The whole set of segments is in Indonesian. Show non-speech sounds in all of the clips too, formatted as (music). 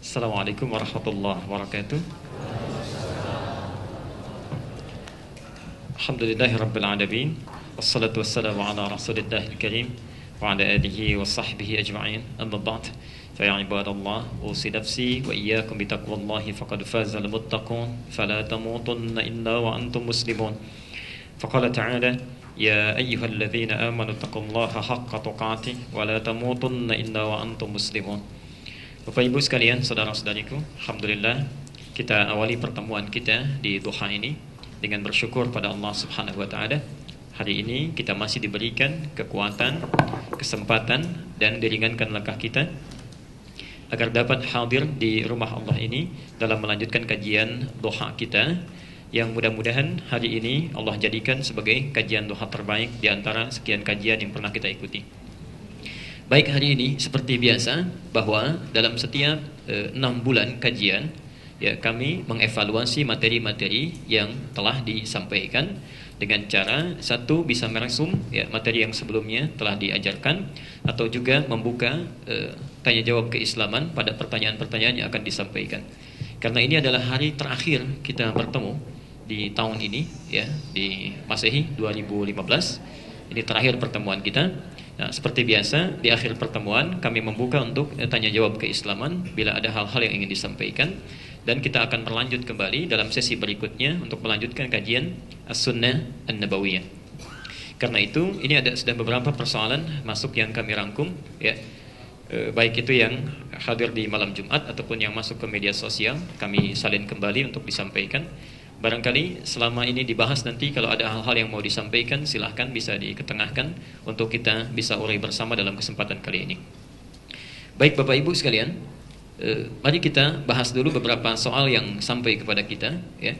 Assalamualaikum warahmatullahi wabarakatuh. Alhamdulillahi rabbil alamin. Wassalatu wassalamu ala rasulillahil karim wa ala alihi wa sahbihi ajma'in. Amma ba'd. فيا عباد الله أوصي نفسي وإياكم بتقوى الله فقد فاز المتقون فلا تموتن إلا وأنتم مسلمون فقال تعالى يا أيها الذين آمنوا اتقوا الله حق تقاته ولا تموتن إلا وأنتم مسلمون Bapak Ibu sekalian, saudara-saudariku, Alhamdulillah kita awali pertemuan kita di duha ini dengan bersyukur pada Allah Subhanahu wa taala. Hari ini kita masih diberikan kekuatan, kesempatan dan diringankan langkah kita agar dapat hadir di rumah Allah ini dalam melanjutkan kajian doha kita yang mudah-mudahan hari ini Allah jadikan sebagai kajian doha terbaik di antara sekian kajian yang pernah kita ikuti. Baik hari ini seperti biasa bahwa dalam setiap eh, enam bulan kajian ya kami mengevaluasi materi-materi yang telah disampaikan dengan cara satu bisa meresum ya materi yang sebelumnya telah diajarkan atau juga membuka eh, tanya jawab keislaman pada pertanyaan-pertanyaan yang akan disampaikan. Karena ini adalah hari terakhir kita bertemu di tahun ini ya di Masehi 2015. Ini terakhir pertemuan kita. Nah, seperti biasa di akhir pertemuan kami membuka untuk eh, tanya jawab keislaman bila ada hal-hal yang ingin disampaikan dan kita akan berlanjut kembali dalam sesi berikutnya untuk melanjutkan kajian As-Sunnah An-Nabawiyah. Karena itu, ini ada sudah beberapa persoalan masuk yang kami rangkum ya. E, baik itu yang hadir di malam Jumat ataupun yang masuk ke media sosial, kami salin kembali untuk disampaikan. Barangkali selama ini dibahas nanti kalau ada hal-hal yang mau disampaikan silahkan bisa diketengahkan untuk kita bisa urai bersama dalam kesempatan kali ini. Baik Bapak Ibu sekalian, Eh, mari kita bahas dulu beberapa soal yang sampai kepada kita ya.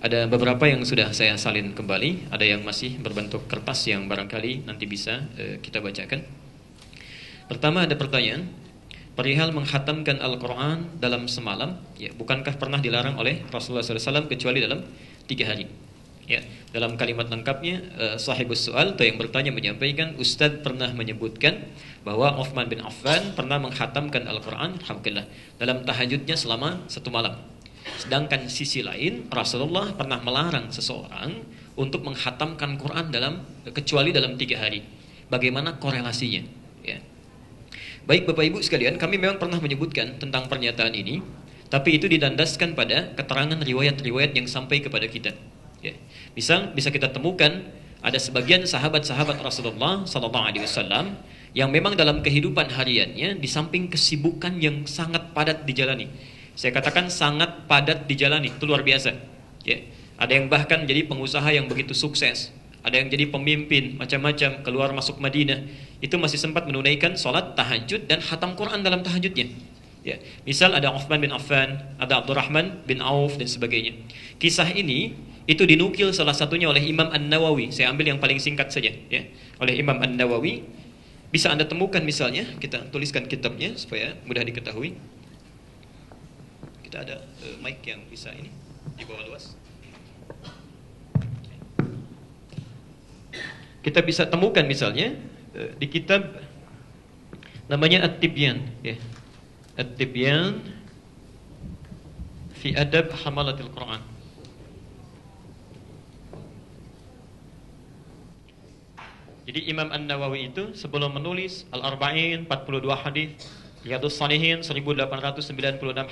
Ada beberapa yang sudah saya salin kembali, ada yang masih berbentuk kertas yang barangkali nanti bisa uh, kita bacakan. Pertama ada pertanyaan, perihal menghatamkan Al-Quran dalam semalam, ya, bukankah pernah dilarang oleh Rasulullah SAW kecuali dalam tiga hari? Ya, dalam kalimat lengkapnya uh, sahibus soal atau yang bertanya menyampaikan Ustadz pernah menyebutkan bahwa Uthman bin Affan pernah menghatamkan Al-Quran Alhamdulillah dalam tahajudnya selama satu malam. Sedangkan sisi lain Rasulullah pernah melarang seseorang untuk menghatamkan Quran dalam kecuali dalam tiga hari. Bagaimana korelasinya? Baik Bapak Ibu sekalian, kami memang pernah menyebutkan tentang pernyataan ini, tapi itu didandaskan pada keterangan riwayat-riwayat yang sampai kepada kita. Ya. Misal bisa kita temukan ada sebagian sahabat-sahabat Rasulullah Sallallahu Alaihi Wasallam yang memang dalam kehidupan hariannya di samping kesibukan yang sangat padat dijalani. Saya katakan sangat padat dijalani, itu luar biasa. Ya. Ada yang bahkan jadi pengusaha yang begitu sukses, ada yang jadi pemimpin macam-macam keluar masuk Madinah, itu masih sempat menunaikan sholat tahajud dan hatam Quran dalam tahajudnya. Ya. Misal ada Uthman bin Affan, ada Abdurrahman bin Auf dan sebagainya. Kisah ini itu dinukil salah satunya oleh Imam An-Nawawi. Saya ambil yang paling singkat saja ya. Oleh Imam An-Nawawi bisa Anda temukan misalnya, kita tuliskan kitabnya supaya mudah diketahui. Kita ada uh, mic yang bisa ini di bawah luas. Kita bisa temukan misalnya uh, di kitab namanya At-Tibyan ya. At-Tibyan fi adab hamalatil Quran. Jadi Imam An-Nawawi itu sebelum menulis Al-Arba'in 42 hadis, Riyadhus Salihin 1896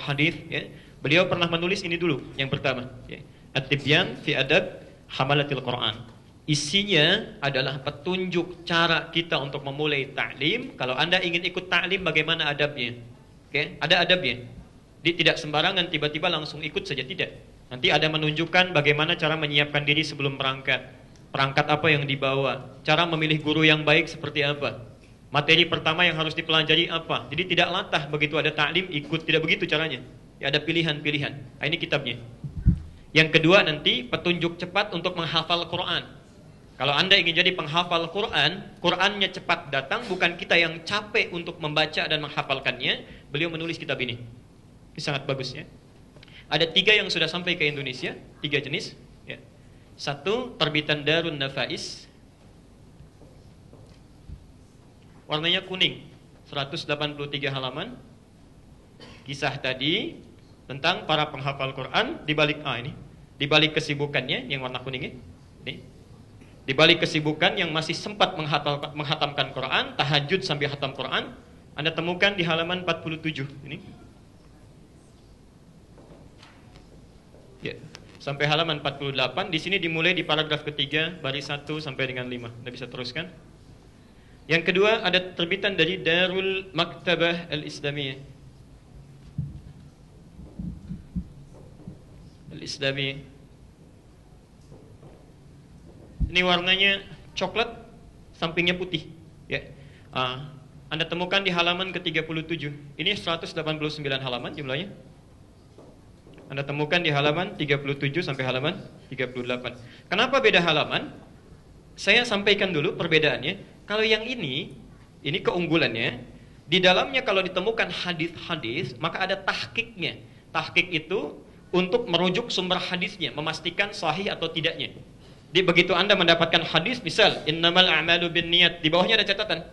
hadis ya. Beliau pernah menulis ini dulu yang pertama ya. At-Tibyan fi adab hamalatil Quran. Isinya adalah petunjuk cara kita untuk memulai taklim. Kalau Anda ingin ikut taklim bagaimana adabnya? Oke, okay? ada adabnya. Dia tidak sembarangan tiba-tiba langsung ikut saja tidak. Nanti ada menunjukkan bagaimana cara menyiapkan diri sebelum berangkat perangkat apa yang dibawa, cara memilih guru yang baik seperti apa, materi pertama yang harus dipelajari apa. Jadi tidak latah begitu ada taklim ikut, tidak begitu caranya. Ya, ada pilihan-pilihan. Nah, ini kitabnya. Yang kedua nanti petunjuk cepat untuk menghafal Quran. Kalau Anda ingin jadi penghafal Quran, Qurannya cepat datang, bukan kita yang capek untuk membaca dan menghafalkannya. Beliau menulis kitab ini. Ini sangat bagus ya. Ada tiga yang sudah sampai ke Indonesia, tiga jenis. Satu, terbitan Darun Nafais. Warnanya kuning. 183 halaman. Kisah tadi tentang para penghafal Quran di balik ah ini, di balik kesibukannya yang warna kuning ini. Di balik kesibukan yang masih sempat menghatam, menghatamkan Quran, tahajud sambil hatam Quran, Anda temukan di halaman 47 ini. Ya, sampai halaman 48 di sini dimulai di paragraf ketiga baris 1 sampai dengan 5. Anda bisa teruskan. Yang kedua ada terbitan dari Darul Maktabah Al-Islamiyah. Al-Islamiyah. Ini warnanya coklat, sampingnya putih. Ya. Uh, anda temukan di halaman ke-37. Ini 189 halaman jumlahnya. Anda temukan di halaman 37 sampai halaman 38. Kenapa beda halaman? Saya sampaikan dulu perbedaannya. Kalau yang ini, ini keunggulannya, di dalamnya kalau ditemukan hadis-hadis, maka ada tahkiknya. Tahkik itu untuk merujuk sumber hadisnya, memastikan sahih atau tidaknya. Di begitu Anda mendapatkan hadis, misal innamal a'malu bin niat, di bawahnya ada catatan.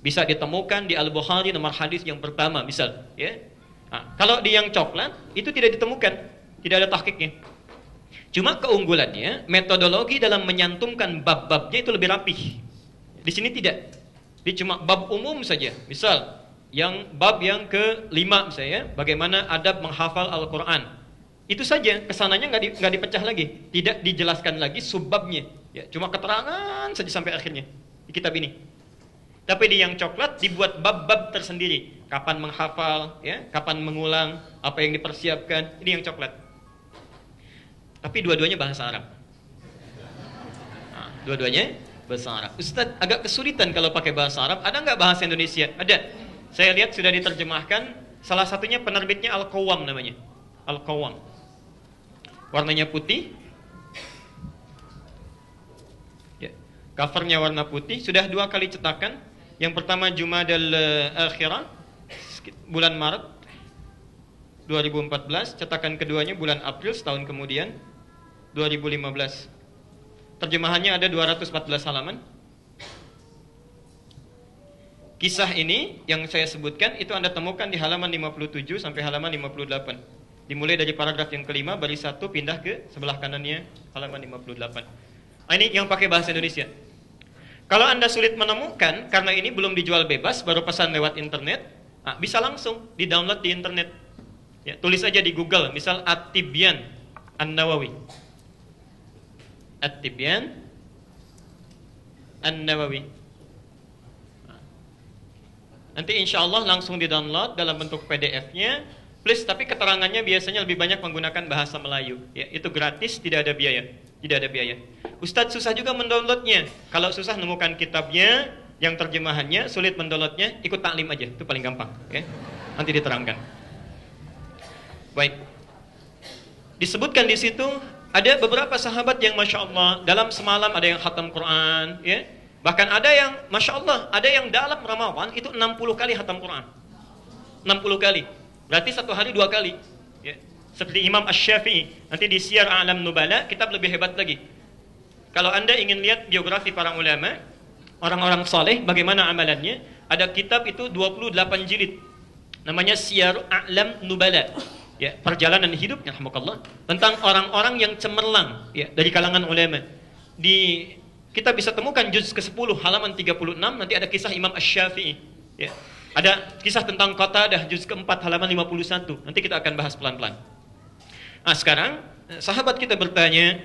Bisa ditemukan di Al-Bukhari nomor hadis yang pertama, misal, ya. Nah, kalau di yang coklat itu tidak ditemukan, tidak ada tahkiknya. Cuma keunggulannya metodologi dalam menyantumkan bab-babnya itu lebih rapih. Di sini tidak. Ini cuma bab umum saja. Misal, yang bab yang kelima misalnya, bagaimana adab menghafal Al-Quran. Itu saja, ke sananya nggak di, dipecah lagi, tidak dijelaskan lagi subbabnya. Ya, cuma keterangan saja sampai akhirnya di kitab ini. Tapi di yang coklat dibuat bab-bab tersendiri. Kapan menghafal, ya, kapan mengulang, apa yang dipersiapkan. Ini yang coklat. Tapi dua-duanya bahasa Arab. Nah, dua-duanya bahasa Arab. Ustaz, agak kesulitan kalau pakai bahasa Arab. Ada nggak bahasa Indonesia? Ada. Saya lihat sudah diterjemahkan. Salah satunya penerbitnya Al-Qawam namanya. Al-Qawam. Warnanya putih. Ya. Covernya warna putih. Sudah dua kali cetakan. Yang pertama Jumadal Akhirah. Bulan Maret 2014. Cetakan keduanya bulan April setahun kemudian. 2015. Terjemahannya ada 214 halaman. Kisah ini yang saya sebutkan itu Anda temukan di halaman 57 sampai halaman 58. Dimulai dari paragraf yang kelima, baris satu pindah ke sebelah kanannya halaman 58. Nah, ini yang pakai bahasa Indonesia. Kalau Anda sulit menemukan, karena ini belum dijual bebas, baru pesan lewat internet, nah, bisa langsung di-download di internet. Ya, tulis aja di Google, misal At-Tibyan An-Nawawi. At-Tibyan An-Nawawi. Nanti insya Allah langsung di-download dalam bentuk PDF-nya. Please, tapi keterangannya biasanya lebih banyak menggunakan bahasa Melayu. Ya, itu gratis, tidak ada biaya. Tidak ada biaya. Ustadz susah juga mendownloadnya. Kalau susah nemukan kitabnya, yang terjemahannya, sulit mendownloadnya, ikut taklim aja. Itu paling gampang. Okay? Nanti diterangkan. Baik. Disebutkan di situ ada beberapa sahabat yang Masya Allah dalam semalam ada yang khatam Quran, ya. Bahkan ada yang Masya Allah, ada yang dalam Ramadan itu 60 kali khatam Quran. 60 kali. Berarti satu hari dua kali. Ya. Seperti Imam Ash-Syafi'i. Nanti di Syiar Alam Nubala, kitab lebih hebat lagi. Kalau anda ingin lihat biografi para ulama, orang-orang soleh, bagaimana amalannya, ada kitab itu 28 jilid. Namanya Syiar Alam Nubala ya perjalanan hidup rahmukallah tentang orang-orang yang cemerlang ya dari kalangan ulama di kita bisa temukan juz ke-10 halaman 36 nanti ada kisah Imam Asy-Syafi'i ya ada kisah tentang Qatadah juz ke-4 halaman 51 nanti kita akan bahas pelan-pelan nah sekarang sahabat kita bertanya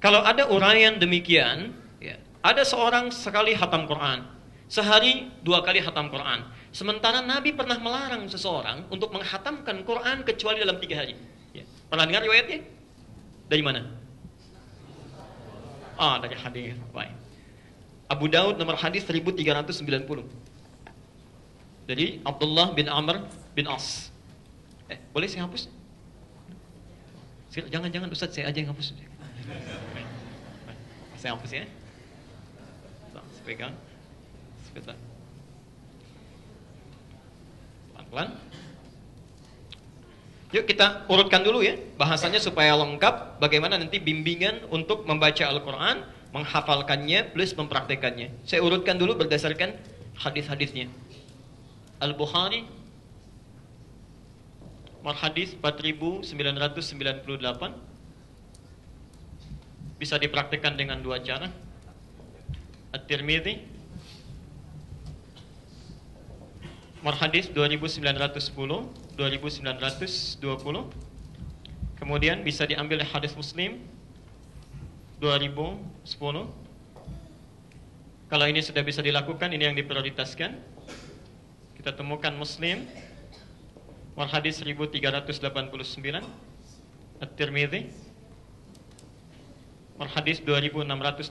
kalau ada uraian demikian ya ada seorang sekali hatam Quran sehari dua kali hatam Quran Sementara Nabi pernah melarang seseorang untuk menghatamkan Quran kecuali dalam tiga hari. Ya. Pernah dengar riwayatnya? Dari mana? Ah, dari hadis. Baik. Abu Daud nomor hadis 1390. Jadi Abdullah bin Amr bin As. Eh, boleh saya hapus? Jangan-jangan Ustaz saya aja yang hapus. Saya hapus ya. Pegang. Sebentar pelan Yuk kita urutkan dulu ya bahasanya supaya lengkap bagaimana nanti bimbingan untuk membaca Al-Quran, menghafalkannya plus mempraktekannya. Saya urutkan dulu berdasarkan hadis-hadisnya. Al-Bukhari Marhadis 4998 bisa dipraktikkan dengan dua cara. At-Tirmidzi Marhadis 2910, 2920. Kemudian bisa diambil hadis Muslim 2010. Kalau ini sudah bisa dilakukan, ini yang diprioritaskan. Kita temukan Muslim Marhadis 1389 At-Tirmidzi Marhadis 2682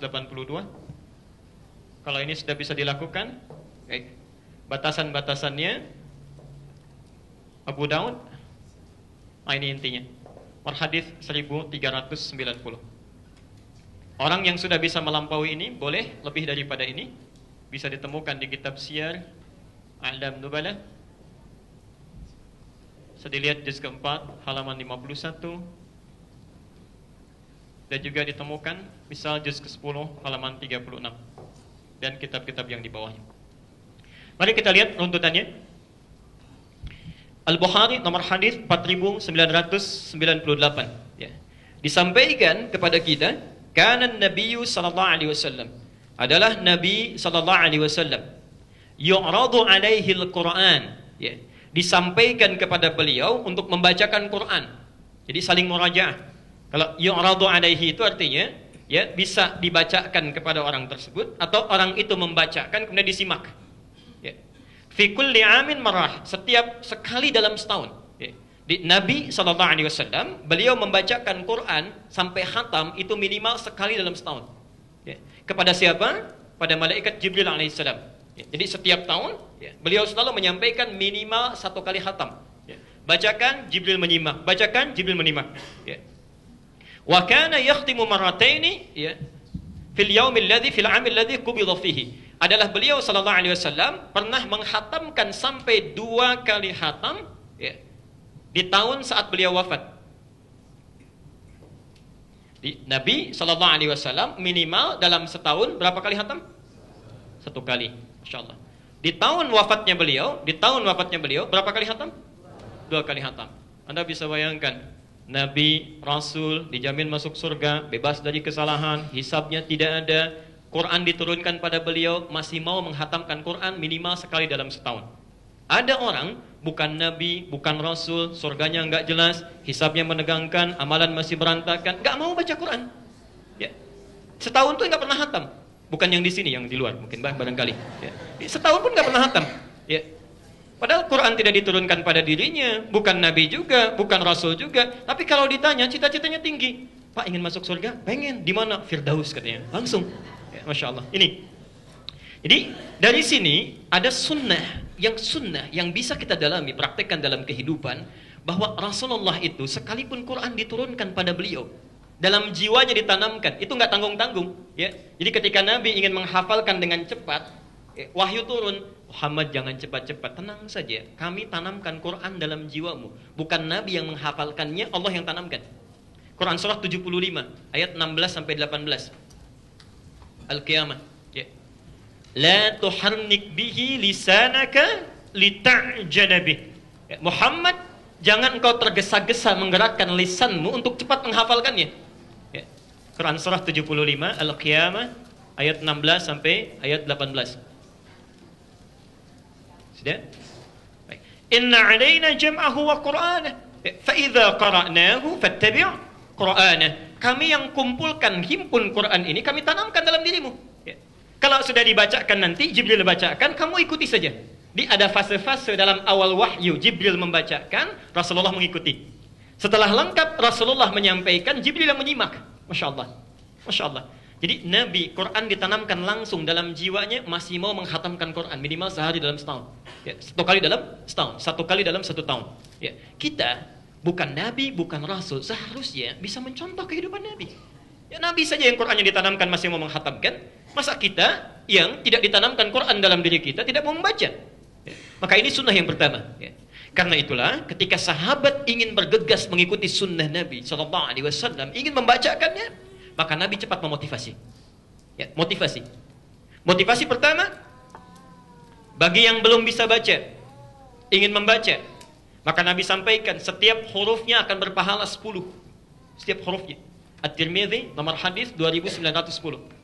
Kalau ini sudah bisa dilakukan baik. batasan-batasannya Abu Daud. Nah ini intinya. Per hadis 1390 orang yang sudah bisa melampaui ini boleh lebih daripada ini. Bisa ditemukan di kitab Siyar A'lam Nubala. Bisa dilihat juz keempat halaman 51 dan juga ditemukan misal juz ke-10 halaman 36 dan kitab-kitab yang di bawahnya. Mari kita lihat runtutannya. Al-Bukhari nomor hadis 4998 ya. Disampaikan kepada kita karena Nabi sallallahu alaihi wasallam. Adalah Nabi sallallahu alaihi wasallam yu'radu alaihi al-Qur'an ya. Disampaikan kepada beliau untuk membacakan Quran. Jadi saling murajaah. Kalau yu'radu alaihi itu artinya ya bisa dibacakan kepada orang tersebut atau orang itu membacakan kemudian disimak. Fi kulli amin marah. Setiap sekali dalam setahun. Di Nabi SAW, beliau membacakan Quran sampai khatam itu minimal sekali dalam setahun. Kepada siapa? Pada malaikat Jibril AS. Jadi setiap tahun, beliau selalu menyampaikan minimal satu kali khatam. Bacakan, Jibril menyimak. Bacakan, Jibril menyimak. Wa kana yakhtimu marrataini fil yaumil ladzi fil amil ladzi qubida fihi adalah beliau sallallahu alaihi wasallam pernah menghatamkan sampai dua kali hatam ya, di tahun saat beliau wafat. Di, Nabi sallallahu alaihi wasallam minimal dalam setahun berapa kali hatam? Satu kali, masya Allah. Di tahun wafatnya beliau, di tahun wafatnya beliau berapa kali hatam? Dua kali hatam. Anda bisa bayangkan Nabi, Rasul dijamin masuk surga, bebas dari kesalahan, hisabnya tidak ada, Quran diturunkan pada beliau masih mau menghatamkan Quran minimal sekali dalam setahun. Ada orang bukan nabi, bukan rasul, surganya nggak jelas, hisabnya menegangkan, amalan masih berantakan, nggak mau baca Quran. Ya. Setahun tuh nggak pernah hatam. Bukan yang di sini, yang di luar mungkin bah barangkali. Ya. Setahun pun nggak pernah hatam. Ya. Padahal Quran tidak diturunkan pada dirinya, bukan nabi juga, bukan rasul juga. Tapi kalau ditanya, cita-citanya tinggi. Pak ingin masuk surga? Pengen. Di mana? Firdaus katanya. Langsung. Masya Allah. Ini. Jadi dari sini ada sunnah yang sunnah yang bisa kita dalami, praktekkan dalam kehidupan bahwa Rasulullah itu sekalipun Quran diturunkan pada beliau dalam jiwanya ditanamkan itu nggak tanggung tanggung ya jadi ketika Nabi ingin menghafalkan dengan cepat eh, wahyu turun Muhammad jangan cepat-cepat tenang saja kami tanamkan Quran dalam jiwamu bukan Nabi yang menghafalkannya Allah yang tanamkan Quran surah 75 ayat 16 sampai 18 al-qiyamah. Ya. La tuharnik bihi lisanaka lita'jala bih. Ya. Muhammad, jangan engkau tergesa-gesa menggerakkan lisanmu untuk cepat menghafalkannya. Quran surah 75 Al-Qiyamah ayat 16 sampai ayat 18. Sudah? Baik. Inna alaina jam'ahu wa qur'anah. Ya. Fa idza qara'nahu fattabi' qur'anah kami yang kumpulkan himpun Quran ini kami tanamkan dalam dirimu. Ya. Kalau sudah dibacakan nanti Jibril bacakan kamu ikuti saja. Di ada fase-fase dalam awal wahyu Jibril membacakan Rasulullah mengikuti. Setelah lengkap Rasulullah menyampaikan Jibril yang menyimak. Masya Allah. Masya Allah. Jadi Nabi Quran ditanamkan langsung dalam jiwanya masih mau menghatamkan Quran minimal sehari dalam setahun. Ya, satu kali dalam setahun, satu kali dalam satu tahun. Ya, kita bukan nabi, bukan rasul, seharusnya bisa mencontoh kehidupan nabi. Ya nabi saja yang Qurannya ditanamkan masih mau menghatamkan, masa kita yang tidak ditanamkan Quran dalam diri kita tidak mau membaca? Ya. Maka ini sunnah yang pertama. Ya. Karena itulah ketika sahabat ingin bergegas mengikuti sunnah Nabi Shallallahu Alaihi Wasallam ingin membacakannya, maka Nabi cepat memotivasi. Ya, motivasi. Motivasi pertama bagi yang belum bisa baca, ingin membaca, maka Nabi sampaikan setiap hurufnya akan berpahala 10. Setiap hurufnya. At-Tirmidzi nomor hadis 2910.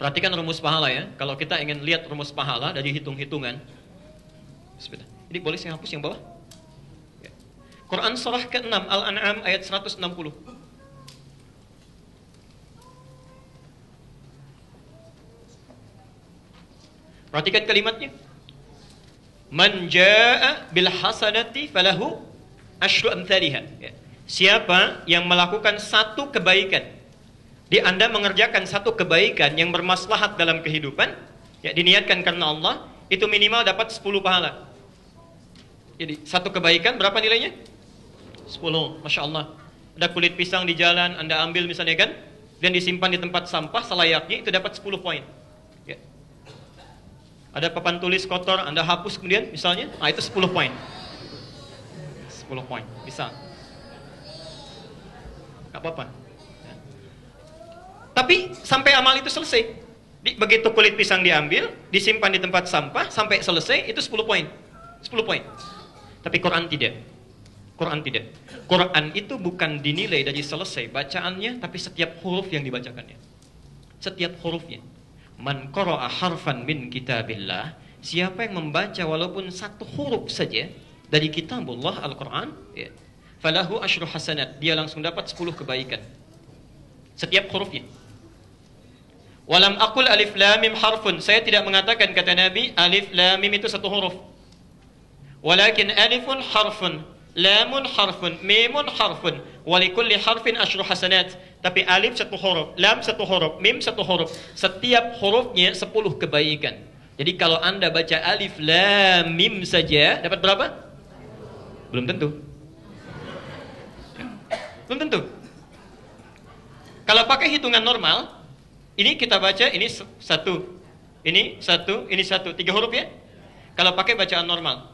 Perhatikan rumus pahala ya. Kalau kita ingin lihat rumus pahala dari hitung-hitungan. Ini boleh saya hapus yang bawah? Ya. Quran surah ke-6 Al-An'am ayat 160. Perhatikan kalimatnya. Man jaa bil hasanati falahu asyru amthaliha. Ya. Siapa yang melakukan satu kebaikan di Anda mengerjakan satu kebaikan yang bermaslahat dalam kehidupan, ya diniatkan karena Allah, itu minimal dapat 10 pahala. Jadi satu kebaikan berapa nilainya? 10. Masya Allah. Ada kulit pisang di jalan, Anda ambil misalnya kan, dan disimpan di tempat sampah selayaknya, itu dapat 10 poin. Ya. Ada papan tulis kotor, Anda hapus kemudian misalnya, nah itu 10 poin. 10 poin, bisa. Gak apa-apa. Tapi sampai amal itu selesai. Di, begitu kulit pisang diambil, disimpan di tempat sampah sampai selesai itu 10 poin. 10 poin. Tapi Quran tidak. Quran tidak. Quran itu bukan dinilai dari selesai bacaannya, tapi setiap huruf yang dibacakannya. Setiap hurufnya. Man qara'a harfan min kitabillah, siapa yang membaca walaupun satu huruf saja dari kitabullah Al-Qur'an, ya, falahu asyru hasanat, dia langsung dapat 10 kebaikan. Setiap hurufnya. Walam akul alif lam mim harfun. Saya tidak mengatakan kata Nabi alif lam mim itu satu huruf. Walakin alifun harfun, lamun harfun, mimun harfun. Walikulli harfin asyru hasanat. Tapi alif satu huruf, lam satu huruf, mim satu huruf. Setiap hurufnya sepuluh kebaikan. Jadi kalau anda baca alif lam mim saja dapat berapa? Belum tentu. Belum tentu. Kalau pakai hitungan normal, ini kita baca, ini satu. Ini satu, ini satu. Tiga huruf ya? Kalau pakai bacaan normal.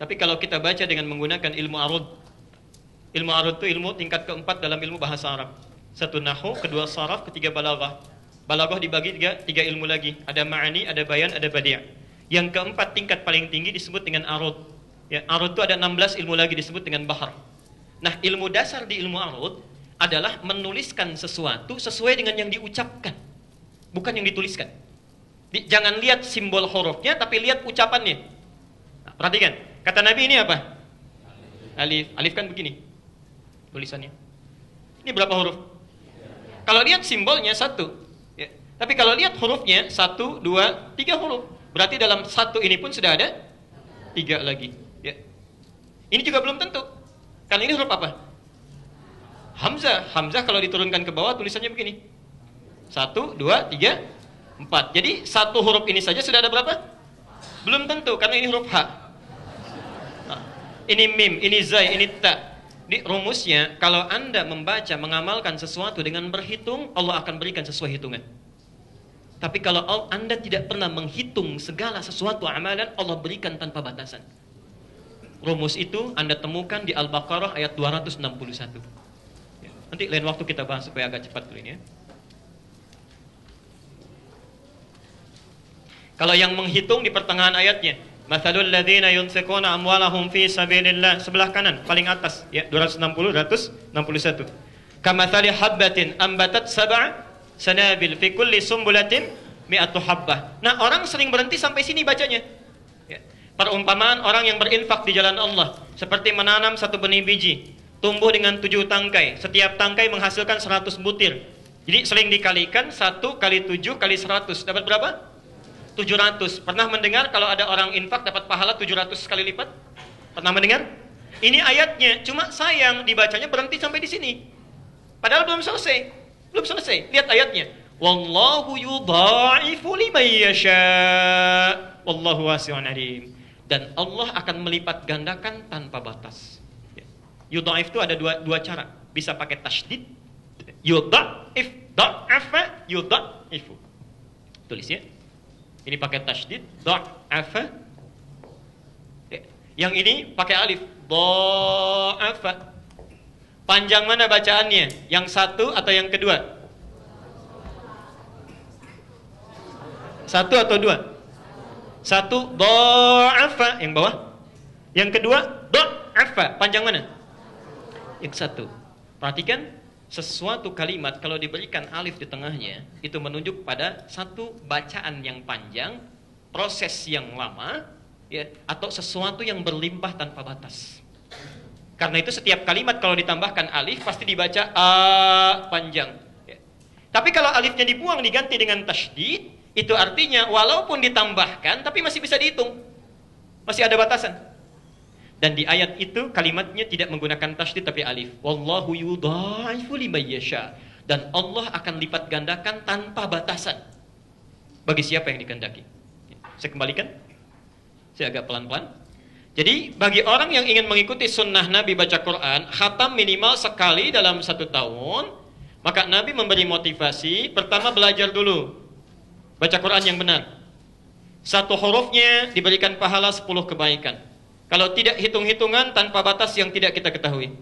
Tapi kalau kita baca dengan menggunakan ilmu arud. Ilmu arud itu ilmu tingkat keempat dalam ilmu bahasa Arab. Satu nahu, kedua saraf, ketiga balaghah. Balaghah dibagi tiga, tiga ilmu lagi. Ada ma'ani, ada bayan, ada badi'. Yang keempat tingkat paling tinggi disebut dengan arud. Ya, arud itu ada 16 ilmu lagi disebut dengan bahar. Nah, ilmu dasar di ilmu arud adalah menuliskan sesuatu sesuai dengan yang diucapkan, bukan yang dituliskan. Jangan lihat simbol hurufnya, tapi lihat ucapannya. Nah, perhatikan, kata Nabi ini apa? Alif. Alif kan begini tulisannya. Ini berapa huruf? Kalau lihat simbolnya satu, ya. tapi kalau lihat hurufnya satu, dua, tiga huruf. Berarti dalam satu ini pun sudah ada tiga lagi. Ya. Ini juga belum tentu. Karena ini huruf apa? Hamzah. Hamzah kalau diturunkan ke bawah tulisannya begini. Satu, dua, tiga, empat. Jadi satu huruf ini saja sudah ada berapa? Belum tentu karena ini huruf H. Nah, ini mim, ini zai, ini ta. Di rumusnya, kalau anda membaca, mengamalkan sesuatu dengan berhitung, Allah akan berikan sesuai hitungan. Tapi kalau anda tidak pernah menghitung segala sesuatu amalan, Allah berikan tanpa batasan. Rumus itu anda temukan di Al-Baqarah ayat 261. Nanti lain waktu kita bahas supaya agak cepat dulu ini ya. Kalau yang menghitung di pertengahan ayatnya, Mathalul ladzina yunfiquna amwalahum fi sabilillah sebelah kanan paling atas ya 260 261. Kamathali habbatin ambatat sab'a sanabil fi kulli sumbulatin mi'atu habbah. Nah, orang sering berhenti sampai sini bacanya. Ya. Perumpamaan orang yang berinfak di jalan Allah seperti menanam satu benih biji tumbuh dengan tujuh tangkai. Setiap tangkai menghasilkan seratus butir. Jadi seling dikalikan satu kali tujuh kali seratus dapat berapa? Tujuh ratus. Pernah mendengar kalau ada orang infak dapat pahala tujuh ratus kali lipat? Pernah mendengar? Ini ayatnya, cuma sayang dibacanya berhenti sampai di sini. Padahal belum selesai. Belum selesai. Lihat ayatnya. Wallahu yudha'ifu liman yasha. Wallahu wasi'un alim. Dan Allah akan melipat gandakan tanpa batas. Yudha'if itu ada dua, dua cara. Bisa pakai tasydid. Yudha'if, da'afa, yudha'ifu. Tulis ya. Ini pakai tasydid, da'afa. Ya. Yang ini pakai alif. Da'afa. Panjang mana bacaannya? Yang satu atau yang kedua? Satu atau dua? Satu do'afa yang bawah. Yang kedua do'afa panjang mana? Yang satu. Perhatikan sesuatu kalimat kalau diberikan alif di tengahnya itu menunjuk pada satu bacaan yang panjang, proses yang lama, ya, atau sesuatu yang berlimpah tanpa batas. Karena itu setiap kalimat kalau ditambahkan alif pasti dibaca a panjang. Ya. Tapi kalau alifnya dibuang diganti dengan tasydid, itu artinya walaupun ditambahkan tapi masih bisa dihitung. Masih ada batasan. Dan di ayat itu kalimatnya tidak menggunakan tasydid tapi alif. Wallahu yudhaifu liman yasha. Dan Allah akan lipat gandakan tanpa batasan. Bagi siapa yang dikehendaki. Saya kembalikan. Saya agak pelan-pelan. Jadi bagi orang yang ingin mengikuti sunnah Nabi baca Quran, khatam minimal sekali dalam satu tahun, maka Nabi memberi motivasi, pertama belajar dulu. Baca Quran yang benar. Satu hurufnya diberikan pahala sepuluh kebaikan. Kalau tidak hitung-hitungan tanpa batas yang tidak kita ketahui.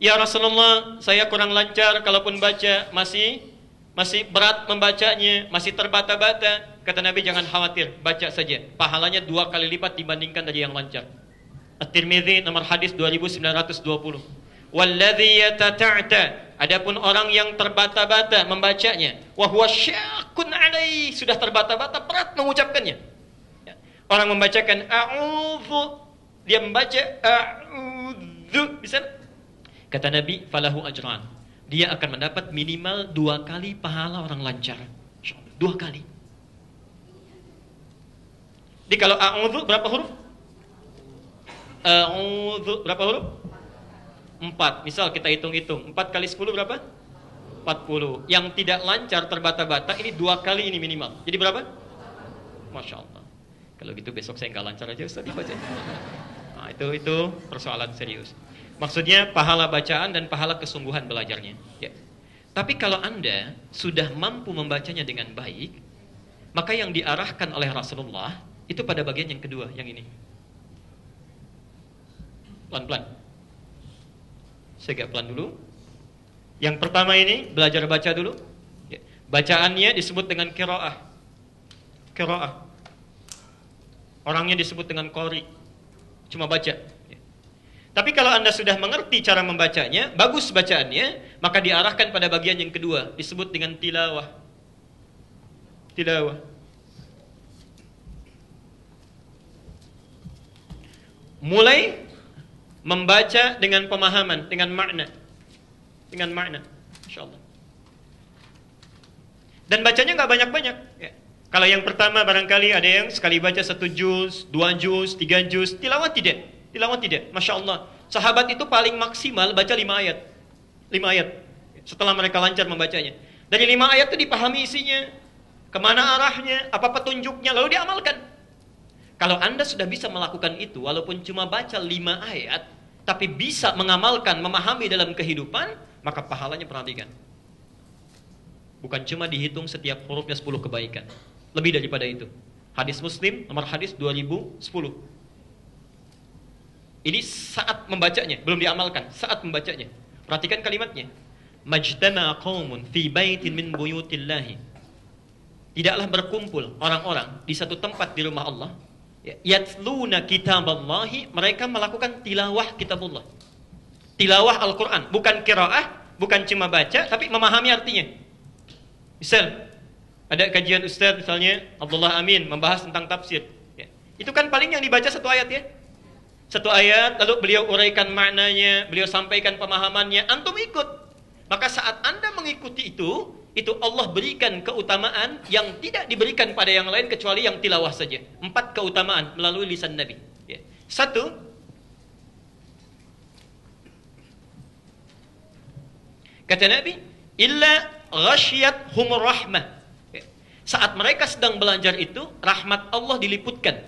Ya Rasulullah, saya kurang lancar kalaupun baca masih masih berat membacanya, masih terbata-bata. Kata Nabi jangan khawatir, baca saja. Pahalanya dua kali lipat dibandingkan dari yang lancar. At-Tirmidzi nomor hadis 2920. Walladzi yatata'ta. Adapun orang yang terbata-bata membacanya, wa huwa alai, sudah terbata-bata berat mengucapkannya. Orang membacakan a'udzu, dia membaca a'udzu, bisa? Kata Nabi, falahu ajran dia akan mendapat minimal dua kali pahala orang lancar. Dua kali. Jadi kalau a'udhu berapa huruf? A'udhu berapa huruf? Empat. Misal kita hitung-hitung. Empat kali sepuluh berapa? Empat puluh. Yang tidak lancar terbata-bata ini dua kali ini minimal. Jadi berapa? Masya Allah. Kalau gitu besok saya nggak lancar aja Ustaz baca. Nah, itu itu persoalan serius. Maksudnya pahala bacaan dan pahala kesungguhan belajarnya. Ya. Tapi kalau Anda sudah mampu membacanya dengan baik, maka yang diarahkan oleh Rasulullah itu pada bagian yang kedua, yang ini. Pelan-pelan. Saya pelan dulu. Yang pertama ini belajar baca dulu. Ya. Bacaannya disebut dengan kiroah. Kiroah. Orangnya disebut dengan kori. Cuma baca. Tapi kalau Anda sudah mengerti cara membacanya, bagus bacaannya, maka diarahkan pada bagian yang kedua, disebut dengan tilawah. Tilawah. Mulai membaca dengan pemahaman, dengan makna. Dengan makna. InsyaAllah. Dan bacanya nggak banyak-banyak. Ya. Kalau yang pertama barangkali ada yang sekali baca satu juz, dua juz, tiga juz, tilawah tidak. Tilawah tidak. Masya Allah. Sahabat itu paling maksimal baca lima ayat. Lima ayat. Setelah mereka lancar membacanya. Dari lima ayat itu dipahami isinya. Ke mana arahnya, apa petunjuknya, lalu diamalkan. Kalau anda sudah bisa melakukan itu, walaupun cuma baca lima ayat, tapi bisa mengamalkan, memahami dalam kehidupan, maka pahalanya perhatikan. Bukan cuma dihitung setiap hurufnya 10 kebaikan. Lebih daripada itu. Hadis Muslim nomor hadis 2010. Ini saat membacanya, belum diamalkan, saat membacanya. Perhatikan kalimatnya. Majtama qaumun fi baitin min buyutillahi. Tidaklah berkumpul orang-orang di satu tempat di rumah Allah. Yatluna kitaballahi, mereka melakukan tilawah kitabullah. Tilawah Al-Quran, bukan kiraah, bukan cuma baca, tapi memahami artinya. Misal, ada kajian Ustaz misalnya Abdullah Amin membahas tentang tafsir. Ya. Itu kan paling yang dibaca satu ayat ya satu ayat, lalu beliau uraikan maknanya, beliau sampaikan pemahamannya, antum ikut. Maka saat Anda mengikuti itu, itu Allah berikan keutamaan yang tidak diberikan pada yang lain kecuali yang tilawah saja. Empat keutamaan melalui lisan Nabi. Ya. Satu, kata Nabi, illa ghasyat humur rahmah. Saat mereka sedang belajar itu, rahmat Allah diliputkan.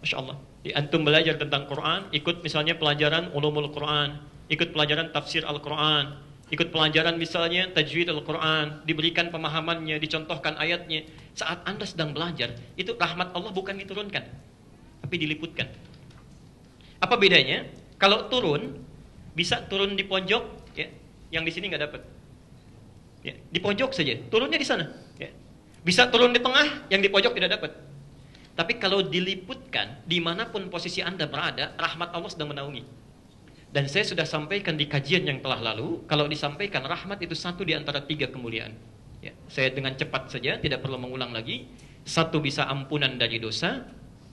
Masya Allah. Di antum belajar tentang Quran, ikut misalnya pelajaran ulumul Quran, ikut pelajaran tafsir Al-Quran, ikut pelajaran misalnya tajwid Al-Quran, diberikan pemahamannya, dicontohkan ayatnya. Saat Anda sedang belajar, itu rahmat Allah bukan diturunkan, tapi diliputkan. Apa bedanya? Kalau turun, bisa turun di pojok, ya, yang di sini nggak dapat. Ya, di pojok saja, turunnya di sana. Ya. Bisa turun di tengah, yang di pojok tidak dapat. Tapi kalau diliputkan, di mana pun posisi Anda berada, rahmat Allah sedang menaungi. Dan saya sudah sampaikan di kajian yang telah lalu, kalau disampaikan rahmat itu satu di antara tiga kemuliaan. Ya, saya dengan cepat saja, tidak perlu mengulang lagi. Satu bisa ampunan dari dosa.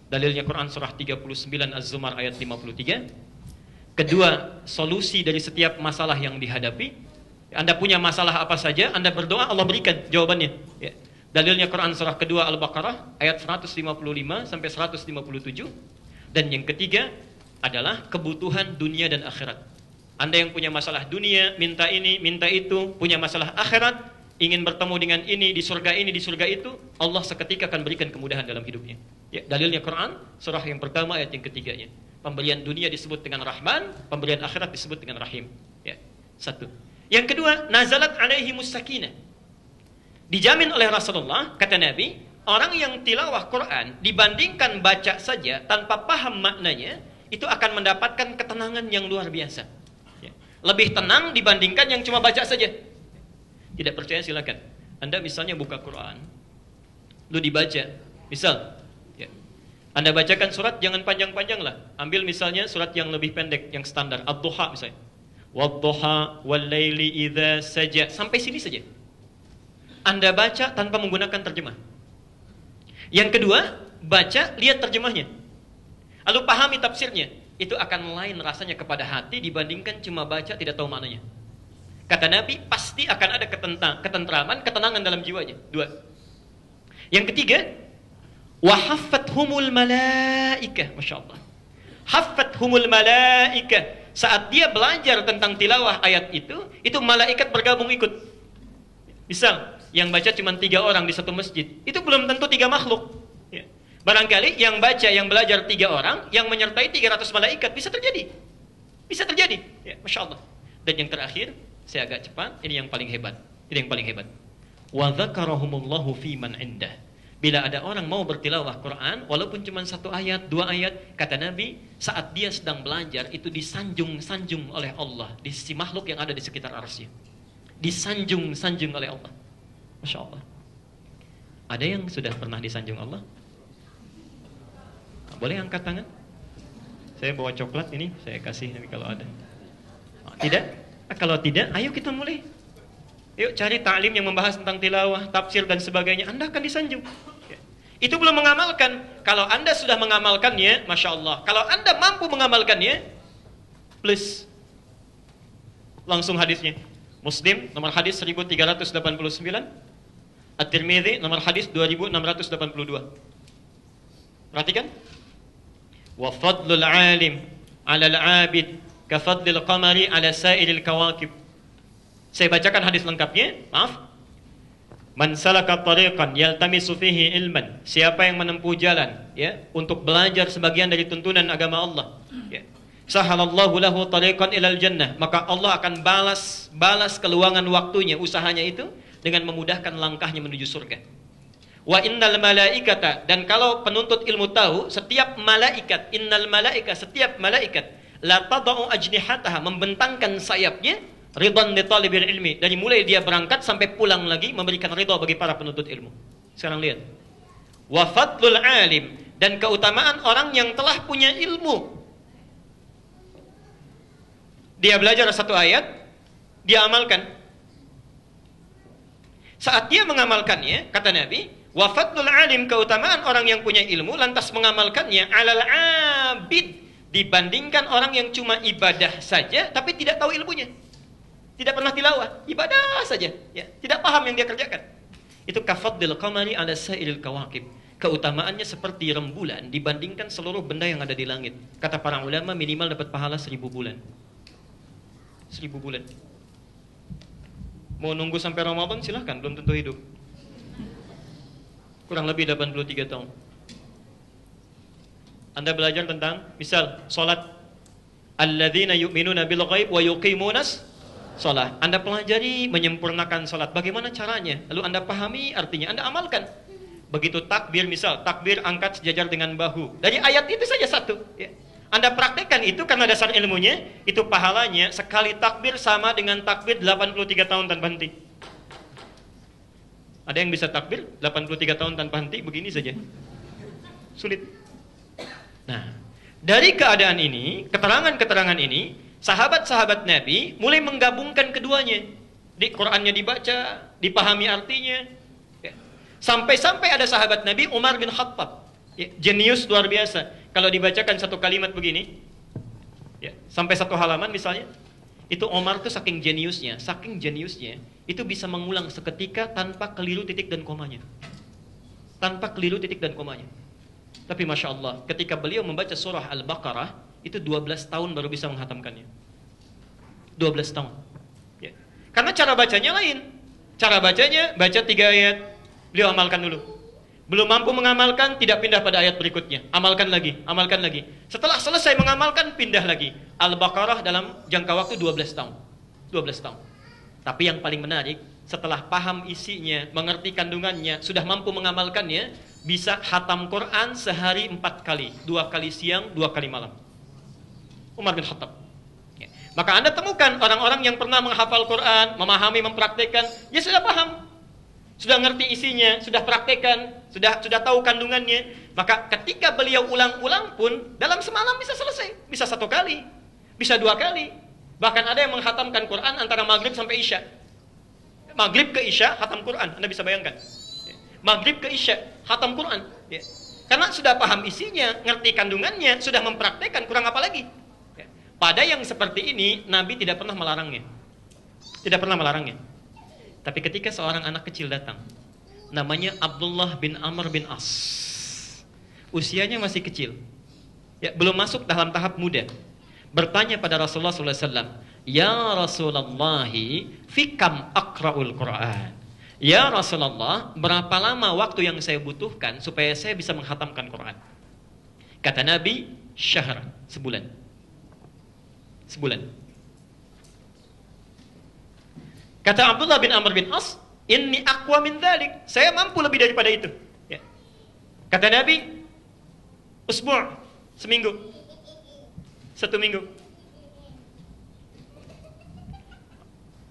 Dalilnya Quran surah 39 Az-Zumar ayat 53. Kedua, solusi dari setiap masalah yang dihadapi. Anda punya masalah apa saja, Anda berdoa, Allah berikan jawabannya. Ya. Dalilnya Quran surah kedua Al-Baqarah ayat 155 sampai 157. Dan yang ketiga, adalah kebutuhan dunia dan akhirat. Anda yang punya masalah dunia, minta ini, minta itu, punya masalah akhirat, ingin bertemu dengan ini di surga ini, di surga itu, Allah seketika akan berikan kemudahan dalam hidupnya. Ya, dalilnya Quran, surah yang pertama ayat yang ketiganya. Pemberian dunia disebut dengan Rahman, pemberian akhirat disebut dengan Rahim. Ya, satu. Yang kedua, nazalat alaihi musakinah. Dijamin oleh Rasulullah, kata Nabi, orang yang tilawah Quran dibandingkan baca saja tanpa paham maknanya, itu akan mendapatkan ketenangan yang luar biasa. Ya. Lebih tenang dibandingkan yang cuma baca saja. Tidak percaya silakan. Anda misalnya buka Quran, lu dibaca, misal, ya. Anda bacakan surat jangan panjang-panjang lah. Ambil misalnya surat yang lebih pendek, yang standar, Ad-Duha misalnya. Wad-duha wal-laili idza saja. Sampai sini saja. Anda baca tanpa menggunakan terjemah. Yang kedua, baca, lihat terjemahnya. Lalu pahami tafsirnya. Itu akan lain rasanya kepada hati dibandingkan cuma baca tidak tahu maknanya. Kata Nabi, pasti akan ada ketentang, ketentraman, ketenangan dalam jiwanya. Dua. Yang ketiga, humul malaika. Masya Allah. humul malaika. Saat dia belajar tentang tilawah ayat itu, itu malaikat bergabung ikut. Misal, yang baca cuma tiga orang di satu masjid. Itu belum tentu tiga makhluk. Barangkali yang baca, yang belajar tiga orang, yang menyertai 300 malaikat, bisa terjadi. Bisa terjadi. Ya, Masya Allah. Dan yang terakhir, saya agak cepat, ini yang paling hebat. Ini yang paling hebat. Wa dzakarahumullahu fi man indah. Bila ada orang mau bertilawah Quran, walaupun cuma satu ayat, dua ayat, kata Nabi, saat dia sedang belajar, itu disanjung-sanjung oleh Allah. Di sisi makhluk yang ada di sekitar arsy. Disanjung-sanjung oleh Allah. Masya Allah. Ada yang sudah pernah disanjung Allah? Boleh angkat tangan? Saya bawa coklat ini, saya kasih nanti kalau ada. Tidak? Kalau tidak, ayo kita mulai. Yuk cari taklim yang membahas tentang tilawah, tafsir dan sebagainya. Anda akan disanjung. Itu belum mengamalkan. Kalau Anda sudah mengamalkannya, Masya Allah. Kalau Anda mampu mengamalkannya, plus. Langsung hadisnya. Muslim, nomor hadis 1389. At-Tirmidzi, nomor hadis 2682. Perhatikan wa fadlul alim 'ala al-'abid ka fadlil qamari 'ala sa'iril kawakib. Saya bacakan hadis lengkapnya, maaf. Man salaka tariqan yaltamisu fihi ilman. Siapa yang menempuh jalan ya untuk belajar sebagian dari tuntunan agama Allah, ya. Sahalallahu lahu tariqan ilal jannah. Maka Allah akan balas balas keluangan waktunya, usahanya itu dengan memudahkan langkahnya menuju surga. Wa innal malaikata dan kalau penuntut ilmu tahu setiap malaikat innal malaika setiap malaikat la tadau ajnihataha membentangkan sayapnya ridwan li talibil ilmi dari mulai dia berangkat sampai pulang lagi memberikan ridha bagi para penuntut ilmu. Sekarang lihat. Wa fadlul alim dan keutamaan orang yang telah punya ilmu. Dia belajar satu ayat, dia amalkan. Saat dia mengamalkannya, kata Nabi, Wafatul alim keutamaan orang yang punya ilmu lantas mengamalkannya alal abid dibandingkan orang yang cuma ibadah saja tapi tidak tahu ilmunya. Tidak pernah tilawah, ibadah saja, ya. Tidak paham yang dia kerjakan. Itu kafadil qamari ala sa'ilil kawakib. Keutamaannya seperti rembulan dibandingkan seluruh benda yang ada di langit. Kata para ulama minimal dapat pahala seribu bulan. Seribu bulan. Mau nunggu sampai Ramadan silahkan, belum tentu hidup kurang lebih 83 tahun. Anda belajar tentang misal salat alladzina yu'minuna bil ghaib wa yuqimunas salat. Anda pelajari menyempurnakan salat. Bagaimana caranya? Lalu Anda pahami artinya, Anda amalkan. Begitu takbir misal, takbir angkat sejajar dengan bahu. Dari ayat itu saja satu, ya. Anda praktekkan itu karena dasar ilmunya, itu pahalanya sekali takbir sama dengan takbir 83 tahun tanpa henti. Ada yang bisa takbir 83 tahun tanpa henti begini saja. Sulit. Nah, dari keadaan ini, keterangan-keterangan ini, sahabat-sahabat Nabi mulai menggabungkan keduanya. Di Qur'annya dibaca, dipahami artinya. Ya. Sampai-sampai ada sahabat Nabi Umar bin Khattab. Ya, jenius luar biasa. Kalau dibacakan satu kalimat begini, ya, sampai satu halaman misalnya, itu Omar tuh saking jeniusnya, saking jeniusnya, itu bisa mengulang seketika tanpa keliru titik dan komanya. Tanpa keliru titik dan komanya. Tapi Masya Allah, ketika beliau membaca surah Al-Baqarah, itu 12 tahun baru bisa menghatamkannya. 12 tahun. Ya. Karena cara bacanya lain. Cara bacanya, baca tiga ayat, beliau amalkan dulu. Belum mampu mengamalkan, tidak pindah pada ayat berikutnya. Amalkan lagi, amalkan lagi. Setelah selesai mengamalkan, pindah lagi. Al-Baqarah dalam jangka waktu 12 tahun. 12 tahun. Tapi yang paling menarik, setelah paham isinya, mengerti kandungannya, sudah mampu mengamalkannya, bisa hatam Quran sehari empat kali. Dua kali siang, dua kali malam. Umar bin Khattab. Ya. Maka anda temukan orang-orang yang pernah menghafal Quran, memahami, mempraktekkan, ya sudah paham sudah ngerti isinya, sudah praktekkan, sudah sudah tahu kandungannya, maka ketika beliau ulang-ulang pun dalam semalam bisa selesai, bisa satu kali, bisa dua kali. Bahkan ada yang menghatamkan Quran antara maghrib sampai isya. Maghrib ke isya, hatam Quran. Anda bisa bayangkan. Maghrib ke isya, hatam Quran. Ya. Karena sudah paham isinya, ngerti kandungannya, sudah mempraktekkan, kurang apa lagi? Pada yang seperti ini, Nabi tidak pernah melarangnya. Tidak pernah melarangnya. Tapi ketika seorang anak kecil datang, namanya Abdullah bin Amr bin As. Usianya masih kecil. Ya, belum masuk dalam tahap muda. Bertanya pada Rasulullah SAW, Ya Rasulullah, fikam akra'ul Quran. Ya Rasulullah, berapa lama waktu yang saya butuhkan supaya saya bisa menghatamkan Quran? Kata Nabi, syahr, sebulan. Sebulan. Kata Abdullah bin Amr bin As, ini aqwa min dhalik. Saya mampu lebih daripada itu. Ya. Kata Nabi, usbu' seminggu. Satu minggu.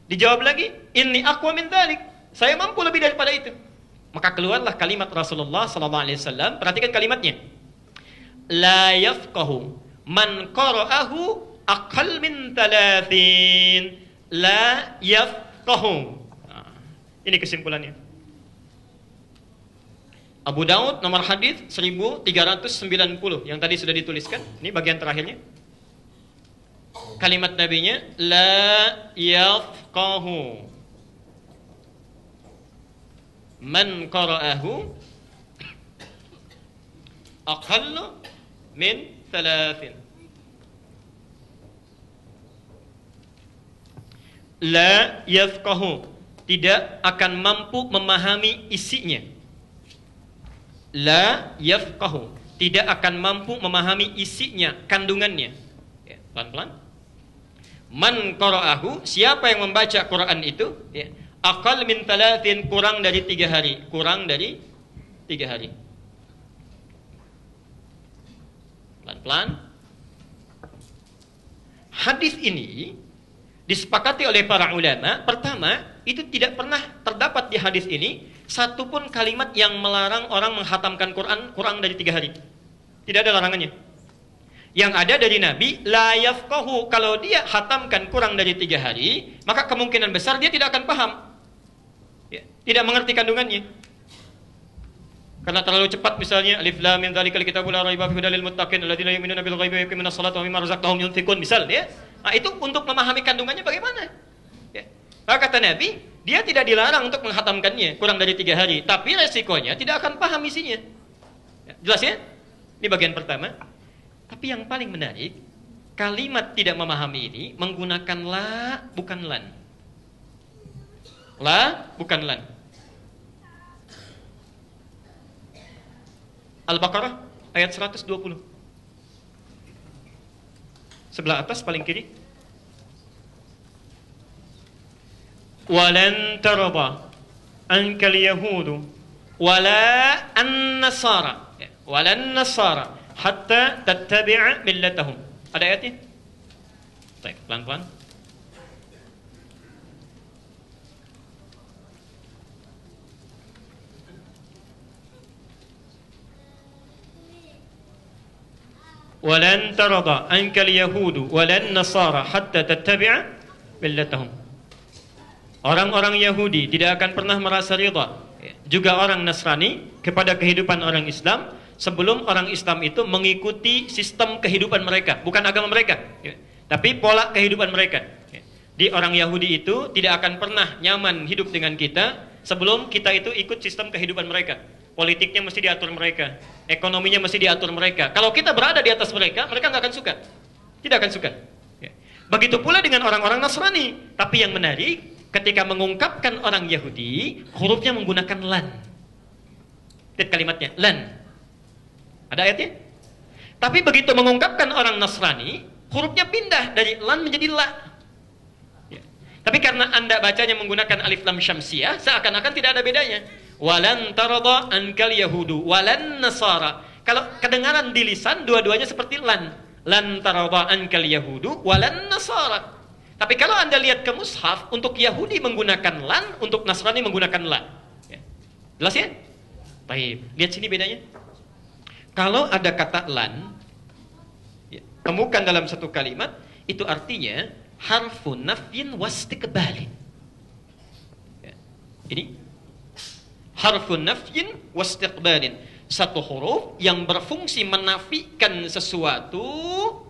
Dijawab lagi, ini aqwa min dhalik. Saya mampu lebih daripada itu. Maka keluarlah kalimat Rasulullah sallallahu alaihi wasallam. Perhatikan kalimatnya. La yafqahu man qara'ahu aqal min thalathin. La yafqahu. Nah, ini kesimpulannya. Abu Daud nomor hadis 1390 yang tadi sudah dituliskan. Ini bagian terakhirnya. Kalimat nabinya la yafqahu man qara'ahu aqallu min thalathin la yafqahu tidak akan mampu memahami isinya. La yafqahu tidak akan mampu memahami isinya kandungannya. Ya, pelan-pelan. Man qara'ahu. Siapa yang membaca Quran itu? Ya, akal min talatin kurang dari tiga hari. Kurang dari tiga hari. Pelan-pelan. Hadis ini disepakati oleh para ulama, pertama, itu tidak pernah terdapat di hadis ini satupun kalimat yang melarang orang menghatamkan Quran kurang dari tiga hari. Tidak ada larangannya. Yang ada dari Nabi, la yafqahu, kalau dia hatamkan kurang dari tiga hari, maka kemungkinan besar dia tidak akan paham. Ya, tidak mengerti kandungannya. Karena terlalu cepat misalnya alif lam mim dzalikal kitabul la raiba fihi lil muttaqin alladziina yu'minuna bil ghaibi wa yuqimuna sholata wa mimma razaqnahum yunfiqun misal ya. Nah, itu untuk memahami kandungannya bagaimana? Ya. Nah, kata Nabi, dia tidak dilarang untuk menghatamkannya kurang dari tiga hari, tapi resikonya tidak akan paham isinya. Ya, jelas ya? Ini bagian pertama. Tapi yang paling menarik, kalimat tidak memahami ini menggunakan la bukan lan. La bukan lan. Al-Baqarah ayat 120. Sebelah atas paling kiri. Walan tarda ankal yahudu wala an-nasara walan nasara hatta tattabi'a millatahum. Ada ayatnya? Baik, pelan-pelan. Walan tarada ankal yahudu walan nasara hatta tattabi'a millatahum. Orang-orang Yahudi tidak akan pernah merasa ridha juga orang Nasrani kepada kehidupan orang Islam sebelum orang Islam itu mengikuti sistem kehidupan mereka, bukan agama mereka, ya. tapi pola kehidupan mereka. Ya. Di orang Yahudi itu tidak akan pernah nyaman hidup dengan kita sebelum kita itu ikut sistem kehidupan mereka. Politiknya mesti diatur mereka, ekonominya mesti diatur mereka. Kalau kita berada di atas mereka, mereka nggak akan suka, tidak akan suka. Ya. Begitu pula dengan orang-orang Nasrani. Tapi yang menarik, ketika mengungkapkan orang Yahudi, hurufnya menggunakan lan. Lihat kalimatnya, lan. Ada ayatnya? Tapi begitu mengungkapkan orang Nasrani, hurufnya pindah dari lan menjadi la. Ya. Tapi karena anda bacanya menggunakan alif lam syamsiah, seakan-akan tidak ada bedanya. Walan tarada ankal yahudu, walan nasara. Kalau kedengaran di lisan, dua-duanya seperti lan. Lan tarada ankal yahudu, walan nasara. Tapi kalau anda lihat ke mushaf, untuk Yahudi menggunakan lan, untuk Nasrani menggunakan la. Ya. Jelas ya? Baik, lihat sini bedanya. Kalau ada kata lan, ya, temukan dalam satu kalimat, itu artinya harfun nafyin wastiqbalin. Ya. Ini harfun nafyin wastiqbalin. Satu huruf yang berfungsi menafikan sesuatu,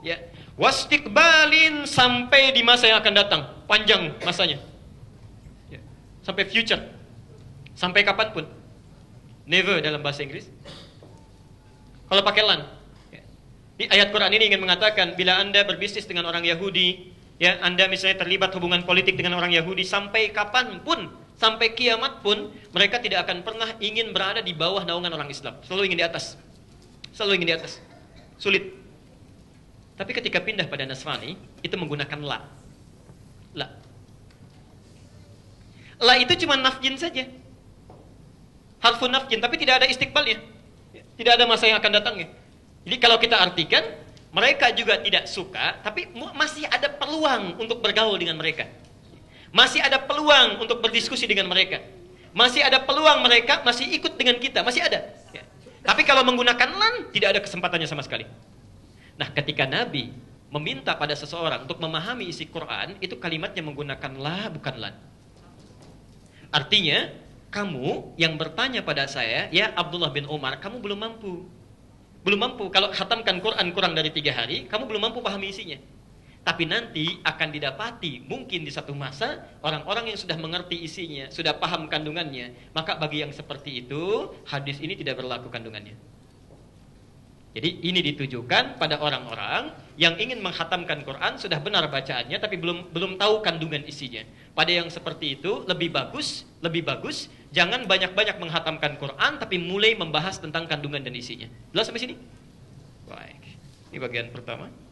ya, wastiqbalin sampai di masa yang akan datang, panjang masanya. Ya. Sampai future. Sampai kapan pun. Never dalam bahasa Inggris. Kalau pakai lan. Ya. Di ayat Quran ini ingin mengatakan bila Anda berbisnis dengan orang Yahudi, ya Anda misalnya terlibat hubungan politik dengan orang Yahudi sampai kapan pun, sampai kiamat pun mereka tidak akan pernah ingin berada di bawah naungan orang Islam. Selalu ingin di atas. Selalu ingin di atas. Sulit. Tapi ketika pindah pada Nasrani, itu menggunakan la. La. La itu cuma nafjin saja. Harfun nafjin, tapi tidak ada istiqbalnya. Tidak ada masa yang akan datangnya. Jadi kalau kita artikan, mereka juga tidak suka, tapi masih ada peluang untuk bergaul dengan mereka. Masih ada peluang untuk berdiskusi dengan mereka. Masih ada peluang mereka masih ikut dengan kita, masih ada. Ya. Tapi kalau menggunakan lan, tidak ada kesempatannya sama sekali. Nah, ketika Nabi meminta pada seseorang untuk memahami isi Quran, itu kalimatnya menggunakan la bukan lan. Artinya, kamu yang bertanya pada saya, ya Abdullah bin Umar, kamu belum mampu. Belum mampu. Kalau khatamkan Quran kurang dari tiga hari, kamu belum mampu pahami isinya. Tapi nanti akan didapati mungkin di satu masa orang-orang yang sudah mengerti isinya, sudah paham kandungannya. Maka bagi yang seperti itu, hadis ini tidak berlaku kandungannya. Jadi ini ditujukan pada orang-orang yang ingin menghatamkan Quran sudah benar bacaannya tapi belum belum tahu kandungan isinya. Pada yang seperti itu lebih bagus, lebih bagus jangan banyak-banyak menghatamkan Quran tapi mulai membahas tentang kandungan dan isinya. Jelas sampai sini? Baik. Ini bagian pertama.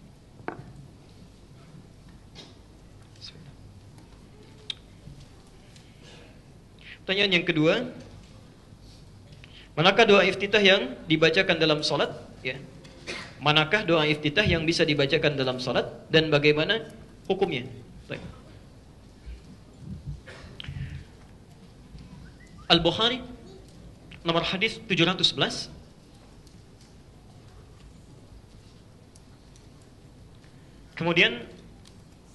Pertanyaan yang kedua, manakah doa iftitah yang dibacakan dalam solat? Ya. Manakah doa iftitah yang bisa dibacakan dalam solat dan bagaimana hukumnya? Al-Bukhari nomor hadis 711 Kemudian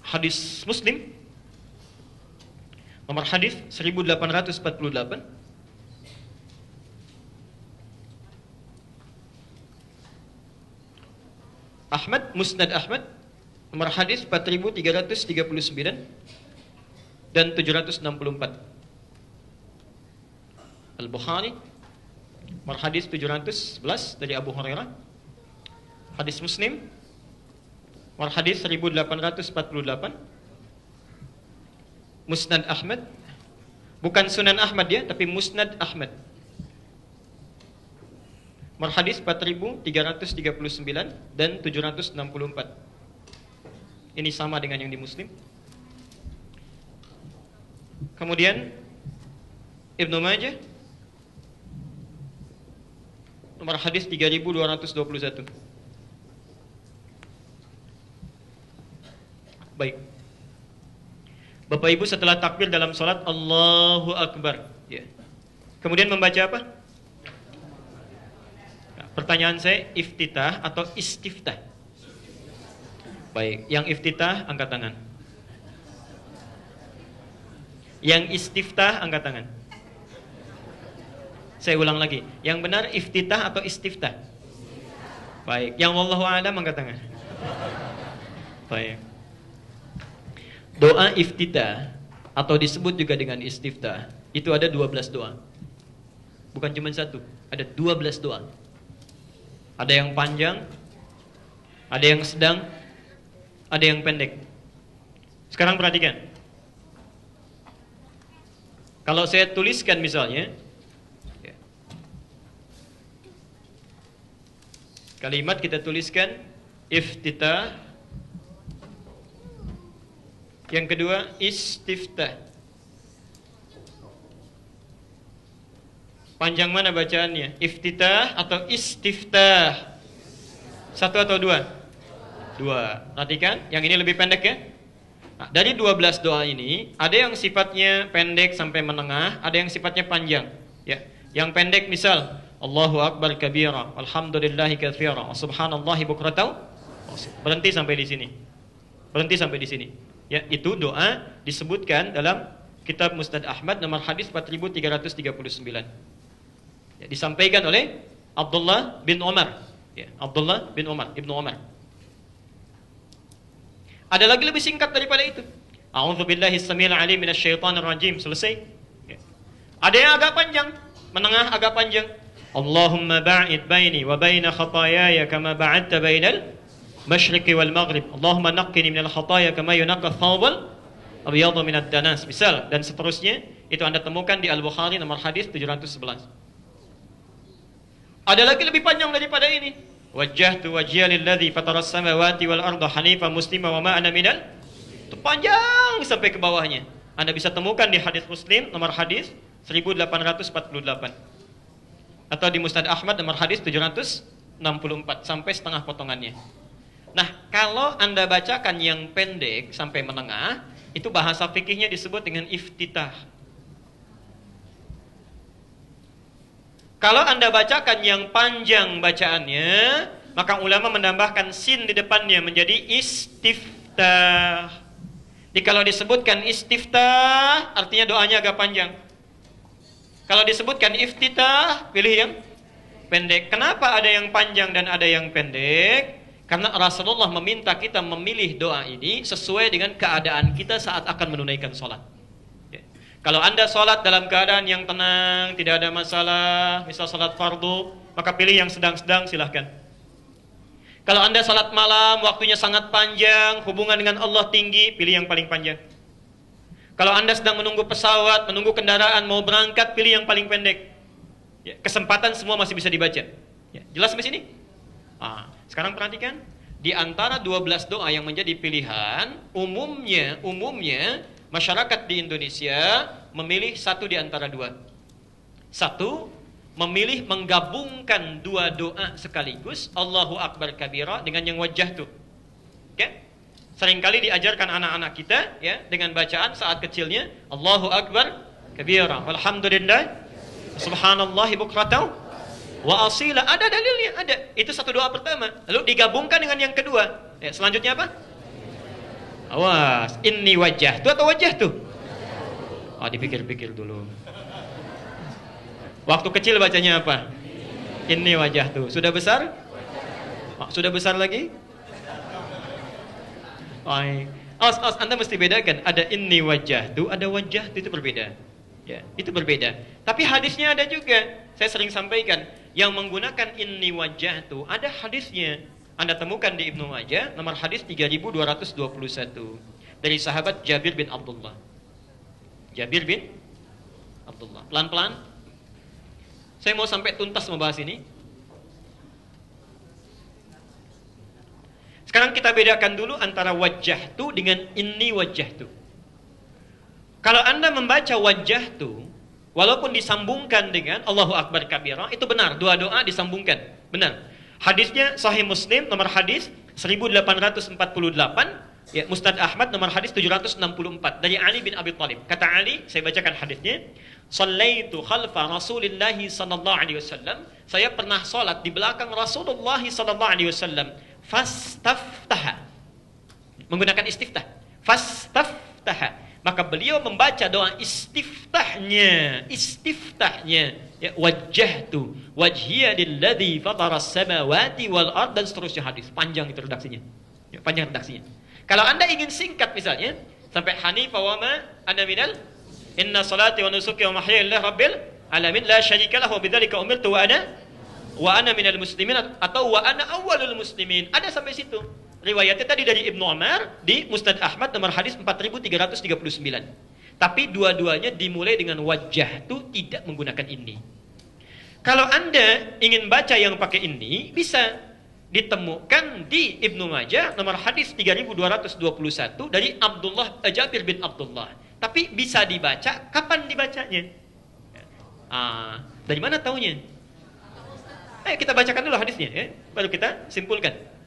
hadis Muslim nomor hadis 1848 Ahmad Musnad Ahmad nomor hadis 4339 dan 764 Al-Bukhari Nomor hadis 711 dari Abu Hurairah. Hadis Muslim Nomor hadis 1848 Musnad Ahmad. Bukan Sunan Ahmad ya Tapi Musnad Ahmad. Nomor hadis 4339 dan 764 Ini sama dengan yang di Muslim. Kemudian Ibnu Majah. Nomor hadis 3221. Baik. Bapak Ibu setelah takbir dalam sholat Allahu Akbar. Ya. Kemudian membaca apa? Nah, pertanyaan saya iftitah atau istiftah? Baik, yang iftitah angkat tangan. Yang istiftah angkat tangan. Saya ulang lagi. Yang benar iftitah atau istiftah? Baik. Yang wallahu a'lam angkat tangan. Baik. Doa iftitah atau disebut juga dengan istiftah itu ada 12 doa. Bukan cuma satu, ada 12 doa. Ada yang panjang, ada yang sedang, ada yang pendek. Sekarang perhatikan. Kalau saya tuliskan misalnya Kalimat kita tuliskan iftitah. Yang kedua istiftah. Panjang mana bacaannya? Iftitah atau istiftah? Satu atau dua? Dua. Perhatikan, yang ini lebih pendek ya. Nah, dari 12 doa ini, ada yang sifatnya pendek sampai menengah, ada yang sifatnya panjang. Ya, Yang pendek misal, Allahu Akbar kabira, alhamdulillahi kathira, subhanallahi bukratan. Berhenti sampai di sini. Berhenti sampai di sini. Ya, itu doa disebutkan dalam kitab Musnad Ahmad nomor hadis 4339. Ya, disampaikan oleh Abdullah bin Umar. Ya, Abdullah bin Umar, Ibnu Umar. Ada lagi lebih singkat daripada itu. A'udzubillahi samil alim minasyaitonir rajim. Selesai. Ya. Ada yang agak panjang, menengah agak panjang. Allahumma ba'id baini wa baina khatayaya kama ba'adta bainal masyriqi wal maghrib. Allahumma naqqini minal khataya kama yunaqqa thawbal abyadu minad danas. Misal dan seterusnya itu Anda temukan di Al-Bukhari nomor hadis 711. Ada lagi lebih panjang daripada ini. Wajjahtu wajhiya lilladzi fatara samawati wal arda hanifa muslima wa ma ana minal itu panjang sampai ke bawahnya. Anda bisa temukan di hadis Muslim nomor hadis 1848 atau di Musnad Ahmad nomor hadis 764 sampai setengah potongannya. Nah, kalau Anda bacakan yang pendek sampai menengah, itu bahasa fikihnya disebut dengan iftitah. Kalau Anda bacakan yang panjang bacaannya, maka ulama menambahkan sin di depannya menjadi istiftah. Jadi kalau disebutkan istiftah, artinya doanya agak panjang. Kalau disebutkan iftitah, pilih yang pendek. Kenapa ada yang panjang dan ada yang pendek? Karena Rasulullah meminta kita memilih doa ini sesuai dengan keadaan kita saat akan menunaikan sholat. Ya. Kalau anda sholat dalam keadaan yang tenang, tidak ada masalah, misal sholat fardu, maka pilih yang sedang-sedang silahkan. Kalau anda sholat malam, waktunya sangat panjang, hubungan dengan Allah tinggi, pilih yang paling panjang. Kalau Anda sedang menunggu pesawat, menunggu kendaraan, mau berangkat, pilih yang paling pendek. Ya, kesempatan semua masih bisa dibaca. Ya, jelas sampai sini? Ah, sekarang perhatikan. Di antara 12 doa yang menjadi pilihan, umumnya, umumnya masyarakat di Indonesia memilih satu di antara dua. Satu, memilih menggabungkan dua doa sekaligus, Allahu Akbar kabira dengan yang wajah tuh. Oke? Okay? Seringkali diajarkan anak-anak kita ya dengan bacaan saat kecilnya Allahu Akbar kabira walhamdulillah subhanallahi bukratan wa asila ada dalilnya ada itu satu doa pertama lalu digabungkan dengan yang kedua ya, selanjutnya apa awas ini wajah tuh atau wajah tuh oh dipikir-pikir dulu waktu kecil bacanya apa ini wajah tuh sudah besar oh, sudah besar lagi Baik. Awas, awas, Anda mesti bedakan. Ada ini wajah tu, ada wajah tu itu berbeda. Ya, itu berbeda. Tapi hadisnya ada juga. Saya sering sampaikan yang menggunakan ini wajah tu ada hadisnya. Anda temukan di Ibnu Majah nomor hadis 3221 dari sahabat Jabir bin Abdullah. Jabir bin Abdullah. Pelan-pelan. Saya mau sampai tuntas membahas ini. Sekarang kita bedakan dulu antara wajah tu dengan ini wajah tu. Kalau Anda membaca wajah tu, walaupun disambungkan dengan Allahu Akbar kabira, itu benar. Dua doa disambungkan. Benar. Hadisnya Sahih Muslim nomor hadis 1848 Ya, Mustad Ahmad nomor hadis 764 dari Ali bin Abi Thalib. Kata Ali, saya bacakan hadisnya. Sallaitu khalfa Rasulillah sallallahu alaihi wasallam. Saya pernah salat di belakang Rasulullah sallallahu alaihi wasallam fastaftaha. menggunakan istiftah. Fastaftaha. Maka beliau membaca doa istiftahnya, istiftahnya. Ya, wajjahtu wajhiya lilladzi fatara samawati wal ard dan seterusnya hadis. Panjang itu redaksinya. Ya, panjang redaksinya. Kalau Anda ingin singkat misalnya, sampai hanifah wa ma ana minal inna salati wa nusuki wa mahyaya lillahi rabbil alamin la syarika lahu bidzalika umirtu wa ana wa ana minal muslimin atau wa ana awwalul muslimin. Ada sampai situ. Riwayatnya tadi dari Ibnu Umar di Musnad Ahmad nomor hadis 4339. Tapi dua-duanya dimulai dengan wajah itu tidak menggunakan ini. Kalau Anda ingin baca yang pakai ini, bisa ditemukan di Ibnu Majah nomor hadis 3221 dari Abdullah eh, Jabir bin Abdullah. Tapi bisa dibaca kapan dibacanya? Ah, dari mana taunya? Eh kita bacakan dulu hadisnya ya, baru kita simpulkan.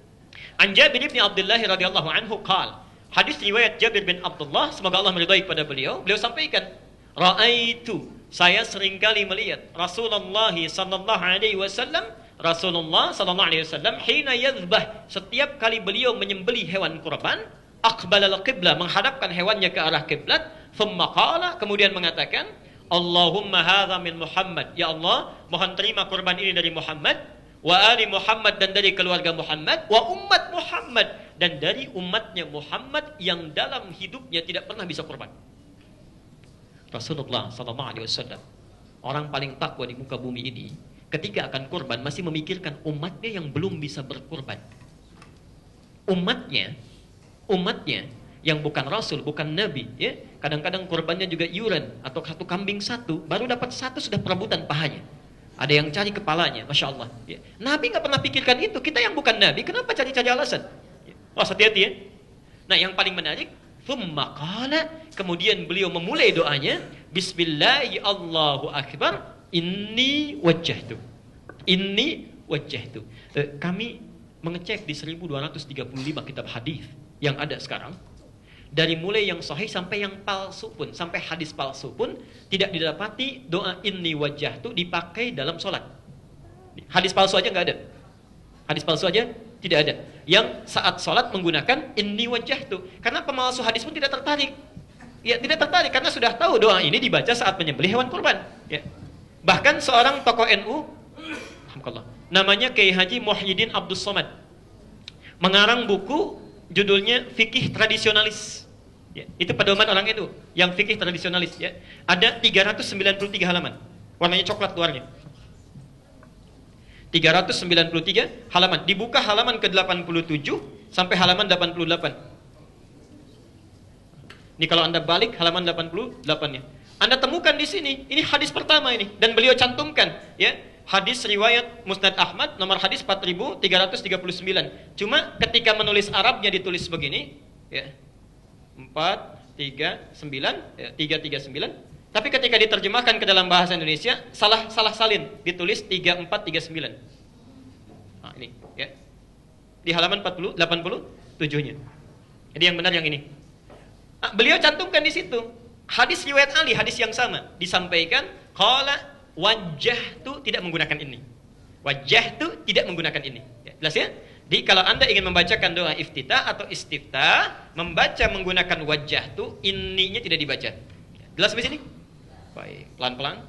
An Jabir bin Abdullah radhiyallahu anhu qal. Hadis riwayat Jabir bin Abdullah, semoga Allah meridai kepada beliau. Beliau sampaikan, "Ra'aitu, saya sering kali melihat Rasulullah sallallahu alaihi wasallam Rasulullah sallallahu alaihi wasallam hina yadhbah setiap kali beliau menyembelih hewan kurban aqbala al-qiblah menghadapkan hewannya ke arah kiblat thumma qala kemudian mengatakan Allahumma hadha min Muhammad. Ya Allah, mohon terima kurban ini dari Muhammad wa ali Muhammad dan dari keluarga Muhammad wa umat Muhammad dan dari umatnya Muhammad yang dalam hidupnya tidak pernah bisa kurban. Rasulullah sallallahu alaihi wasallam orang paling takwa di muka bumi ini ketika akan kurban masih memikirkan umatnya yang belum bisa berkurban. Umatnya umatnya yang bukan rasul, bukan nabi, ya. Kadang-kadang korbannya juga iuran atau satu kambing satu, baru dapat satu sudah perebutan pahanya. Ada yang cari kepalanya, masya Allah. Ya. Nabi nggak pernah pikirkan itu. Kita yang bukan nabi, kenapa cari-cari alasan? Ya. Oh, hati-hati ya. Nah, yang paling menarik, thumma kemudian beliau memulai doanya, Bismillahi Allahu Akbar, inni wajjahtu. Inni wajjahtu. Eh, kami mengecek di 1235 kitab hadis yang ada sekarang dari mulai yang sahih sampai yang palsu pun, sampai hadis palsu pun tidak didapati doa ini wajah itu dipakai dalam sholat. Hadis palsu aja nggak ada. Hadis palsu aja tidak ada. Yang saat sholat menggunakan ini wajah itu, karena pemalsu hadis pun tidak tertarik. Ya tidak tertarik karena sudah tahu doa ini dibaca saat menyembelih hewan kurban. Ya. Bahkan seorang tokoh NU, namanya Kiai Haji Muhyiddin Abdul Somad, mengarang buku judulnya fikih tradisionalis. Ya, itu pedoman orang itu yang fikih tradisionalis ya. Ada 393 halaman. Warnanya coklat luarnya. 393 halaman. Dibuka halaman ke-87 sampai halaman 88. Ini kalau Anda balik halaman 88-nya. Anda temukan di sini, ini hadis pertama ini dan beliau cantumkan ya hadis riwayat Musnad Ahmad nomor hadis 4339. Cuma ketika menulis Arabnya ditulis begini, ya. 4 3 9 ya, 339. Tapi ketika diterjemahkan ke dalam bahasa Indonesia salah salah salin, ditulis 3439. Nah, ini ya. Di halaman 40 87-nya. Jadi yang benar yang ini. Nah, beliau cantumkan di situ hadis riwayat Ali, hadis yang sama disampaikan qala wajah itu tidak menggunakan ini. Wajah itu tidak menggunakan ini. Ya, jelas ya? Jadi kalau Anda ingin membacakan doa iftitah atau istiftah, membaca menggunakan wajah itu ininya tidak dibaca. Jelas sampai sini? Baik, pelan-pelan.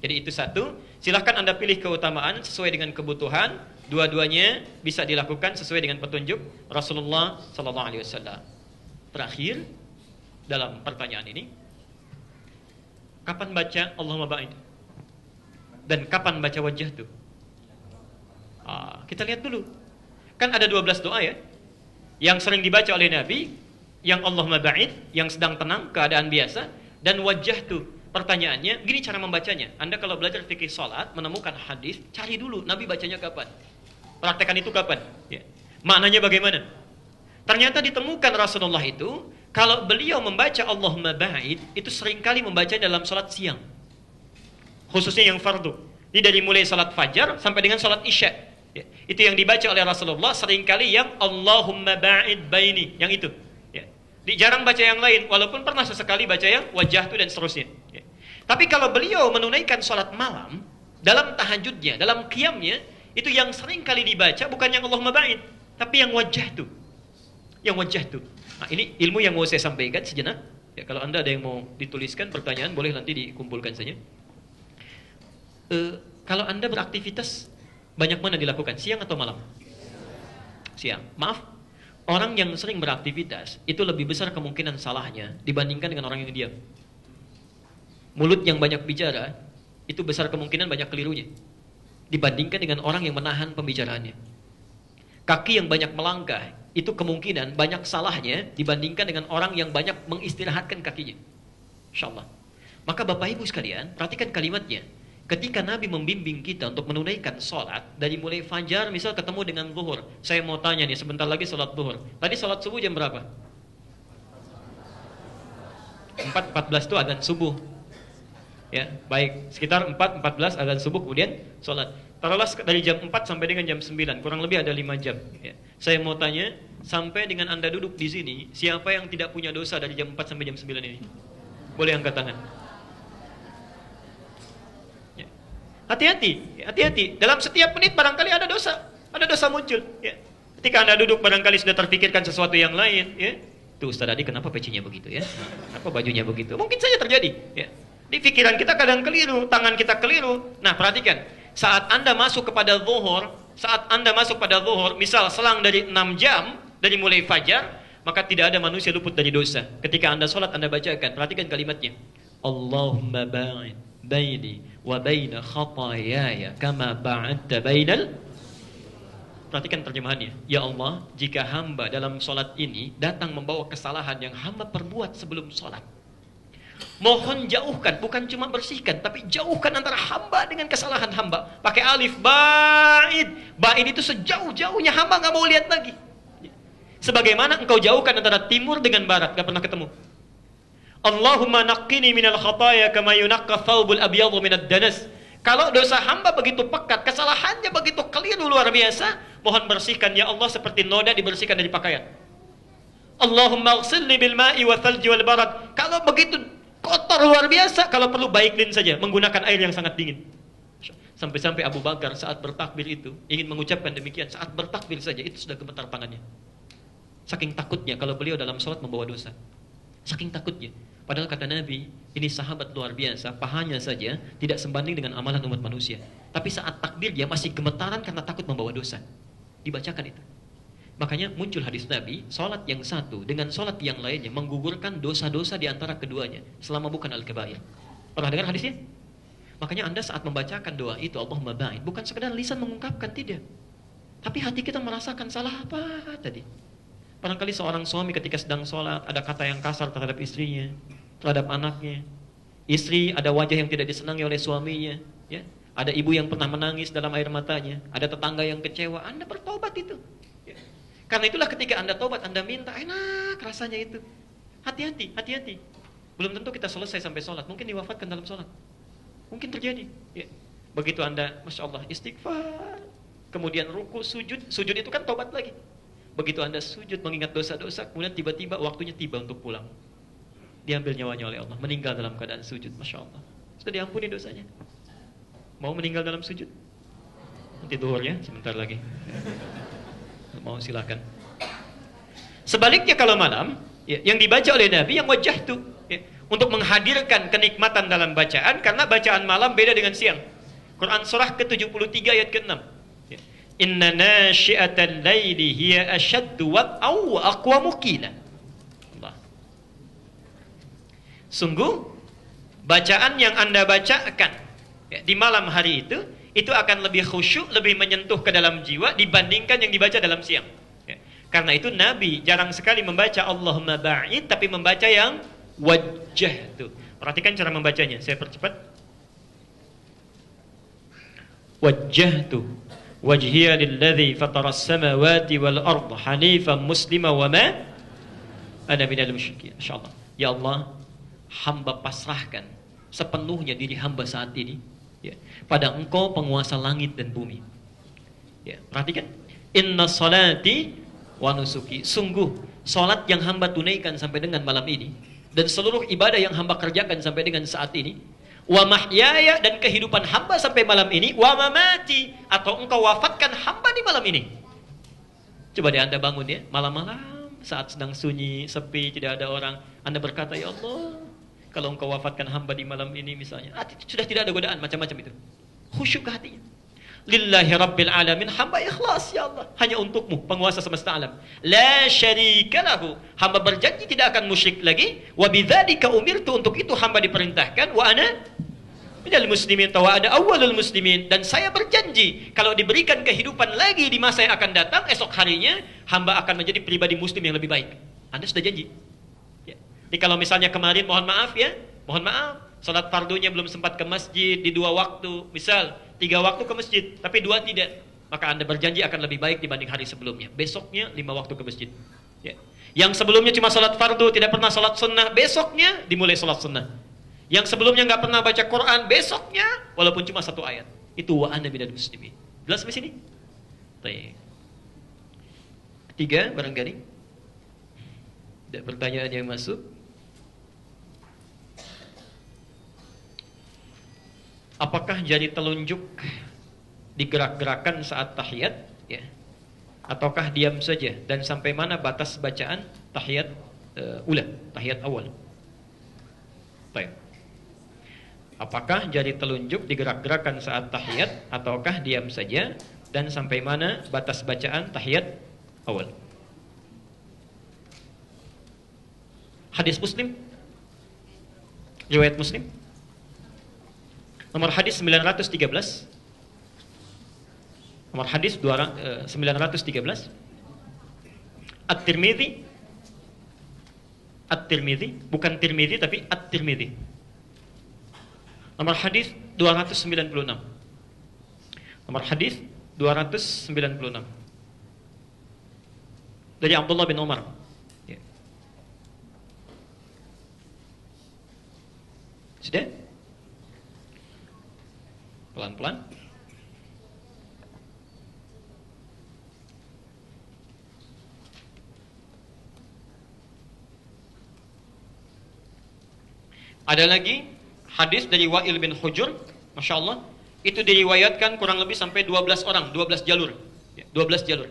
Jadi itu satu. Silahkan Anda pilih keutamaan sesuai dengan kebutuhan. Dua-duanya bisa dilakukan sesuai dengan petunjuk Rasulullah Sallallahu Alaihi Wasallam. Terakhir dalam pertanyaan ini, kapan baca Allahumma ba'id? dan kapan baca wajah itu? Ah, kita lihat dulu. Kan ada 12 doa ya. Yang sering dibaca oleh Nabi, yang Allah maba'id, yang sedang tenang, keadaan biasa, dan wajah itu. Pertanyaannya, gini cara membacanya. Anda kalau belajar fikih salat, menemukan hadis, cari dulu Nabi bacanya kapan. Praktekan itu kapan. Ya. Maknanya bagaimana? Ternyata ditemukan Rasulullah itu, kalau beliau membaca Allahumma ba'id, itu sering kali membaca dalam salat siang khususnya yang fardu. Ini dari mulai salat fajar sampai dengan salat isya. Ya. Itu yang dibaca oleh Rasulullah sering kali yang Allahumma ba'id baini, yang itu. Ya. Jarang baca yang lain, walaupun pernah sesekali baca yang wajah itu dan seterusnya. Ya. Tapi kalau beliau menunaikan salat malam, dalam tahajudnya, dalam qiyamnya, itu yang sering kali dibaca bukan yang Allahumma ba'id, tapi yang wajah itu. yang wajah itu. Nah, ini ilmu yang mau saya sampaikan sejenak. Ya, kalau anda ada yang mau dituliskan pertanyaan boleh nanti dikumpulkan saja. Uh, kalau anda beraktivitas banyak mana dilakukan siang atau malam? Siang. Maaf, orang yang sering beraktivitas itu lebih besar kemungkinan salahnya dibandingkan dengan orang yang diam. Mulut yang banyak bicara itu besar kemungkinan banyak kelirunya dibandingkan dengan orang yang menahan pembicaraannya. Kaki yang banyak melangkah itu kemungkinan banyak salahnya dibandingkan dengan orang yang banyak mengistirahatkan kakinya. Insyaallah. Maka Bapak Ibu sekalian, perhatikan kalimatnya. Ketika Nabi membimbing kita untuk menunaikan sholat dari mulai fajar misal ketemu dengan zuhur. Saya mau tanya nih sebentar lagi sholat zuhur. Tadi sholat subuh jam berapa? 4.14 itu adzan subuh. Ya, baik. Sekitar 4.14 adzan subuh kemudian sholat. Taruhlah dari jam 4 sampai dengan jam 9, kurang lebih ada 5 jam. Ya. Saya mau tanya, sampai dengan Anda duduk di sini, siapa yang tidak punya dosa dari jam 4 sampai jam 9 ini? Boleh angkat tangan. Hati-hati, hati-hati. Dalam setiap menit barangkali ada dosa, ada dosa muncul. Ya. Ketika anda duduk barangkali sudah terpikirkan sesuatu yang lain, ya. Tuh Ustaz Adi kenapa pecinya begitu ya? Apa bajunya begitu? Mungkin saja terjadi. Ya. Di pikiran kita kadang keliru, tangan kita keliru. Nah perhatikan, saat anda masuk kepada zuhur, saat anda masuk pada zuhur, misal selang dari 6 jam, dari mulai fajar, maka tidak ada manusia luput dari dosa. Ketika anda sholat, anda bacakan, perhatikan kalimatnya. Allahumma ba'id baini wa baina khatayaya kama bainal Perhatikan terjemahannya. Ya Allah, jika hamba dalam solat ini datang membawa kesalahan yang hamba perbuat sebelum solat. Mohon jauhkan, bukan cuma bersihkan, tapi jauhkan antara hamba dengan kesalahan hamba. Pakai alif, ba'id. Ba'id itu sejauh-jauhnya hamba nggak mau lihat lagi. Sebagaimana engkau jauhkan antara timur dengan barat, nggak pernah ketemu. Allahumma naqqini minal khataya kama yunaqqa thawbul abyadu minad danas. Kalau dosa hamba begitu pekat, kesalahannya begitu keliru luar biasa, mohon bersihkan ya Allah seperti noda dibersihkan dari pakaian. Allahumma ghsilni bil ma'i wa thalji wal barad. Kalau begitu kotor luar biasa, kalau perlu baiklin saja menggunakan air yang sangat dingin. Sampai-sampai Abu Bakar saat bertakbir itu ingin mengucapkan demikian, saat bertakbir saja itu sudah gemetar tangannya. Saking takutnya kalau beliau dalam sholat membawa dosa. Saking takutnya. Padahal kata Nabi, ini sahabat luar biasa, pahanya saja tidak sebanding dengan amalan umat manusia. Tapi saat takbir dia masih gemetaran karena takut membawa dosa. Dibacakan itu. Makanya muncul hadis Nabi, sholat yang satu dengan sholat yang lainnya menggugurkan dosa-dosa di antara keduanya selama bukan al-kabair. Pernah dengar hadisnya? Makanya anda saat membacakan doa itu Allahumma ba'id, bukan sekedar lisan mengungkapkan, tidak. Tapi hati kita merasakan salah apa tadi. Barangkali seorang suami ketika sedang sholat ada kata yang kasar terhadap istrinya, terhadap anaknya. Istri ada wajah yang tidak disenangi oleh suaminya. Ya. Ada ibu yang pernah menangis dalam air matanya. Ada tetangga yang kecewa. Anda bertobat itu. Ya. Karena itulah ketika Anda tobat, Anda minta, enak rasanya itu. Hati-hati, hati-hati. Belum tentu kita selesai sampai sholat. Mungkin diwafatkan dalam sholat. Mungkin terjadi. Ya. Begitu Anda, Masya Allah, istighfar. Kemudian ruku, sujud. Sujud itu kan tobat lagi. Begitu Anda sujud mengingat dosa-dosa, kemudian tiba-tiba waktunya tiba untuk pulang. Diambil nyawanya oleh Allah, meninggal dalam keadaan sujud. Masya Allah. Sudah diampuni dosanya. Mau meninggal dalam sujud? Nanti duhur ya, sebentar lagi. Mau silakan. Sebaliknya kalau malam, ya, yang dibaca oleh Nabi yang wajah itu ya, untuk menghadirkan kenikmatan dalam bacaan karena bacaan malam beda dengan siang. Quran surah ke-73 ayat ke-6. Inna nasyi'atal laili hiya ashaddu wat'aw wa aqwamu qila. Allah. Sungguh bacaan yang Anda bacakan ya, di malam hari itu itu akan lebih khusyuk, lebih menyentuh ke dalam jiwa dibandingkan yang dibaca dalam siang. Ya. Karena itu Nabi jarang sekali membaca Allahumma ba'id tapi membaca yang wajah itu. Perhatikan cara membacanya. Saya percepat. Wajah tuh wajhiya lilladzi fatara as-samawati wal ard hanifan muslima wa ma ana minal musyrikin insyaallah ya Allah hamba pasrahkan sepenuhnya diri hamba saat ini ya pada engkau penguasa langit dan bumi. Ya perhatikan. Inna salati wa nusuki. Sungguh salat yang hamba tunaikan sampai dengan malam ini dan seluruh ibadah yang hamba kerjakan sampai dengan saat ini wa mahyaya dan kehidupan hamba sampai malam ini wa mamati atau engkau wafatkan hamba di malam ini coba deh anda bangun ya malam-malam saat sedang sunyi, sepi, tidak ada orang, Anda berkata, "Ya Allah, kalau Engkau wafatkan hamba di malam ini misalnya." Sudah tidak ada godaan macam-macam itu. Khusyuk ke hatinya. Lillahi Rabbil Alamin hamba ikhlas ya Allah. Hanya untukmu penguasa semesta alam. La syarika lahu. Hamba berjanji tidak akan musyrik lagi. Wa bidzalika umirtu untuk itu hamba diperintahkan. Wa ana minal muslimin tawa ada awalul muslimin. Dan saya berjanji kalau diberikan kehidupan lagi di masa yang akan datang esok harinya hamba akan menjadi pribadi muslim yang lebih baik. Anda sudah janji? Ya. jadi kalau misalnya kemarin mohon maaf ya. Mohon maaf salat fardunya belum sempat ke masjid di dua waktu. Misal tiga waktu ke masjid tapi dua tidak maka anda berjanji akan lebih baik dibanding hari sebelumnya besoknya lima waktu ke masjid ya. yang sebelumnya cuma salat fardu tidak pernah salat sunnah besoknya dimulai salat sunnah yang sebelumnya nggak pernah baca Quran, besoknya walaupun cuma satu ayat. Itu wa ana minal muslimin. Jelas sampai sini? Baik. Ketiga, barangkali. Tidak pertanyaan yang masuk. Apakah jari telunjuk digerak-gerakan saat tahiyat? Ya. Ataukah diam saja? Dan sampai mana batas bacaan tahiyat uh, ula, tahiyat awal? Baik. Apakah jari telunjuk digerak-gerakkan saat tahiyat ataukah diam saja dan sampai mana batas bacaan tahiyat awal? Hadis Muslim Riwayat Muslim Nomor hadis 913 Nomor hadis 913 eh, At-Tirmidzi At-Tirmidzi bukan Tirmidzi tapi At-Tirmidzi Nomor hadis 296. Nomor hadis 296. Dari Abdullah bin Umar. Ya. Sudah? Pelan-pelan. Ada lagi hadis dari Wa'il bin Hujur, Masya Allah, itu diriwayatkan kurang lebih sampai 12 orang, 12 jalur. 12 ya, jalur.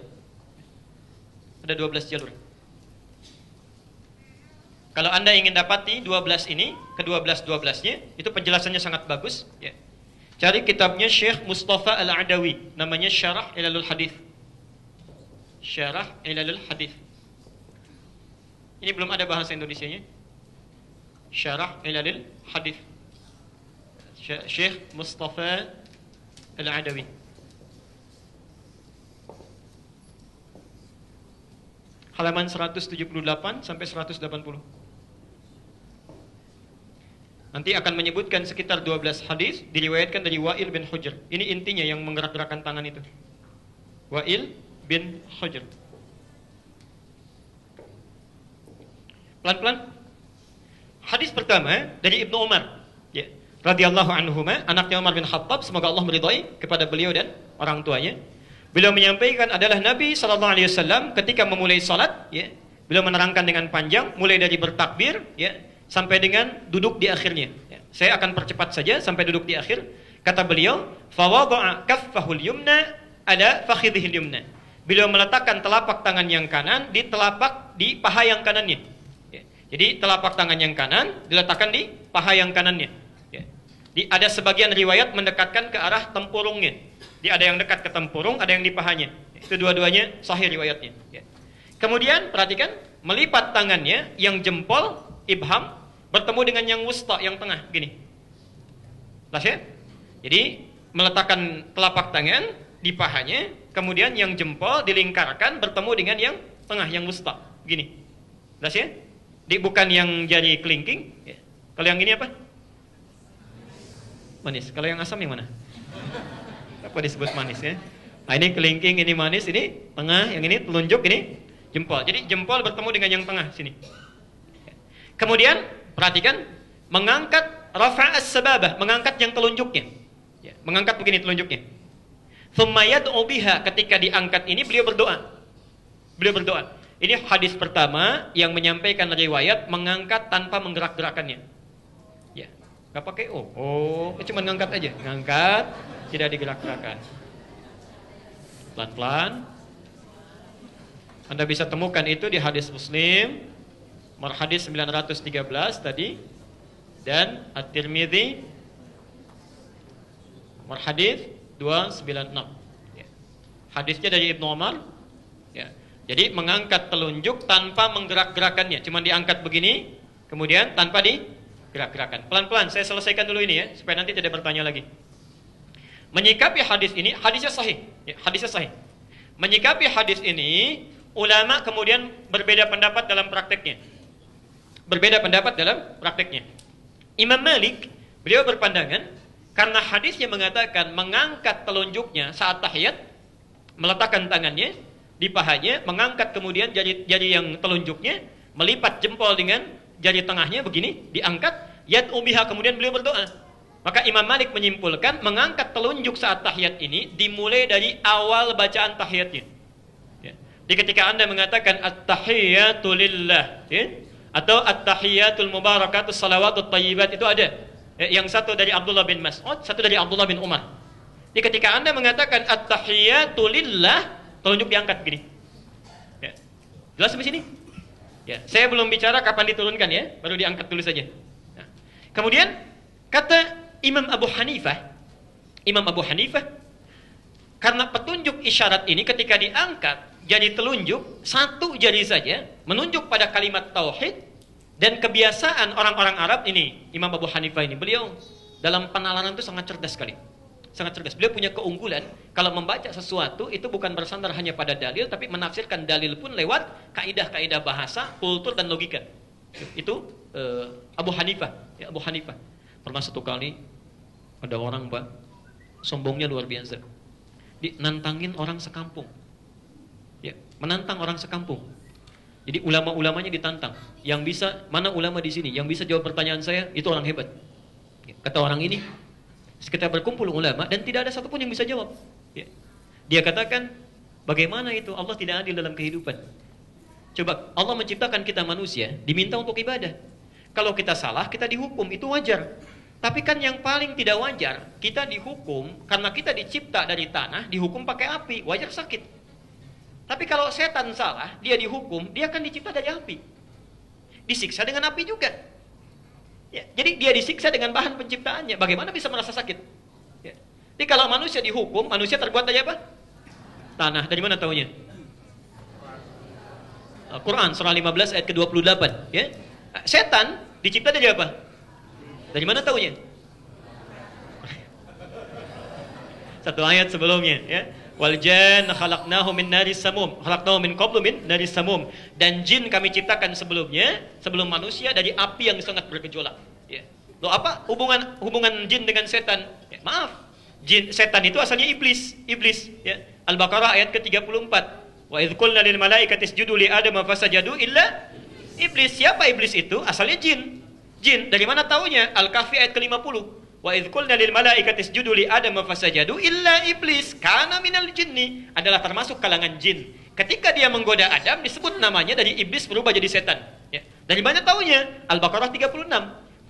Ada 12 jalur. Kalau Anda ingin dapati 12 ini, ke-12-12-nya, itu penjelasannya sangat bagus. Ya. Cari kitabnya Syekh Mustafa Al-Adawi, namanya Syarah Ilalul Hadith. Syarah Ilalul Hadith. Ini belum ada bahasa Indonesia-nya. Syarah Ilalul Hadith. Syekh Mustafa Al-Adawi halaman 178 sampai 180 Nanti akan menyebutkan sekitar 12 hadis diriwayatkan dari Wa'il bin Hujr. Ini intinya yang menggerak-gerakkan tangan itu. Wa'il bin Hujr. Pelan-pelan. Hadis pertama dari Ibnu Umar. Ya radhiyallahu anhuma, anaknya Umar bin Khattab, semoga Allah meridhai kepada beliau dan orang tuanya. Beliau menyampaikan adalah Nabi sallallahu alaihi wasallam ketika memulai salat, ya, beliau menerangkan dengan panjang mulai dari bertakbir, ya, sampai dengan duduk di akhirnya. Ya. Saya akan percepat saja sampai duduk di akhir. Kata beliau, "Fawadha'a kaffahul yumna ada fakhidhil yumna." Beliau meletakkan telapak tangan yang kanan di telapak di paha yang kanannya. Ya. Jadi telapak tangan yang kanan diletakkan di paha yang kanannya. Di, ada sebagian riwayat mendekatkan ke arah tempurungnya. Di, ada yang dekat ke tempurung, ada yang di pahanya. Itu dua-duanya sahih riwayatnya. Ya. Kemudian perhatikan melipat tangannya yang jempol ibham bertemu dengan yang wusta yang tengah gini. Jelas ya? Jadi meletakkan telapak tangan di pahanya, kemudian yang jempol dilingkarkan bertemu dengan yang tengah yang wusta gini. Jelas ya? Di, bukan yang jari kelingking. Ya. Kalau yang ini apa? manis. Kalau yang asam yang mana? Apa disebut manis ya? Nah ini kelingking, ini manis, ini tengah, yang ini telunjuk, ini jempol. Jadi jempol bertemu dengan yang tengah sini. Kemudian perhatikan mengangkat rafa as-sababah, mengangkat yang telunjuknya. Ya, mengangkat begini telunjuknya. Thumma yad'u biha ketika diangkat ini beliau berdoa. Beliau berdoa. Ini hadis pertama yang menyampaikan riwayat mengangkat tanpa menggerak-gerakannya. Gak pakai O. Oh, cuma ngangkat aja. Ngangkat, tidak digerak-gerakkan. Pelan-pelan. Anda bisa temukan itu di hadis Muslim, hadis 913 tadi dan At-Tirmidzi hadis 296. Ya. Hadisnya dari Ibnu Umar. Ya. Jadi mengangkat telunjuk tanpa menggerak-gerakannya, cuma diangkat begini, kemudian tanpa digerak-gerakan. Pelan-pelan saya selesaikan dulu ini ya, supaya nanti tidak bertanya lagi. Menyikapi hadis ini, hadisnya sahih, ya, hadisnya sahih. Menyikapi hadis ini, ulama kemudian berbeda pendapat dalam prakteknya. Berbeda pendapat dalam prakteknya. Imam Malik, beliau berpandangan karena hadisnya mengatakan mengangkat telunjuknya saat tahiyat, meletakkan tangannya di pahanya, mengangkat kemudian jari jari yang telunjuknya, melipat jempol dengan jari tengahnya begini, diangkat, yat ubiha kemudian beliau berdoa. Maka Imam Malik menyimpulkan mengangkat telunjuk saat tahiyat ini dimulai dari awal bacaan tahiyatnya. Ya. Di ketika Anda mengatakan at-tahiyatu lillah, ya? Atau at-tahiyatul mubarakatus salawatut tayyibat itu ada Eh, yang satu dari Abdullah bin Mas'ud, satu dari Abdullah bin Umar. Jadi ketika Anda mengatakan at-tahiyatu lillah, telunjuk diangkat begini. Ya. Jelas sampai sini? Ya, saya belum bicara kapan diturunkan ya, baru diangkat dulu saja. Nah. Kemudian kata Imam Abu Hanifah, Imam Abu Hanifah karena petunjuk isyarat ini ketika diangkat jadi telunjuk satu jari saja menunjuk pada kalimat tauhid dan kebiasaan orang-orang Arab ini, Imam Abu Hanifah ini, beliau dalam penalaran itu sangat cerdas sekali. Sangat cerdas. Beliau punya keunggulan kalau membaca sesuatu itu bukan bersandar hanya pada dalil tapi menafsirkan dalil pun lewat kaidah-kaidah bahasa, kultur dan logika. Itu uh, Abu Hanifah, ya Abu Hanifah. Pernah satu kali ada orang, Pak, sombongnya luar biasa. Di, nantangin orang sekampung. Menantang orang sekampung. Jadi ulama-ulamanya ditantang. Yang bisa, mana ulama di sini? Yang bisa jawab pertanyaan saya, itu orang hebat. Kata orang ini, sekitar berkumpul ulama dan tidak ada satupun yang bisa jawab. Ya. Dia katakan, bagaimana itu Allah tidak adil dalam kehidupan? Coba, Allah menciptakan kita manusia, diminta untuk ibadah. Kalau kita salah, kita dihukum, itu wajar. Tapi kan yang paling tidak wajar, kita dihukum karena kita dicipta dari tanah, dihukum pakai api, wajar sakit. Tapi kalau setan salah, dia dihukum, dia akan dicipta dari api. Disiksa dengan api juga. Ya, jadi dia disiksa dengan bahan penciptaannya. Bagaimana bisa merasa sakit? Ya. Jadi kalau manusia dihukum, manusia terbuat dari apa? Tanah. Dari mana tahunya? Al-Quran surah 15 ayat ke-28. Ya. Setan dicipta dari apa? Dari mana tahunya? (laughs) Satu ayat sebelumnya. Ya. Wal jan khalaqnahu min naris samum. Khalaqnahu min qablu min naris samum. Dan jin kami ciptakan sebelumnya, sebelum manusia dari api yang sangat bergejolak. Ya. Loh apa hubungan hubungan jin dengan setan? Ya, maaf. Jin setan itu asalnya iblis, iblis ya. Al-Baqarah ayat ke-34. Wa idz qulna lil malaikati isjudu li adama fasajadu illa iblis. Siapa iblis itu? Asalnya jin. Jin. Dari mana taunya? Al-Kahfi ayat ke-50. Wa idh qulna lil malaikati isjudu li Adam fasajadu illa iblis kana minal jinni adalah termasuk kalangan jin. Ketika dia menggoda Adam disebut namanya dari iblis berubah jadi setan. Ya. Dari mana taunya? Al-Baqarah 36.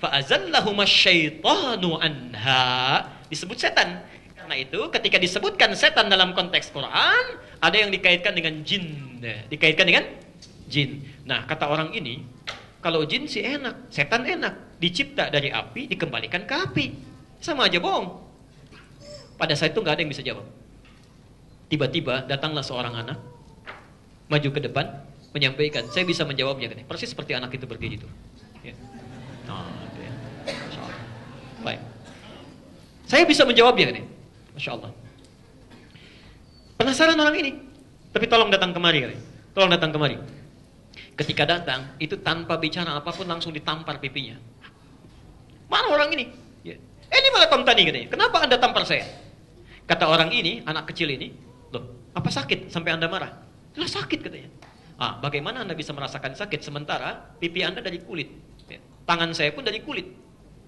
Fa azallahuma syaitanu anha disebut setan. Karena itu ketika disebutkan setan dalam konteks Quran ada yang dikaitkan dengan jin, dikaitkan dengan jin. Nah, kata orang ini, kalau jin sih enak, setan enak. Dicipta dari api, dikembalikan ke api. Sama aja bohong. Pada saat itu nggak ada yang bisa jawab. Tiba-tiba datanglah seorang anak, maju ke depan, menyampaikan, saya bisa menjawabnya. Persis seperti anak itu berdiri itu. Ya. Nah, ya. Baik. Saya bisa menjawabnya. Nih. Masya Allah. Penasaran orang ini. Tapi tolong datang kemari. Tolong datang kemari. Ketika datang, itu tanpa bicara apa pun langsung ditampar pipinya. Mana orang ini? Ya. Eh, ini malah tani katanya. Kenapa anda tampar saya? Kata orang ini, anak kecil ini, loh, apa sakit sampai anda marah? Lah sakit katanya. Ah, bagaimana anda bisa merasakan sakit sementara pipi anda dari kulit? Ya. Tangan saya pun dari kulit.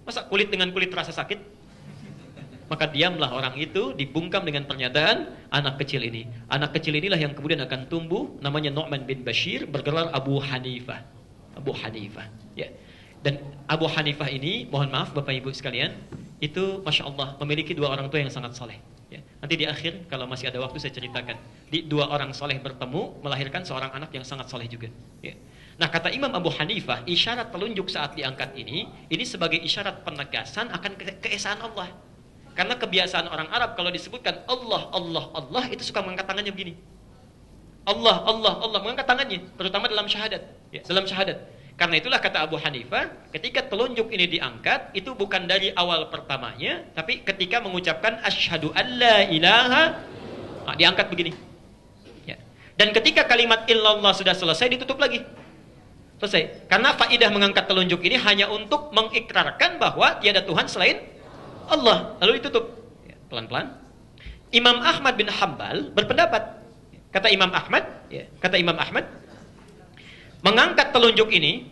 Masa kulit dengan kulit terasa sakit? Maka diamlah orang itu dibungkam dengan pernyataan anak kecil ini. Anak kecil inilah yang kemudian akan tumbuh namanya Nu'man bin Bashir bergelar Abu Hanifah. Abu Hanifah. Ya. Dan Abu Hanifah ini, mohon maaf Bapak Ibu sekalian, itu Masya Allah memiliki dua orang tua yang sangat saleh. Ya. Nanti di akhir kalau masih ada waktu saya ceritakan. Di dua orang soleh bertemu melahirkan seorang anak yang sangat soleh juga. Ya. Nah kata Imam Abu Hanifah, isyarat telunjuk saat diangkat ini, ini sebagai isyarat penegasan akan ke keesaan Allah. Karena kebiasaan orang Arab kalau disebutkan Allah, Allah, Allah itu suka mengangkat tangannya begini. Allah, Allah, Allah mengangkat tangannya, terutama dalam syahadat. Ya, dalam syahadat. Karena itulah kata Abu Hanifah, ketika telunjuk ini diangkat, itu bukan dari awal pertamanya, tapi ketika mengucapkan asyhadu alla ilaha, nah, diangkat begini. Ya. Dan ketika kalimat illallah sudah selesai, ditutup lagi. Selesai. Karena faidah mengangkat telunjuk ini hanya untuk mengikrarkan bahwa tiada Tuhan selain Allah. Lalu ditutup. Ya, pelan-pelan. Imam Ahmad bin Hambal berpendapat. Kata Imam Ahmad, ya, kata Imam Ahmad, mengangkat telunjuk ini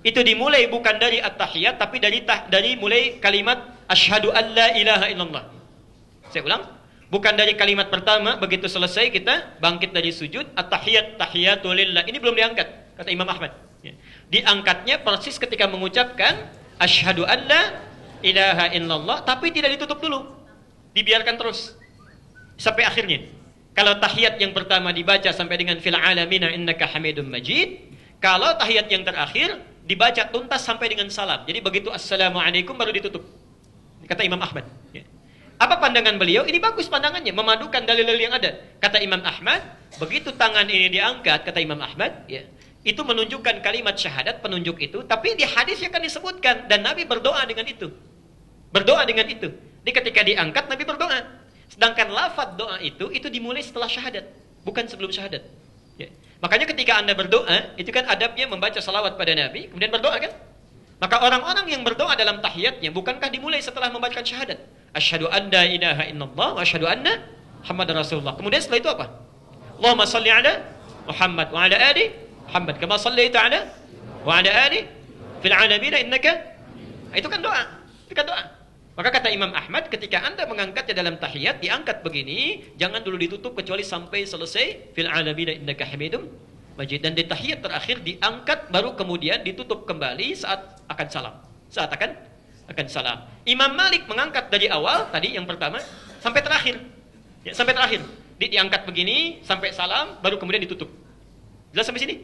itu dimulai bukan dari at-tahiyat tapi dari tah, dari mulai kalimat asyhadu alla ilaha illallah. Saya ulang, bukan dari kalimat pertama begitu selesai kita bangkit dari sujud at-tahiyat tahiyatul lillah. Ini belum diangkat kata Imam Ahmad. Ya. Diangkatnya persis ketika mengucapkan asyhadu alla ilaha illallah tapi tidak ditutup dulu. Dibiarkan terus sampai akhirnya. Kalau tahiyat yang pertama dibaca sampai dengan fil alamina innaka hamidum majid, kalau tahiyat yang terakhir dibaca tuntas sampai dengan salam. Jadi begitu assalamualaikum baru ditutup. Kata Imam Ahmad. Ya. Apa pandangan beliau? Ini bagus pandangannya, memadukan dalil-dalil yang ada. Kata Imam Ahmad, begitu tangan ini diangkat, kata Imam Ahmad, ya, itu menunjukkan kalimat syahadat, penunjuk itu, tapi di hadis akan disebutkan, dan Nabi berdoa dengan itu. Berdoa dengan itu. Di ketika diangkat, Nabi berdoa. Sedangkan lafad doa itu, itu dimulai setelah syahadat, bukan sebelum syahadat. Ya. Makanya ketika Anda berdoa, itu kan adabnya membaca salawat pada Nabi, kemudian berdoa kan? Maka orang-orang yang berdoa dalam tahiyatnya, bukankah dimulai setelah membacakan syahadat? Asyhadu anna ilaha illallah wa asyhadu anna Muhammad Rasulullah. Kemudian setelah itu apa? Allahumma salli ala Muhammad wa ala ali Muhammad kama sallaita ala wa ala ali fil alamin innaka itu kan doa. Itu kan doa. Maka kata Imam Ahmad, ketika anda mengangkatnya dalam tahiyat, diangkat begini, jangan dulu ditutup kecuali sampai selesai. Fil alamina innaka hamidum majid. Dan di tahiyat terakhir diangkat, baru kemudian ditutup kembali saat akan salam. Saat akan akan salam. Imam Malik mengangkat dari awal, tadi yang pertama, sampai terakhir. Ya, sampai terakhir. Di, diangkat begini, sampai salam, baru kemudian ditutup. Jelas sampai sini?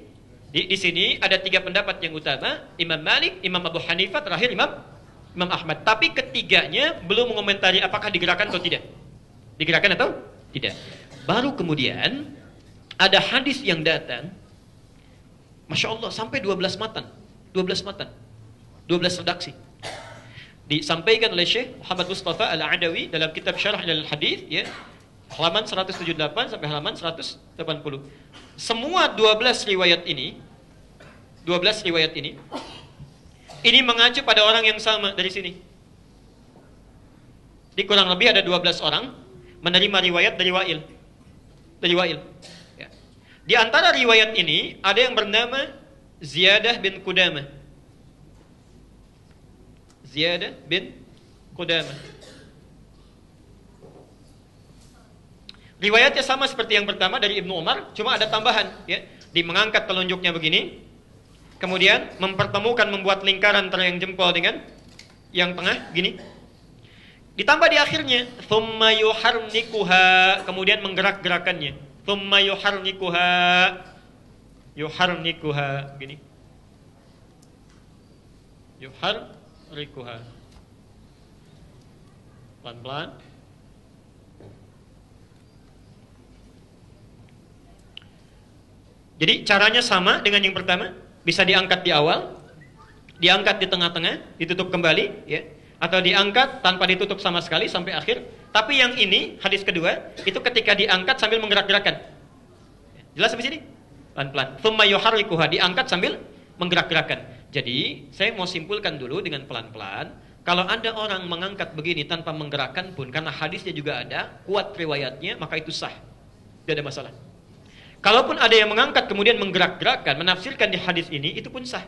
Di, di sini ada tiga pendapat yang utama. Imam Malik, Imam Abu Hanifah, terakhir Imam Imam Ahmad. Tapi ketiganya belum mengomentari apakah digerakkan atau tidak. Digerakkan atau tidak. Baru kemudian ada hadis yang datang. Masya Allah sampai 12 matan. 12 matan. 12 redaksi. Disampaikan oleh Syekh Muhammad Mustafa Al-Adawi dalam kitab Syarah Al-Hadis ya. Halaman 178 sampai halaman 180. Semua 12 riwayat ini 12 riwayat ini ini mengacu pada orang yang sama dari sini. Di kurang lebih ada 12 orang menerima riwayat dari Wa'il. Dari Wa'il. Ya. Di antara riwayat ini ada yang bernama Ziyadah bin Qudamah. Ziyadah bin Qudamah. Riwayatnya sama seperti yang pertama dari Ibnu Umar, cuma ada tambahan, ya. Di mengangkat telunjuknya begini, Kemudian mempertemukan membuat lingkaran antara yang jempol dengan yang tengah gini. Ditambah di akhirnya thumma yuharnikuha kemudian menggerak-gerakannya. Thumma yuharnikuha yuharnikuha gini. Yuharnikuha. Pelan-pelan. Jadi caranya sama dengan yang pertama bisa diangkat di awal, diangkat di tengah-tengah, ditutup kembali, ya, atau diangkat tanpa ditutup sama sekali sampai akhir. Tapi yang ini hadis kedua itu ketika diangkat sambil menggerak-gerakkan. Jelas sampai sini? Pelan-pelan. Yuharrikuha diangkat sambil menggerak-gerakkan. Jadi saya mau simpulkan dulu dengan pelan-pelan. Kalau ada orang mengangkat begini tanpa menggerakkan pun, karena hadisnya juga ada, kuat riwayatnya, maka itu sah. Tidak ada masalah. Kalaupun ada yang mengangkat kemudian menggerak-gerakkan, menafsirkan di hadis ini, itu pun sah.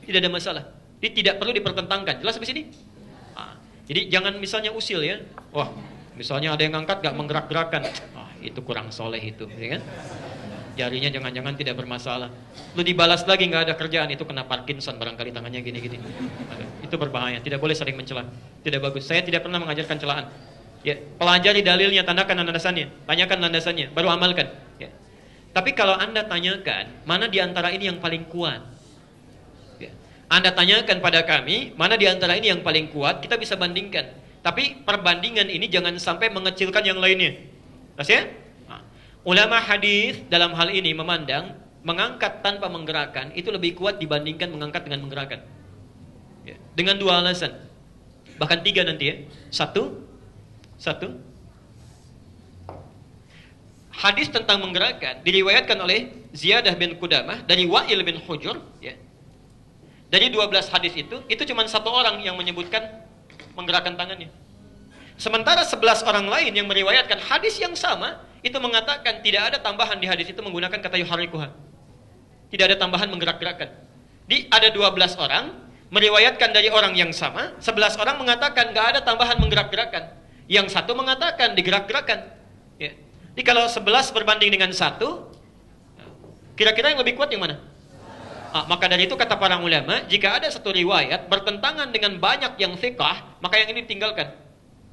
Tidak ada masalah. Ini tidak perlu dipertentangkan. Jelas sampai sini? Nah, jadi jangan misalnya usil ya. Wah, misalnya ada yang angkat gak menggerak-gerakkan. Ah, itu kurang soleh itu, ya kan? Jarinya jangan-jangan tidak bermasalah. Lu dibalas lagi nggak ada kerjaan itu kena Parkinson barangkali tangannya gini-gini. Itu berbahaya. Tidak boleh sering mencela. Tidak bagus. Saya tidak pernah mengajarkan celaan. Ya, pelajari dalilnya, tandakan landasannya, tanyakan landasannya, baru amalkan. Ya. Tapi kalau Anda tanyakan, mana di antara ini yang paling kuat? Ya. Anda tanyakan pada kami, mana di antara ini yang paling kuat, kita bisa bandingkan. Tapi perbandingan ini jangan sampai mengecilkan yang lainnya. Terus ya? Ulama hadis dalam hal ini memandang mengangkat tanpa menggerakkan itu lebih kuat dibandingkan mengangkat dengan menggerakkan. Ya. Dengan dua alasan. Bahkan tiga nanti ya. Satu, satu. Hadis tentang menggerakkan diriwayatkan oleh Ziyadah bin Qudamah dari Wa'il bin Hujur ya. Dari 12 hadis itu, itu cuma satu orang yang menyebutkan menggerakkan tangannya. Sementara 11 orang lain yang meriwayatkan hadis yang sama, itu mengatakan tidak ada tambahan di hadis itu menggunakan kata yuharikuha. Tidak ada tambahan menggerak-gerakkan. Di ada 12 orang meriwayatkan dari orang yang sama, 11 orang mengatakan nggak ada tambahan menggerak-gerakkan. Yang satu mengatakan digerak-gerakan. Ya. Jadi kalau sebelas berbanding dengan satu, kira-kira yang lebih kuat yang mana? Ah, maka dari itu kata para ulama, jika ada satu riwayat bertentangan dengan banyak yang fikah, maka yang ini ditinggalkan.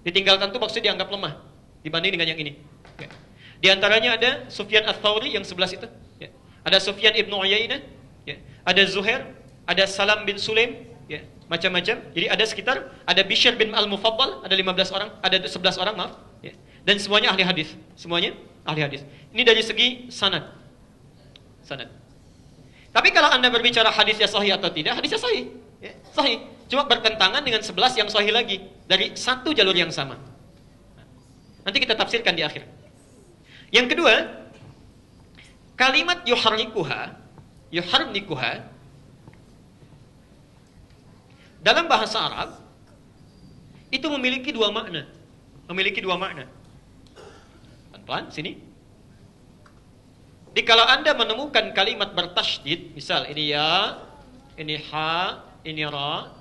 Ditinggalkan itu maksudnya dianggap lemah dibanding dengan yang ini. Ya. Di antaranya ada Sufyan Ats-Tsauri yang sebelas itu. Ya. Ada Sufyan Ibnu Uyainah, ya. ada Zuhair, ada Salam bin Sulaim, macam-macam. Jadi ada sekitar ada Bishr bin Al-Mufaddal, ada 15 orang, ada 11 orang, maaf. Dan semuanya ahli hadis. Semuanya ahli hadis. Ini dari segi sanad. Sanad. Tapi kalau Anda berbicara hadisnya sahih atau tidak, hadisnya sahih. Ya, sahih. Cuma bertentangan dengan 11 yang sahih lagi dari satu jalur yang sama. Nanti kita tafsirkan di akhir. Yang kedua, kalimat yuharnikuha, yuharnikuha dalam bahasa Arab itu memiliki dua makna. Memiliki dua makna. Pelan-pelan sini. Jadi kalau Anda menemukan kalimat bertasydid, misal ini ya, ini ha, ini ra,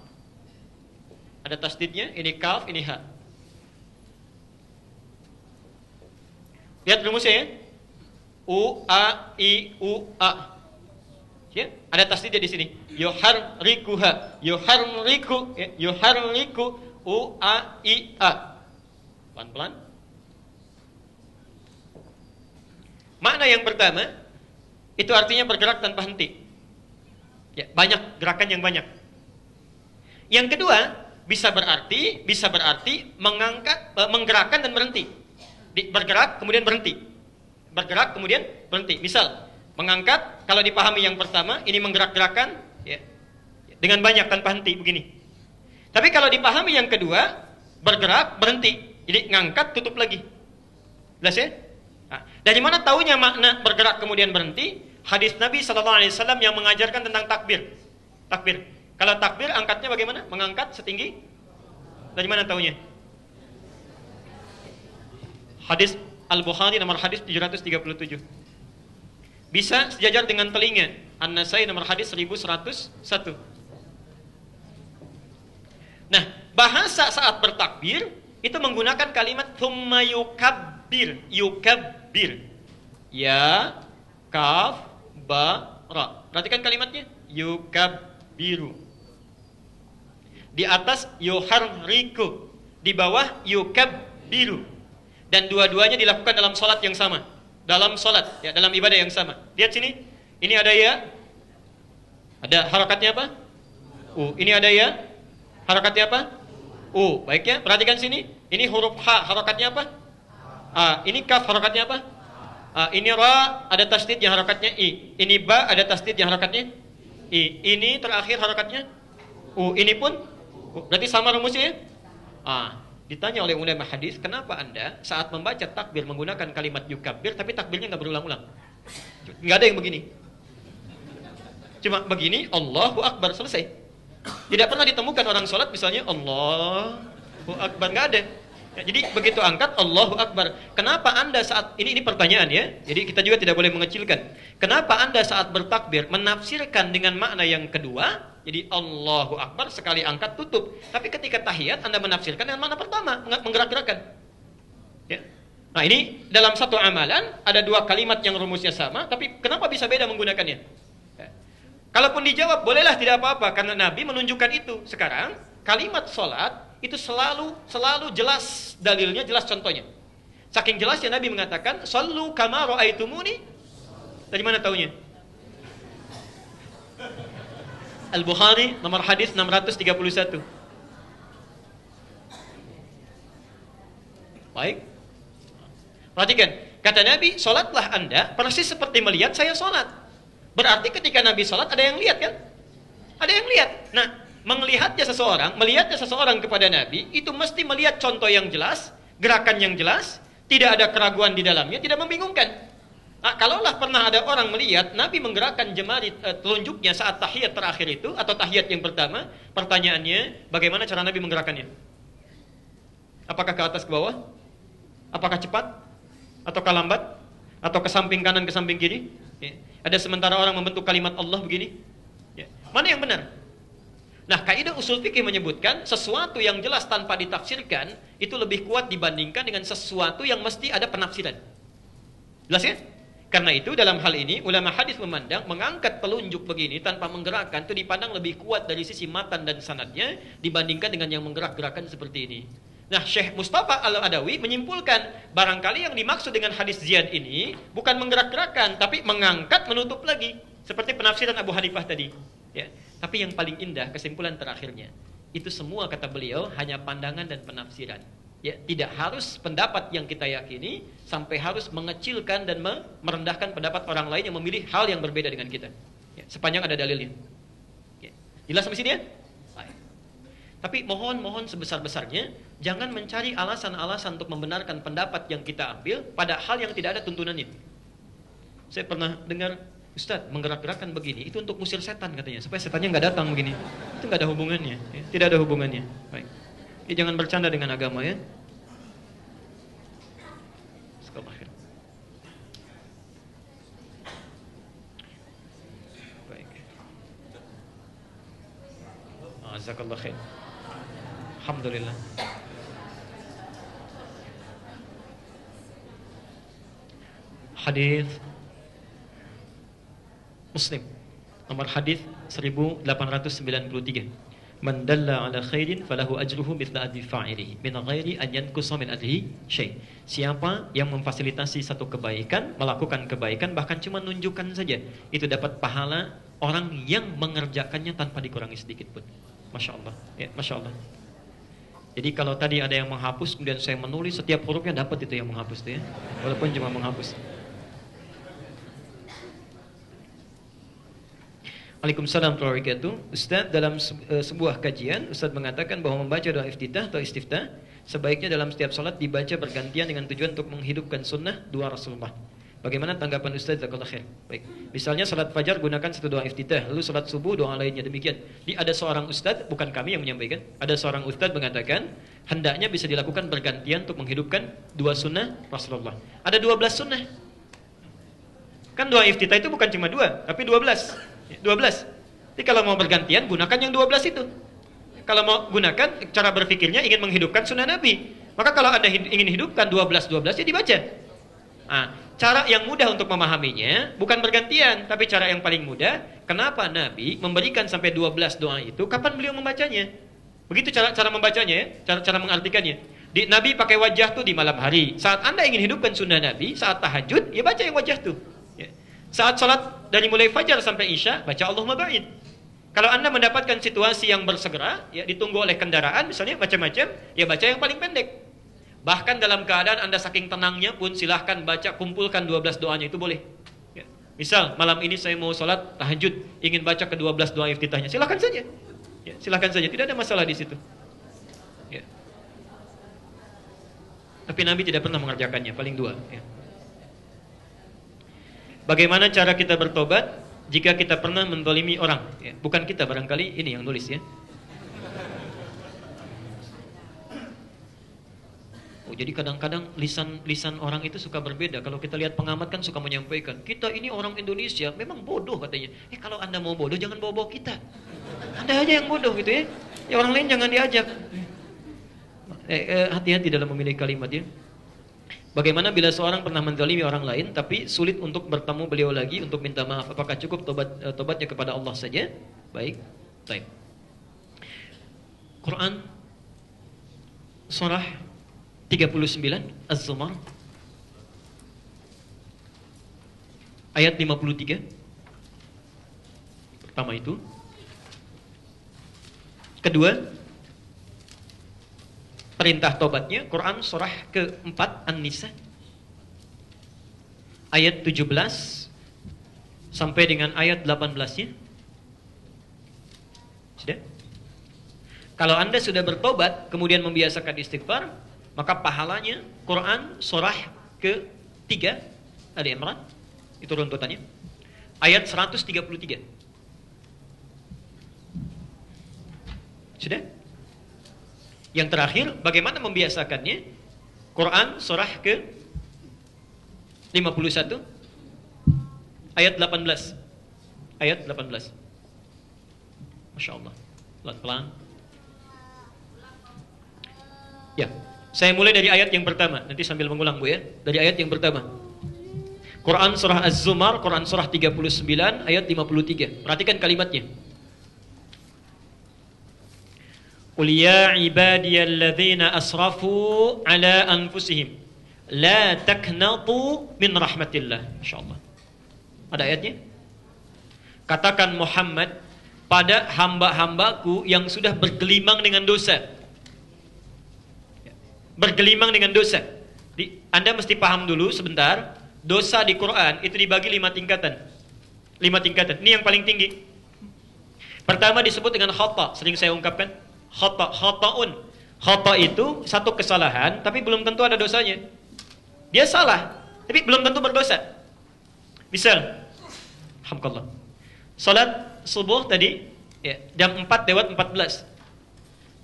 ada tasdidnya, ini kaf, ini ha. Lihat rumusnya ya. U, A, I, U, A. Ya, ada tasdidnya di sini. Yuharrikuha, yuharriku, ya, yuharriku u a i a. Pelan-pelan. Makna yang pertama itu artinya bergerak tanpa henti. Ya, banyak gerakan yang banyak. Yang kedua, bisa berarti bisa berarti mengangkat eh, menggerakkan dan berhenti. bergerak kemudian berhenti. Bergerak kemudian berhenti. Misal, Mengangkat, kalau dipahami yang pertama, ini menggerak-gerakan ya, dengan banyak tanpa henti begini. Tapi kalau dipahami yang kedua, bergerak, berhenti. Jadi ngangkat, tutup lagi. Jelas ya? Dari mana tahunya makna bergerak kemudian berhenti? Hadis Nabi SAW yang mengajarkan tentang takbir. Takbir. Kalau takbir angkatnya bagaimana? Mengangkat setinggi? Dari mana tahunya? Hadis Al-Bukhari nomor hadis 737. Bisa sejajar dengan telinga. An-Nasai nomor hadis 1101. Nah, bahasa saat bertakbir itu menggunakan kalimat thumma yukabbir, yukabbir. Ya, kaf, ba, ra. Perhatikan kalimatnya. Yukabbiru. Di atas yuharriku. Di bawah yukabbiru. Dan dua-duanya dilakukan dalam sholat yang sama dalam sholat, ya, dalam ibadah yang sama. Lihat sini, ini ada ya, ada harakatnya apa? U. Ini ada ya, harakatnya apa? U. Baik ya, perhatikan sini. Ini huruf H, harakatnya apa? A. Ini kaf, harakatnya apa? A. Ini ra, ada tasdid yang harakatnya I. Ini ba, ada tasdid yang harakatnya I. Ini terakhir harakatnya U. Ini pun U. Berarti sama rumusnya ya? Ah. Ditanya oleh ulama hadis, kenapa anda saat membaca takbir menggunakan kalimat yukabir, tapi takbirnya nggak berulang-ulang? Nggak ada yang begini. Cuma begini, Allahu Akbar selesai. Tidak pernah ditemukan orang sholat misalnya Allahu Akbar nggak ada. Ya, jadi begitu angkat Allahu Akbar. Kenapa anda saat ini ini pertanyaan ya? Jadi kita juga tidak boleh mengecilkan. Kenapa anda saat bertakbir menafsirkan dengan makna yang kedua jadi Allahu Akbar sekali angkat tutup. Tapi ketika tahiyat Anda menafsirkan dengan mana pertama, menggerak-gerakan. Ya. Nah ini dalam satu amalan ada dua kalimat yang rumusnya sama, tapi kenapa bisa beda menggunakannya? Ya. Kalaupun dijawab bolehlah tidak apa-apa karena Nabi menunjukkan itu. Sekarang kalimat sholat itu selalu selalu jelas dalilnya, jelas contohnya. Saking jelasnya Nabi mengatakan, "Sallu kama ra'aitumuni." Dari mana taunya? Al-Bukhari nomor hadis 631. Baik. Perhatikan, kata Nabi, sholatlah anda persis seperti melihat saya sholat. Berarti ketika Nabi sholat ada yang lihat kan? Ada yang lihat. Nah, melihatnya seseorang, melihatnya seseorang kepada Nabi, itu mesti melihat contoh yang jelas, gerakan yang jelas, tidak ada keraguan di dalamnya, tidak membingungkan. Nah, kalaulah pernah ada orang melihat Nabi menggerakkan jemari uh, telunjuknya saat tahiyat terakhir itu atau tahiyat yang pertama, pertanyaannya bagaimana cara Nabi menggerakkannya? Apakah ke atas ke bawah? Apakah cepat? Ataukah lambat? Atau ke samping kanan, ke samping kiri? Ya. Ada sementara orang membentuk kalimat Allah begini? Ya. Mana yang benar? Nah, kaidah usul fikih menyebutkan sesuatu yang jelas tanpa ditafsirkan itu lebih kuat dibandingkan dengan sesuatu yang mesti ada penafsiran. Jelas ya? Karena itu dalam hal ini ulama hadis memandang mengangkat telunjuk begini tanpa menggerakkan itu dipandang lebih kuat dari sisi matan dan sanadnya dibandingkan dengan yang menggerak-gerakan seperti ini. Nah, Syekh Mustafa Al-Adawi menyimpulkan barangkali yang dimaksud dengan hadis Ziyad ini bukan menggerak-gerakkan tapi mengangkat menutup lagi seperti penafsiran Abu Hanifah tadi. Ya. Tapi yang paling indah kesimpulan terakhirnya itu semua kata beliau hanya pandangan dan penafsiran. Ya, tidak harus pendapat yang kita yakini sampai harus mengecilkan dan merendahkan pendapat orang lain yang memilih hal yang berbeda dengan kita. Ya, sepanjang ada dalilnya. Ya. Jelas sampai sini ya? Tapi mohon-mohon sebesar-besarnya jangan mencari alasan-alasan untuk membenarkan pendapat yang kita ambil pada hal yang tidak ada tuntunannya. Saya pernah dengar Ustadz menggerak-gerakkan begini itu untuk musir setan katanya supaya setannya nggak datang begini itu nggak ada hubungannya ya. tidak ada hubungannya baik ya, jangan bercanda dengan agama ya Jazakallah khair. Alhamdulillah. Hadis Muslim nomor hadis 1893. Man dalla ala khairin falahu ajruhu mithla ajri fa'ilihi min ghairi an yanqusa min ajrihi syai. Siapa yang memfasilitasi satu kebaikan, melakukan kebaikan bahkan cuma nunjukkan saja, itu dapat pahala orang yang mengerjakannya tanpa dikurangi sedikit pun. Masya Allah. Ya, Masya Allah. Jadi kalau tadi ada yang menghapus, kemudian saya menulis setiap hurufnya dapat itu yang menghapus itu ya, walaupun cuma menghapus. Waalaikumsalam wabarakatuh. Ustaz dalam eh, sebuah kajian Ustaz mengatakan bahwa membaca doa iftitah atau istiftah sebaiknya dalam setiap salat dibaca bergantian dengan tujuan untuk menghidupkan sunnah dua Rasulullah. Bagaimana tanggapan Ustaz Zakallah khair? Baik. Misalnya salat fajar gunakan satu doa iftitah, lalu salat subuh doa lainnya demikian. Di ada seorang ustaz, bukan kami yang menyampaikan, ada seorang ustaz mengatakan hendaknya bisa dilakukan bergantian untuk menghidupkan dua sunnah Rasulullah. Ada dua belas sunnah. Kan doa iftitah itu bukan cuma dua, tapi dua belas. Dua belas. Jadi kalau mau bergantian gunakan yang dua belas itu. Kalau mau gunakan cara berpikirnya ingin menghidupkan sunnah Nabi. Maka kalau Anda ingin hidupkan dua belas dua belas ya dibaca. Nah, Cara yang mudah untuk memahaminya bukan bergantian, tapi cara yang paling mudah, kenapa Nabi memberikan sampai 12 doa itu, kapan beliau membacanya? Begitu cara cara membacanya ya, cara cara mengartikannya. Di, Nabi pakai wajah tuh di malam hari. Saat Anda ingin hidupkan sunnah Nabi, saat tahajud, ya baca yang wajah tuh. Saat sholat dari mulai fajar sampai isya, baca Allah ba'id. Kalau Anda mendapatkan situasi yang bersegera, ya ditunggu oleh kendaraan misalnya macam-macam, ya baca yang paling pendek. Bahkan dalam keadaan Anda saking tenangnya pun silahkan baca kumpulkan 12 doanya itu boleh. Ya. Misal malam ini saya mau sholat tahajud ingin baca ke-12 doa iftitahnya silahkan saja. Ya, silahkan saja tidak ada masalah di situ. Ya. Tapi Nabi tidak pernah mengerjakannya paling dua. Ya. Bagaimana cara kita bertobat jika kita pernah mendolimi orang? Ya. Bukan kita barangkali ini yang nulis ya. Oh, jadi kadang-kadang lisan lisan orang itu suka berbeda. Kalau kita lihat pengamat kan suka menyampaikan, kita ini orang Indonesia memang bodoh katanya. Eh kalau anda mau bodoh jangan bawa-bawa kita. Anda aja yang bodoh gitu ya. Ya orang lain jangan diajak. Eh, eh, hati-hati dalam memilih kalimat ya. Bagaimana bila seorang pernah menzalimi orang lain tapi sulit untuk bertemu beliau lagi untuk minta maaf? Apakah cukup tobat eh, tobatnya kepada Allah saja? Baik. Baik. Quran surah 39 Az-Zumar ayat 53 pertama itu kedua perintah tobatnya Quran surah keempat An-Nisa ayat 17 sampai dengan ayat 18-nya sudah kalau Anda sudah bertobat kemudian membiasakan istighfar, maka pahalanya Quran surah ke-3 Ali Imran itu runtutannya. Ayat 133. Sudah? Yang terakhir, bagaimana membiasakannya? Quran surah ke 51 ayat 18. Ayat 18. Masya Allah. Pelan-pelan. Ya, saya mulai dari ayat yang pertama. Nanti sambil mengulang Bu ya. Dari ayat yang pertama. Quran surah Az-Zumar, Quran surah 39 ayat 53. Perhatikan kalimatnya. Qul ya ibadiyalladzina asrafu ala anfusihim la taknatu min rahmatillah. Insyaallah. Ada ayatnya? Katakan Muhammad pada hamba-hambaku yang sudah bergelimang dengan dosa bergelimang dengan dosa. Di, anda mesti paham dulu sebentar, dosa di Quran itu dibagi lima tingkatan. Lima tingkatan. Ini yang paling tinggi. Pertama disebut dengan khata, sering saya ungkapkan. Khata, khata'un. Khata itu satu kesalahan, tapi belum tentu ada dosanya. Dia salah, tapi belum tentu berdosa. Misal, Alhamdulillah. Salat subuh tadi, ya, jam 4 lewat 14.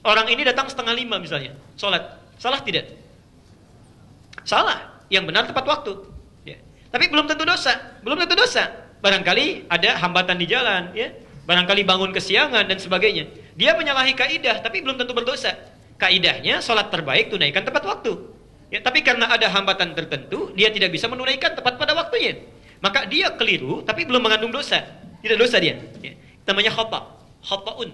Orang ini datang setengah lima misalnya, salat. Salah tidak? Salah. Yang benar tepat waktu. Ya. Tapi belum tentu dosa. Belum tentu dosa. Barangkali ada hambatan di jalan. Ya. Barangkali bangun kesiangan dan sebagainya. Dia menyalahi kaidah, tapi belum tentu berdosa. Kaidahnya sholat terbaik tunaikan tepat waktu. Ya, tapi karena ada hambatan tertentu, dia tidak bisa menunaikan tepat pada waktunya. Maka dia keliru, tapi belum mengandung dosa. Tidak dosa dia. Ya. Namanya khata. Khata'un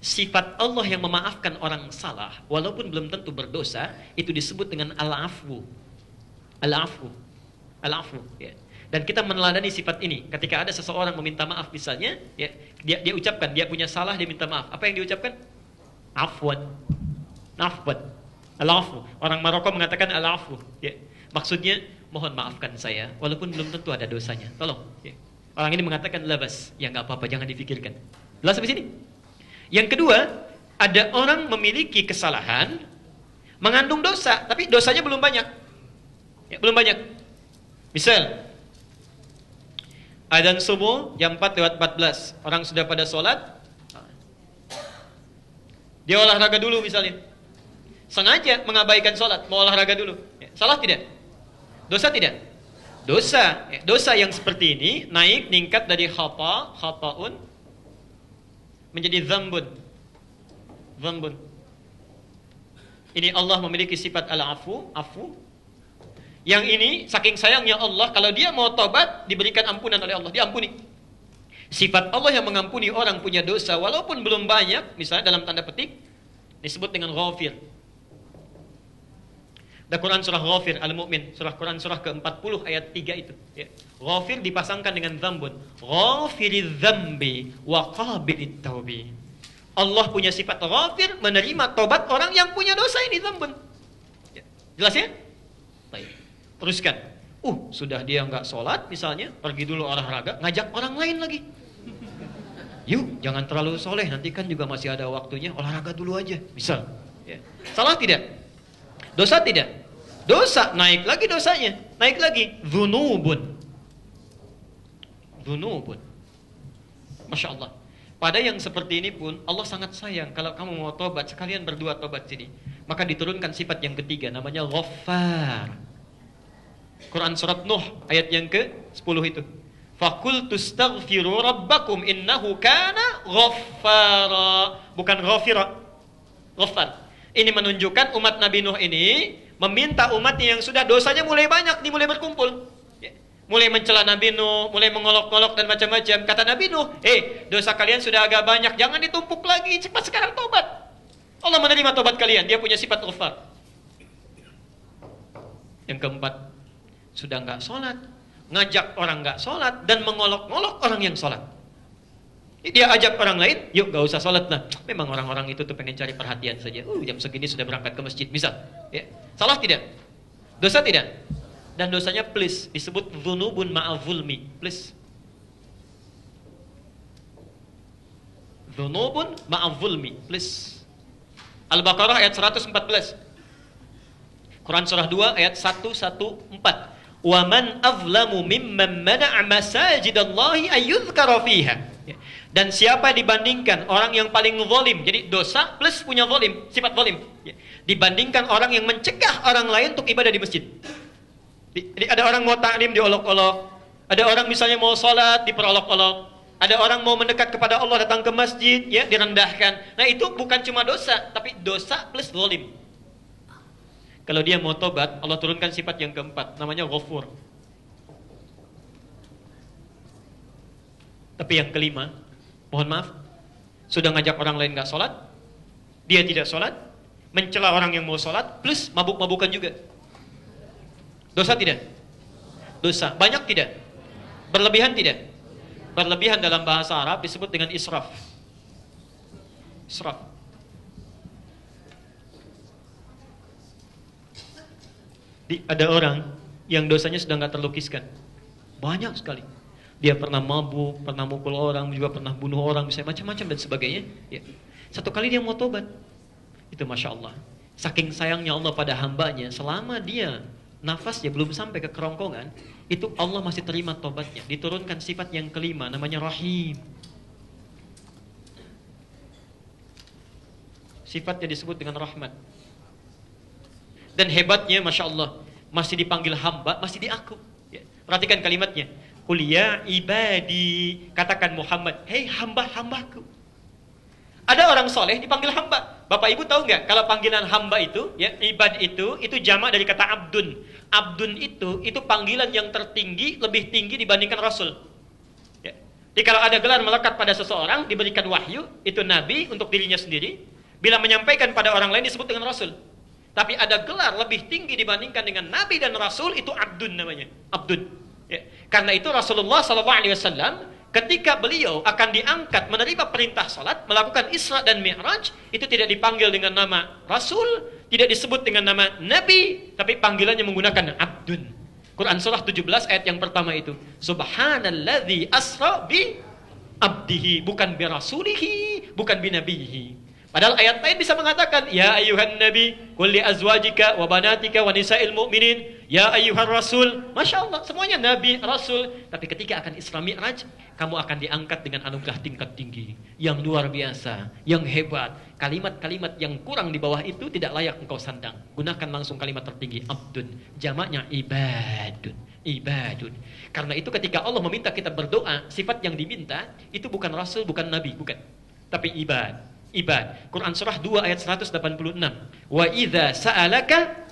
sifat Allah yang memaafkan orang salah walaupun belum tentu berdosa itu disebut dengan al-afwu. Al-afwu. Al-afwu ya. Dan kita meneladani sifat ini ketika ada seseorang meminta maaf misalnya, ya, dia dia ucapkan dia punya salah dia minta maaf. Apa yang diucapkan? Afwan. Afwan. Al-afwu. Orang Maroko mengatakan al-afwu, ya. Maksudnya mohon maafkan saya walaupun belum tentu ada dosanya. Tolong, ya. Orang ini mengatakan labas, ya nggak apa-apa, jangan dipikirkan. Jelas sampai sini? Yang kedua, ada orang memiliki kesalahan, mengandung dosa, tapi dosanya belum banyak. Ya, belum banyak. Misal, adzan subuh jam 4 lewat 14, orang sudah pada sholat, dia olahraga dulu misalnya. Sengaja mengabaikan sholat, mau olahraga dulu. Ya, salah tidak? Dosa tidak? Dosa. Ya, dosa yang seperti ini naik, ningkat dari khata, khata'un, menjadi zambun. Zambun. Ini Allah memiliki sifat al-afu, afu. Yang ini saking sayangnya Allah kalau dia mau tobat diberikan ampunan oleh Allah, diampuni. Sifat Allah yang mengampuni orang punya dosa walaupun belum banyak, misalnya dalam tanda petik disebut dengan ghafir. Da Quran surah Ghafir Al-Mu'min, surah Quran surah ke-40 ayat 3 itu, ya. Ghafir dipasangkan dengan zambun. Ghafiriz dzambi wa qabilit taubi. Allah punya sifat ghafir, menerima tobat orang yang punya dosa ini zambun. Ya. Jelas ya? Baik. Teruskan. Uh, sudah dia nggak sholat misalnya, pergi dulu olahraga, ngajak orang lain lagi. Yuk, jangan terlalu soleh, nanti kan juga masih ada waktunya, olahraga dulu aja. Misal. Ya. Salah tidak? Dosa tidak? Dosa, naik lagi dosanya. Naik lagi. Zunubun. Zunubun. Masya Allah. Pada yang seperti ini pun Allah sangat sayang kalau kamu mau tobat sekalian berdua tobat sini. Maka diturunkan sifat yang ketiga namanya ghaffar. Quran surat Nuh ayat yang ke-10 itu. Fakul tustaghfiru rabbakum innahu kana ghaffara. Bukan ghafira. Ghaffar. Ini menunjukkan umat Nabi Nuh ini meminta umatnya yang sudah dosanya mulai banyak, nih mulai berkumpul. Ya. Mulai mencela Nabi Nuh, mulai mengolok-olok dan macam-macam. Kata Nabi Nuh, eh dosa kalian sudah agak banyak, jangan ditumpuk lagi, cepat sekarang tobat. Allah menerima tobat kalian. Dia punya sifat ghafar. Yang keempat, sudah nggak sholat, ngajak orang nggak sholat dan mengolok-olok orang yang sholat. Dia ajak orang lain, yuk gak usah sholat lah. Memang orang-orang itu tuh pengen cari perhatian saja. Uh, jam segini sudah berangkat ke masjid, misal. Ya. Salah tidak? Dosa tidak? Dan dosanya please disebut dzunubun ma'avulmi. Please. Dzunubun ma'avulmi. Please. Al-Baqarah ayat 114. Quran surah 2 ayat 114. Man azlamu mimman mana'a masajidallahi ayyudhkara fiha. Ya. Dan siapa dibandingkan orang yang paling zalim. Jadi dosa plus punya zalim, sifat zalim. Ya. Dibandingkan orang yang mencegah orang lain untuk ibadah di masjid. Jadi ada orang mau taklim diolok-olok. Ada orang misalnya mau sholat diperolok-olok. Ada orang mau mendekat kepada Allah datang ke masjid ya direndahkan. Nah itu bukan cuma dosa, tapi dosa plus zalim. Kalau dia mau tobat, Allah turunkan sifat yang keempat, namanya ghafur. Tapi yang kelima, mohon maaf, sudah ngajak orang lain nggak sholat, dia tidak sholat, mencela orang yang mau sholat, plus mabuk-mabukan juga. Dosa tidak? Dosa. Banyak tidak? Berlebihan tidak? Berlebihan dalam bahasa Arab disebut dengan israf. Israf. Di, ada orang yang dosanya sudah nggak terlukiskan. Banyak sekali. Dia pernah mabuk, pernah mukul orang, juga pernah bunuh orang, bisa macam-macam dan sebagainya. Ya. Satu kali dia mau tobat. Itu Masya Allah. Saking sayangnya Allah pada hambanya, selama dia nafasnya belum sampai ke kerongkongan, itu Allah masih terima tobatnya. Diturunkan sifat yang kelima, namanya Rahim. Sifatnya disebut dengan rahmat. Dan hebatnya, Masya Allah, masih dipanggil hamba, masih diaku. Ya. Perhatikan kalimatnya. Kuliah ibadi. Katakan Muhammad, hei hamba-hambaku. Ada orang soleh dipanggil hamba. Bapak ibu tahu nggak kalau panggilan hamba itu, ya ibad itu, itu jamak dari kata abdun. Abdun itu, itu panggilan yang tertinggi, lebih tinggi dibandingkan rasul. Ya. Jadi kalau ada gelar melekat pada seseorang, diberikan wahyu, itu nabi untuk dirinya sendiri. Bila menyampaikan pada orang lain disebut dengan rasul. Tapi ada gelar lebih tinggi dibandingkan dengan nabi dan rasul, itu abdun namanya. Abdun. Ya. Karena itu Rasulullah SAW ketika beliau akan diangkat menerima perintah salat, melakukan Isra dan Mi'raj, itu tidak dipanggil dengan nama Rasul, tidak disebut dengan nama Nabi, tapi panggilannya menggunakan Abdun. Quran surah 17 ayat yang pertama itu. Subhanalladzi asra bi abdihi, bukan bi rasulihi, bukan bi nabihi. Padahal ayat lain bisa mengatakan, Ya ayuhan nabi, kulli azwajika wa banatika wa nisa'il mu'minin, Ya ayuhan rasul. Masya Allah, semuanya nabi, rasul. Tapi ketika akan Isra Mi'raj, kamu akan diangkat dengan anugerah tingkat tinggi. Yang luar biasa, yang hebat. Kalimat-kalimat yang kurang di bawah itu tidak layak engkau sandang. Gunakan langsung kalimat tertinggi, abdun. Jamaknya ibadun. Ibadun. Karena itu ketika Allah meminta kita berdoa, sifat yang diminta, itu bukan rasul, bukan nabi, bukan. Tapi ibad ibad. Quran surah 2 ayat 186. Wa idza sa'alaka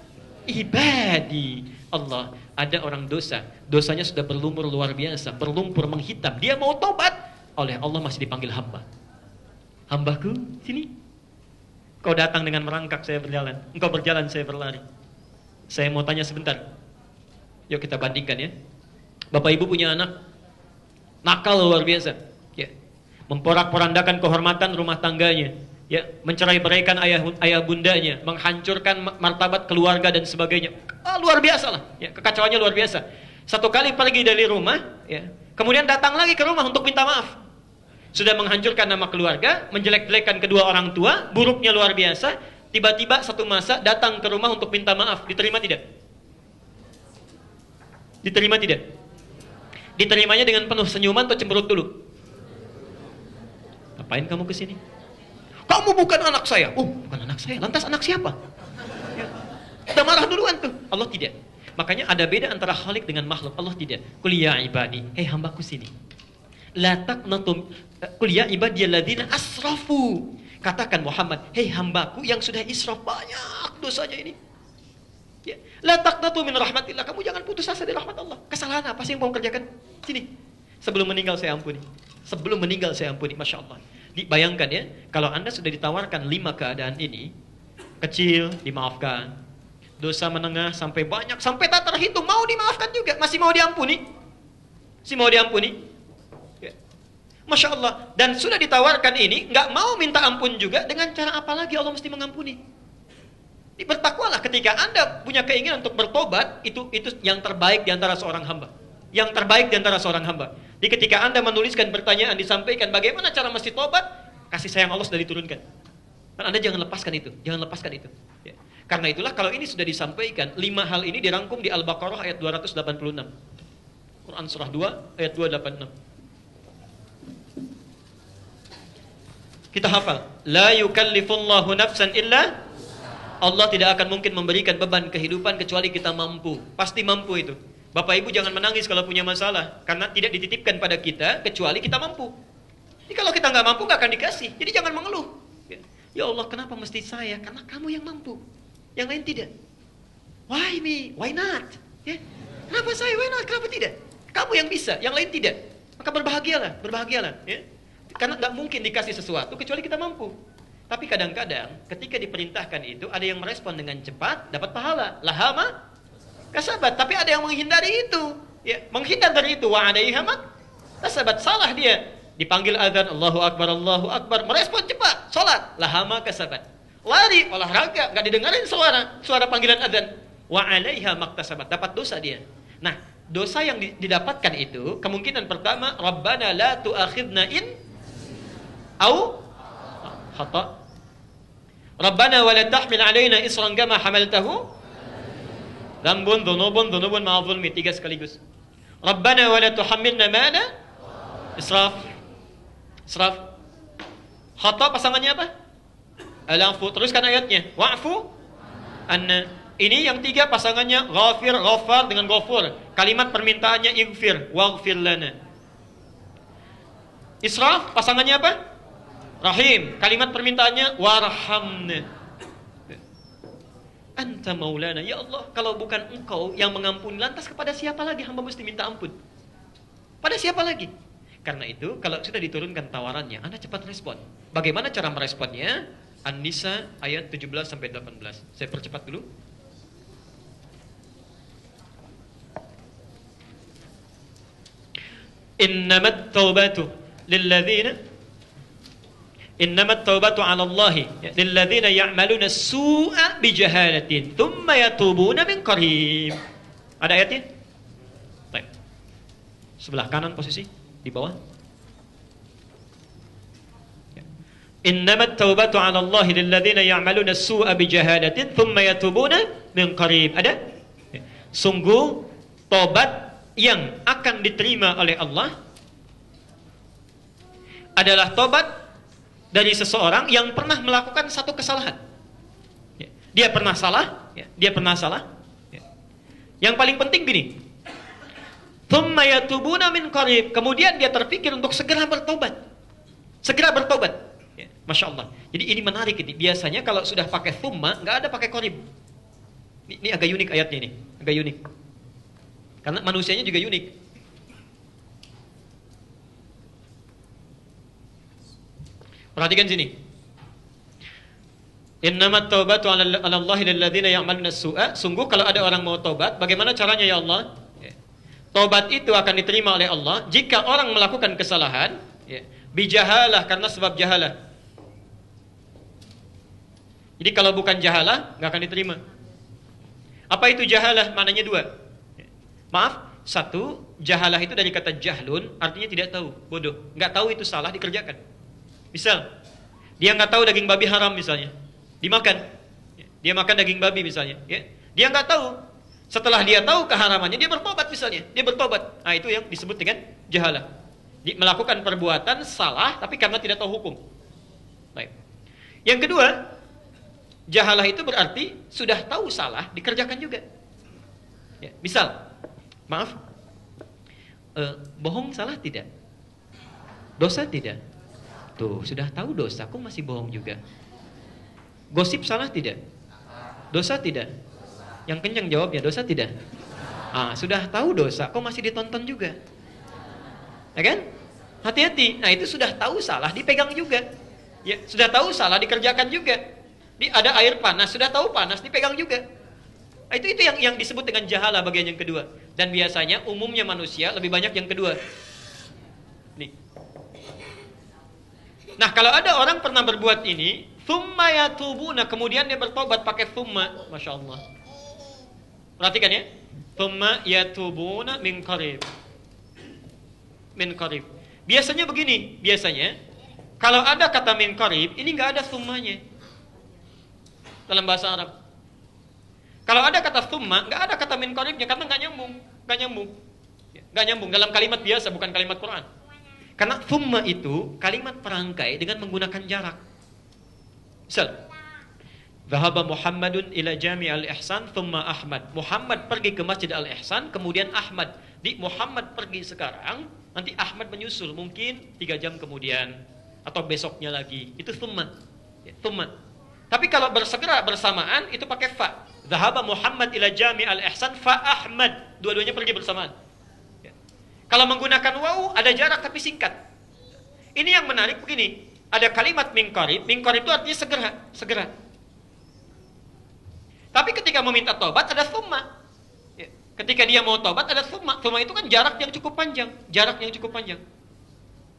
ibadi. Allah, ada orang dosa, dosanya sudah berlumur luar biasa, berlumpur menghitam. Dia mau tobat, oleh Allah masih dipanggil hamba. Hambaku, sini. Kau datang dengan merangkak, saya berjalan. Engkau berjalan, saya berlari. Saya mau tanya sebentar. Yuk kita bandingkan ya. Bapak ibu punya anak, nakal luar biasa memporak-porandakan kehormatan rumah tangganya, ya, mencerai beraikan ayah ayah bundanya, menghancurkan martabat keluarga dan sebagainya. Ah, luar biasa lah, ya, kekacauannya luar biasa. Satu kali pergi dari rumah, ya, kemudian datang lagi ke rumah untuk minta maaf. Sudah menghancurkan nama keluarga, menjelek-jelekan kedua orang tua, buruknya luar biasa. Tiba-tiba satu masa datang ke rumah untuk minta maaf, diterima tidak? Diterima tidak? Diterimanya dengan penuh senyuman atau cemberut dulu? Ngapain kamu ke sini? Kamu bukan anak saya. Oh, bukan anak saya. Lantas anak siapa? Ya. Udah marah duluan tuh. Allah tidak. Makanya ada beda antara khalik dengan makhluk. Allah tidak. Kuliah ibadi. Hei hambaku sini. La taqnatum kuliah ibadi alladzina asrafu. Katakan Muhammad, hei hambaku yang sudah israf banyak dosanya ini. Ya. La taqnatu min rahmatillah. Kamu jangan putus asa dari rahmat Allah. Kesalahan apa sih yang mau kerjakan? Sini. Sebelum meninggal saya ampuni. Sebelum meninggal saya ampuni. Masya Allah. Bayangkan ya, kalau Anda sudah ditawarkan lima keadaan ini, kecil dimaafkan, dosa menengah sampai banyak, sampai tak terhitung, mau dimaafkan juga, masih mau diampuni. Masih mau diampuni. Ya. Masya Allah. Dan sudah ditawarkan ini, nggak mau minta ampun juga, dengan cara apa lagi Allah mesti mengampuni? Bertakwalah ketika Anda punya keinginan untuk bertobat, itu itu yang terbaik di antara seorang hamba. Yang terbaik di antara seorang hamba. Di ketika Anda menuliskan pertanyaan disampaikan bagaimana cara mesti tobat, kasih sayang Allah sudah diturunkan. Dan Anda jangan lepaskan itu, jangan lepaskan itu. Ya. Karena itulah kalau ini sudah disampaikan, lima hal ini dirangkum di Al-Baqarah ayat 286. Quran surah 2 ayat 286. Kita hafal. La yukallifullahu nafsan illa Allah tidak akan mungkin memberikan beban kehidupan kecuali kita mampu. Pasti mampu itu. Bapak Ibu jangan menangis kalau punya masalah karena tidak dititipkan pada kita kecuali kita mampu. Jadi kalau kita nggak mampu nggak akan dikasih. Jadi jangan mengeluh. Ya, Allah kenapa mesti saya? Karena kamu yang mampu. Yang lain tidak. Why me? Why not? Ya. Kenapa saya? Why not? Kenapa tidak? Kamu yang bisa, yang lain tidak. Maka berbahagialah, berbahagialah. Ya. Karena nggak mungkin dikasih sesuatu kecuali kita mampu. Tapi kadang-kadang ketika diperintahkan itu ada yang merespon dengan cepat dapat pahala. Lahama kasabat. Tapi ada yang menghindari itu. Ya, menghindar dari itu wa alaiha kasabat. Salah dia. Dipanggil azan Allahu Akbar Allahu Akbar. Merespon cepat. Salat. Lahama kasabat. Lari olahraga nggak didengarin suara suara panggilan azan. Wa alaiha maktasabat. Dapat dosa dia. Nah, dosa yang didapatkan itu kemungkinan pertama Rabbana la tu'akhidna in au khata Rabbana wa la tahmil alaina isran kama hamaltahu Dhanbun, dhunubun, dhunubun ma'a dhulmi Tiga sekaligus Rabbana wa la tuhammilna Israf Israf Khata pasangannya apa? Al-afu Teruskan ayatnya Wa'fu Anna Ini yang tiga pasangannya Ghafir, ghafar dengan ghafur Kalimat permintaannya ighfir Waghfir lana Israf pasangannya apa? Rahim. Kalimat permintaannya warhamna. Anta maulana. Ya Allah, kalau bukan engkau yang mengampuni, lantas kepada siapa lagi hamba mesti minta ampun? Pada siapa lagi? Karena itu, kalau sudah diturunkan tawarannya, Anda cepat respon. Bagaimana cara meresponnya? An-Nisa ayat 17 sampai 18. Saya percepat dulu. Innamat taubatu lilladzina Innamat taubatu 'ala Allah lilladzina ya'maluna su'a bijahalatin thumma yatubuna min qarib. Ada ayatnya? Baik. Sebelah kanan posisi di bawah. Innamat taubatu 'ala Allah lilladzina ya'maluna su'a bijahalatin thumma yatubuna min qarib. Ada? Ya. Sungguh tobat yang akan diterima oleh Allah adalah tobat dari seseorang yang pernah melakukan satu kesalahan. Ya. Dia pernah salah, ya. dia pernah salah. Ya. Yang paling penting gini. min qarib. Kemudian dia terpikir untuk segera bertobat. Segera bertobat. Ya. Masya Allah. Jadi ini menarik ini. Biasanya kalau sudah pakai thumma, nggak ada pakai qarib. Ini, ini agak unik ayatnya ini. Agak unik. Karena manusianya juga unik. Perhatikan sini. Innamat taubatu 'ala Allah lilladzina ya'maluna su'a. Sungguh kalau ada orang mau taubat, bagaimana caranya ya Allah? Ya. Taubat itu akan diterima oleh Allah jika orang melakukan kesalahan, ya, bijahalah karena sebab jahalah. Jadi kalau bukan jahalah, nggak akan diterima. Apa itu jahalah? Maknanya dua. Ya. Maaf, satu, jahalah itu dari kata jahlun, artinya tidak tahu, bodoh. Nggak tahu itu salah, dikerjakan. Misal, dia nggak tahu daging babi haram misalnya, dimakan. Dia makan daging babi misalnya, ya. Dia nggak tahu. Setelah dia tahu keharamannya, dia bertobat misalnya. Dia bertobat. Nah, itu yang disebut dengan jahalah. Melakukan perbuatan salah tapi karena tidak tahu hukum. Baik. Yang kedua, jahalah itu berarti sudah tahu salah dikerjakan juga. Ya, misal, maaf, eh, bohong salah tidak? Dosa tidak? Tuh, sudah tahu dosa, kok masih bohong juga? Gosip salah tidak? Dosa tidak? Yang kencang jawabnya, dosa tidak? Ah, sudah tahu dosa, kok masih ditonton juga? Ya kan? Hati-hati. Nah, itu sudah tahu salah dipegang juga. Ya, sudah tahu salah dikerjakan juga. Di, ada air panas, sudah tahu panas dipegang juga. Nah, itu itu yang yang disebut dengan jahala bagian yang kedua. Dan biasanya umumnya manusia lebih banyak yang kedua. Nih. Nah, kalau ada orang pernah berbuat ini, thumma yatubuna, kemudian dia bertobat pakai thumma, Masya Allah. Perhatikan ya. Thumma yatubuna min qarib. Min qarib. Biasanya begini, biasanya kalau ada kata min qarib, ini nggak ada thummanya. Dalam bahasa Arab. Kalau ada kata thumma, nggak ada kata min qaribnya karena nggak nyambung, nggak nyambung. Nggak nyambung dalam kalimat biasa bukan kalimat Quran. Karena thumma itu kalimat perangkai dengan menggunakan jarak. Misal, Zahaba Muhammadun ila Jami' al-Ihsan thumma Ahmad. Muhammad pergi ke Masjid al-Ihsan, kemudian Ahmad. Di Muhammad pergi sekarang, nanti Ahmad menyusul mungkin tiga jam kemudian atau besoknya lagi. Itu thumma. Ya, thumma. Tapi kalau bersegera bersamaan itu pakai fa. Zahaba Muhammad ila Jami' al-Ihsan fa Ahmad. Dua-duanya pergi bersamaan. Ya. Kalau menggunakan wawu ada jarak tapi singkat. Ini yang menarik begini. Ada kalimat mingkarib. Mingkarib itu artinya segera, segera. Tapi ketika meminta tobat ada summa. Ya. Ketika dia mau tobat ada summa. Summa itu kan jarak yang cukup panjang. Jarak yang cukup panjang.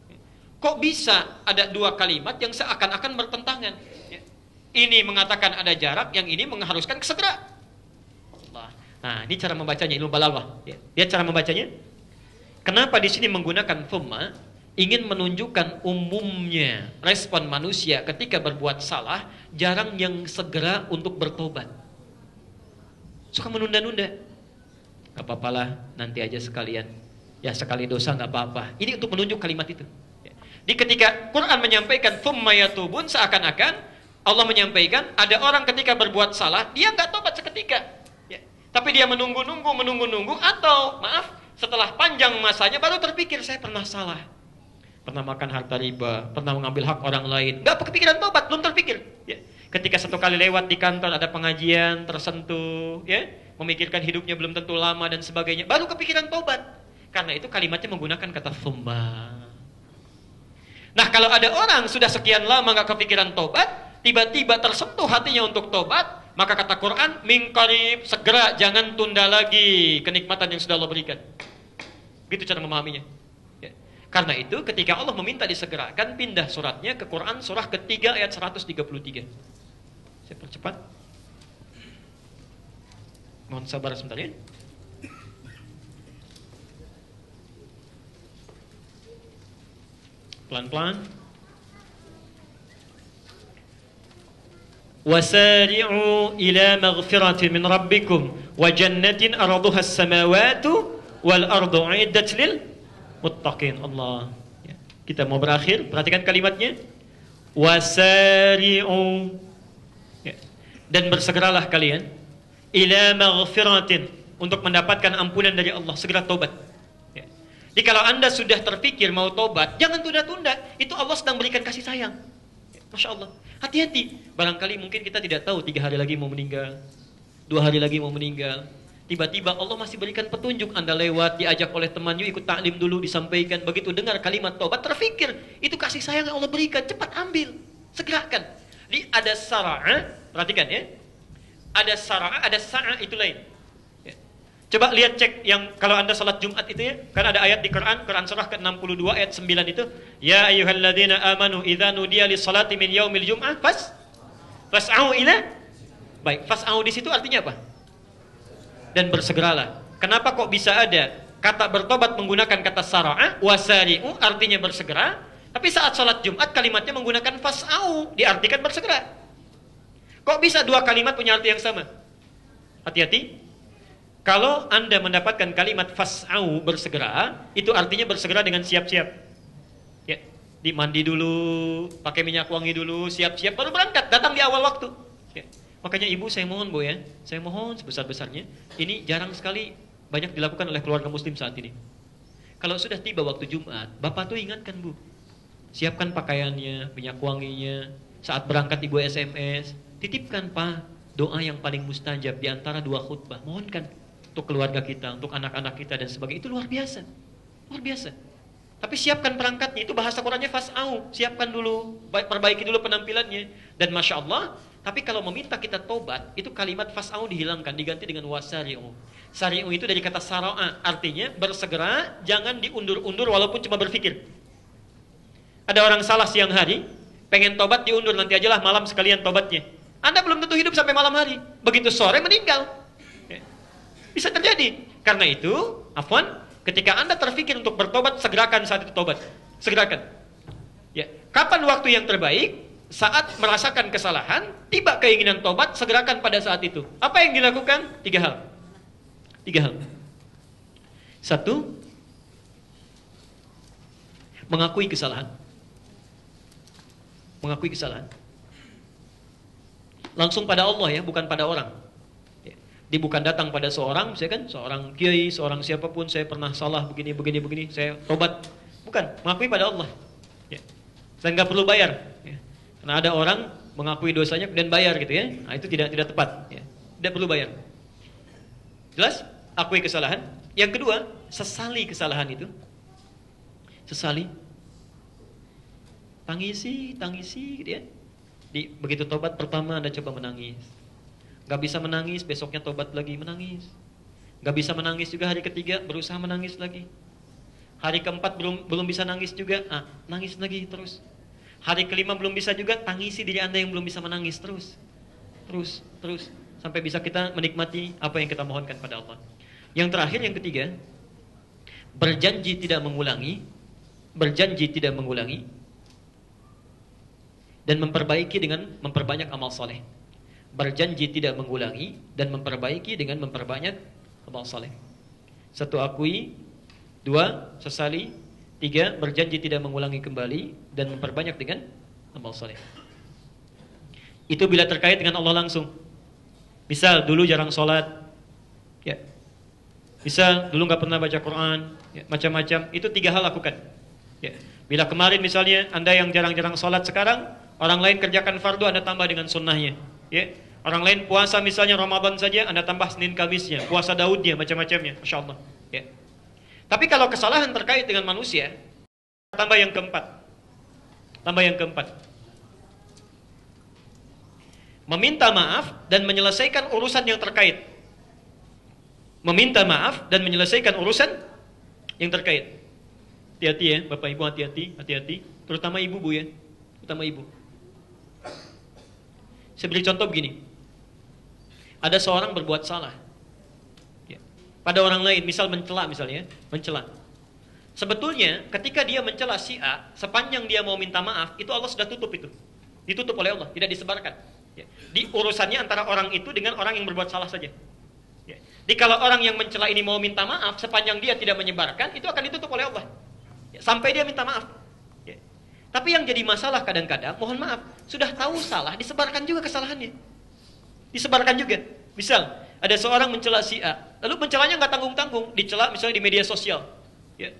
Ya. Kok bisa ada dua kalimat yang seakan-akan bertentangan? Ya. Ini mengatakan ada jarak, yang ini mengharuskan segera. Nah, ini cara membacanya ilmu balawah. Ya. Lihat cara membacanya. Kenapa di sini menggunakan summa? Ingin menunjukkan umumnya respon manusia ketika berbuat salah, jarang yang segera untuk bertobat. Suka menunda-nunda. Gak apa-apalah, nanti aja sekalian. Ya sekali dosa gak apa-apa. Ini untuk menunjuk kalimat itu. Di ketika Quran menyampaikan tubun seakan-akan Allah menyampaikan ada orang ketika berbuat salah dia nggak tobat seketika, ya. tapi dia menunggu-nunggu, menunggu-nunggu atau maaf setelah panjang masanya baru terpikir saya pernah salah, pernah makan harta riba, pernah mengambil hak orang lain, nggak kepikiran tobat, belum terpikir. Ya. Ketika satu kali lewat di kantor ada pengajian, tersentuh, ya, memikirkan hidupnya belum tentu lama dan sebagainya, baru kepikiran tobat. Karena itu kalimatnya menggunakan kata sumba. Nah kalau ada orang sudah sekian lama nggak kepikiran tobat, tiba-tiba tersentuh hatinya untuk tobat, maka kata Quran, mingkarib, segera jangan tunda lagi kenikmatan yang sudah Allah berikan. Gitu cara memahaminya. Ya. Karena itu ketika Allah meminta disegerakan, pindah suratnya ke Quran surah ketiga ayat 133. Saya percepat. Mohon sabar sebentar ya. Pelan-pelan. Wasari'u ila maghfirati min rabbikum wa jannatin as-samawati wal ardu 'iddat lil muttaqin. Allah. Ya. Kita mau berakhir, perhatikan kalimatnya. Wasari'u dan bersegeralah kalian ila maghfiratin untuk mendapatkan ampunan dari Allah segera tobat ya. jadi kalau anda sudah terpikir mau tobat jangan tunda-tunda itu Allah sedang berikan kasih sayang ya. Masya Allah hati-hati barangkali mungkin kita tidak tahu tiga hari lagi mau meninggal dua hari lagi mau meninggal Tiba-tiba Allah masih berikan petunjuk Anda lewat, diajak oleh teman, yuk ikut taklim dulu, disampaikan. Begitu dengar kalimat tobat, terfikir. Itu kasih sayang yang Allah berikan, cepat ambil. Segerakan. Di ada sara'ah, Perhatikan ya. Ada sarah, ada sa'ah itu lain. Ya. Coba lihat cek yang kalau Anda salat Jumat itu ya, kan ada ayat di Quran, Quran surah ke-62 ayat 9 itu, ya ayyuhalladzina amanu idza nudiya lis-salati min yaumil jum'ah fas fas'au ila Baik, fas'au di situ artinya apa? Dan bersegeralah. Kenapa kok bisa ada kata bertobat menggunakan kata sara'ah, wasari'u artinya bersegera, tapi saat sholat Jumat kalimatnya menggunakan fas'au, diartikan bersegera. Kok bisa dua kalimat punya arti yang sama? Hati-hati. Kalau Anda mendapatkan kalimat fas'au bersegera, itu artinya bersegera dengan siap-siap. Ya, dimandi dulu, pakai minyak wangi dulu, siap-siap baru berangkat, datang di awal waktu. Ya. Makanya ibu saya mohon Bu ya, saya mohon sebesar-besarnya, ini jarang sekali banyak dilakukan oleh keluarga muslim saat ini. Kalau sudah tiba waktu Jumat, Bapak tuh ingatkan Bu, siapkan pakaiannya, minyak wanginya, saat berangkat ibu SMS, Titipkan Pak doa yang paling mustajab di antara dua khutbah. Mohonkan untuk keluarga kita, untuk anak-anak kita dan sebagainya. Itu luar biasa. Luar biasa. Tapi siapkan perangkatnya, itu bahasa Qurannya fas'au, siapkan dulu, perbaiki dulu penampilannya. Dan Masya Allah, tapi kalau meminta kita tobat, itu kalimat fas'au dihilangkan, diganti dengan wasari'u. Sari'u itu dari kata sara'a, artinya bersegera, jangan diundur-undur walaupun cuma berpikir. Ada orang salah siang hari, pengen tobat diundur, nanti ajalah malam sekalian tobatnya. Anda belum tentu hidup sampai malam hari. Begitu sore meninggal. Ya. Bisa terjadi. Karena itu, afwan, ketika Anda terpikir untuk bertobat, segerakan saat itu tobat. Segerakan. Ya. Kapan waktu yang terbaik? Saat merasakan kesalahan, tiba keinginan tobat, segerakan pada saat itu. Apa yang dilakukan? Tiga hal. Tiga hal. Satu, mengakui kesalahan. Mengakui kesalahan langsung pada Allah ya, bukan pada orang. Ya. Dia bukan datang pada seorang, saya kan, seorang kiai, seorang siapa pun, saya pernah salah begini, begini, begini, saya tobat. Bukan, mengakui pada Allah. Ya. Dan nggak perlu bayar. Karena ada orang mengakui dosanya dan bayar gitu ya. Nah, itu tidak tidak tepat. Ya. Tidak perlu bayar. Jelas? Akui kesalahan. Yang kedua, sesali kesalahan itu. Sesali. Tangisi, tangisi gitu ya di, begitu tobat pertama Anda coba menangis. Gak bisa menangis, besoknya tobat lagi menangis. Gak bisa menangis juga hari ketiga, berusaha menangis lagi. Hari keempat belum belum bisa nangis juga, ah, nangis lagi terus. Hari kelima belum bisa juga, tangisi diri Anda yang belum bisa menangis terus. Terus, terus. Sampai bisa kita menikmati apa yang kita mohonkan pada Allah. Yang terakhir, yang ketiga, berjanji tidak mengulangi, berjanji tidak mengulangi, dan memperbaiki dengan memperbanyak amal soleh. Berjanji tidak mengulangi dan memperbaiki dengan memperbanyak amal soleh. Satu akui, dua sesali, tiga berjanji tidak mengulangi kembali dan memperbanyak dengan amal soleh. Itu bila terkait dengan Allah langsung. Misal dulu jarang sholat, ya. Misal dulu nggak pernah baca Quran, ya, macam-macam. Itu tiga hal lakukan. Ya. Bila kemarin misalnya anda yang jarang-jarang sholat sekarang Orang lain kerjakan fardu, Anda tambah dengan sunnahnya. Ya. Orang lain puasa misalnya Ramadan saja, Anda tambah Senin Kamisnya. Puasa Daudnya, macam-macamnya. Masya. Ya. Tapi kalau kesalahan terkait dengan manusia, tambah yang keempat. Tambah yang keempat. Meminta maaf dan menyelesaikan urusan yang terkait. Meminta maaf dan menyelesaikan urusan yang terkait. Hati-hati ya, Bapak Ibu hati-hati, hati-hati. Terutama ibu bu ya, terutama ibu. Saya beri contoh begini. Ada seorang berbuat salah. Ya. Pada orang lain, misal mencela misalnya, mencela. Sebetulnya ketika dia mencela si A, sepanjang dia mau minta maaf, itu Allah sudah tutup itu. Ditutup oleh Allah, tidak disebarkan. Ya. Di urusannya antara orang itu dengan orang yang berbuat salah saja. Ya. Jadi kalau orang yang mencela ini mau minta maaf, sepanjang dia tidak menyebarkan, itu akan ditutup oleh Allah. Ya. Sampai dia minta maaf. Tapi yang jadi masalah kadang-kadang, mohon maaf, sudah tahu salah, disebarkan juga kesalahannya. Disebarkan juga. Misal, ada seorang mencela si A, lalu mencelanya nggak tanggung-tanggung, dicela misalnya di media sosial. Ya.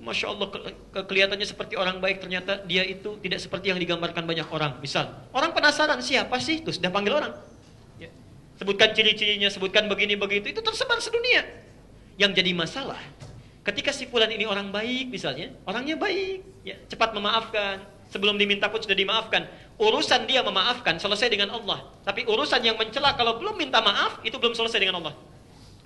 Masya Allah, ke ke kelihatannya seperti orang baik, ternyata dia itu tidak seperti yang digambarkan banyak orang. Misal, orang penasaran siapa sih? Terus sudah panggil orang. Ya. Sebutkan ciri-cirinya, sebutkan begini begitu, itu tersebar sedunia. Yang jadi masalah, Ketika si fulan ini orang baik misalnya, orangnya baik, ya, cepat memaafkan, sebelum diminta pun sudah dimaafkan. Urusan dia memaafkan selesai dengan Allah. Tapi urusan yang mencela kalau belum minta maaf itu belum selesai dengan Allah.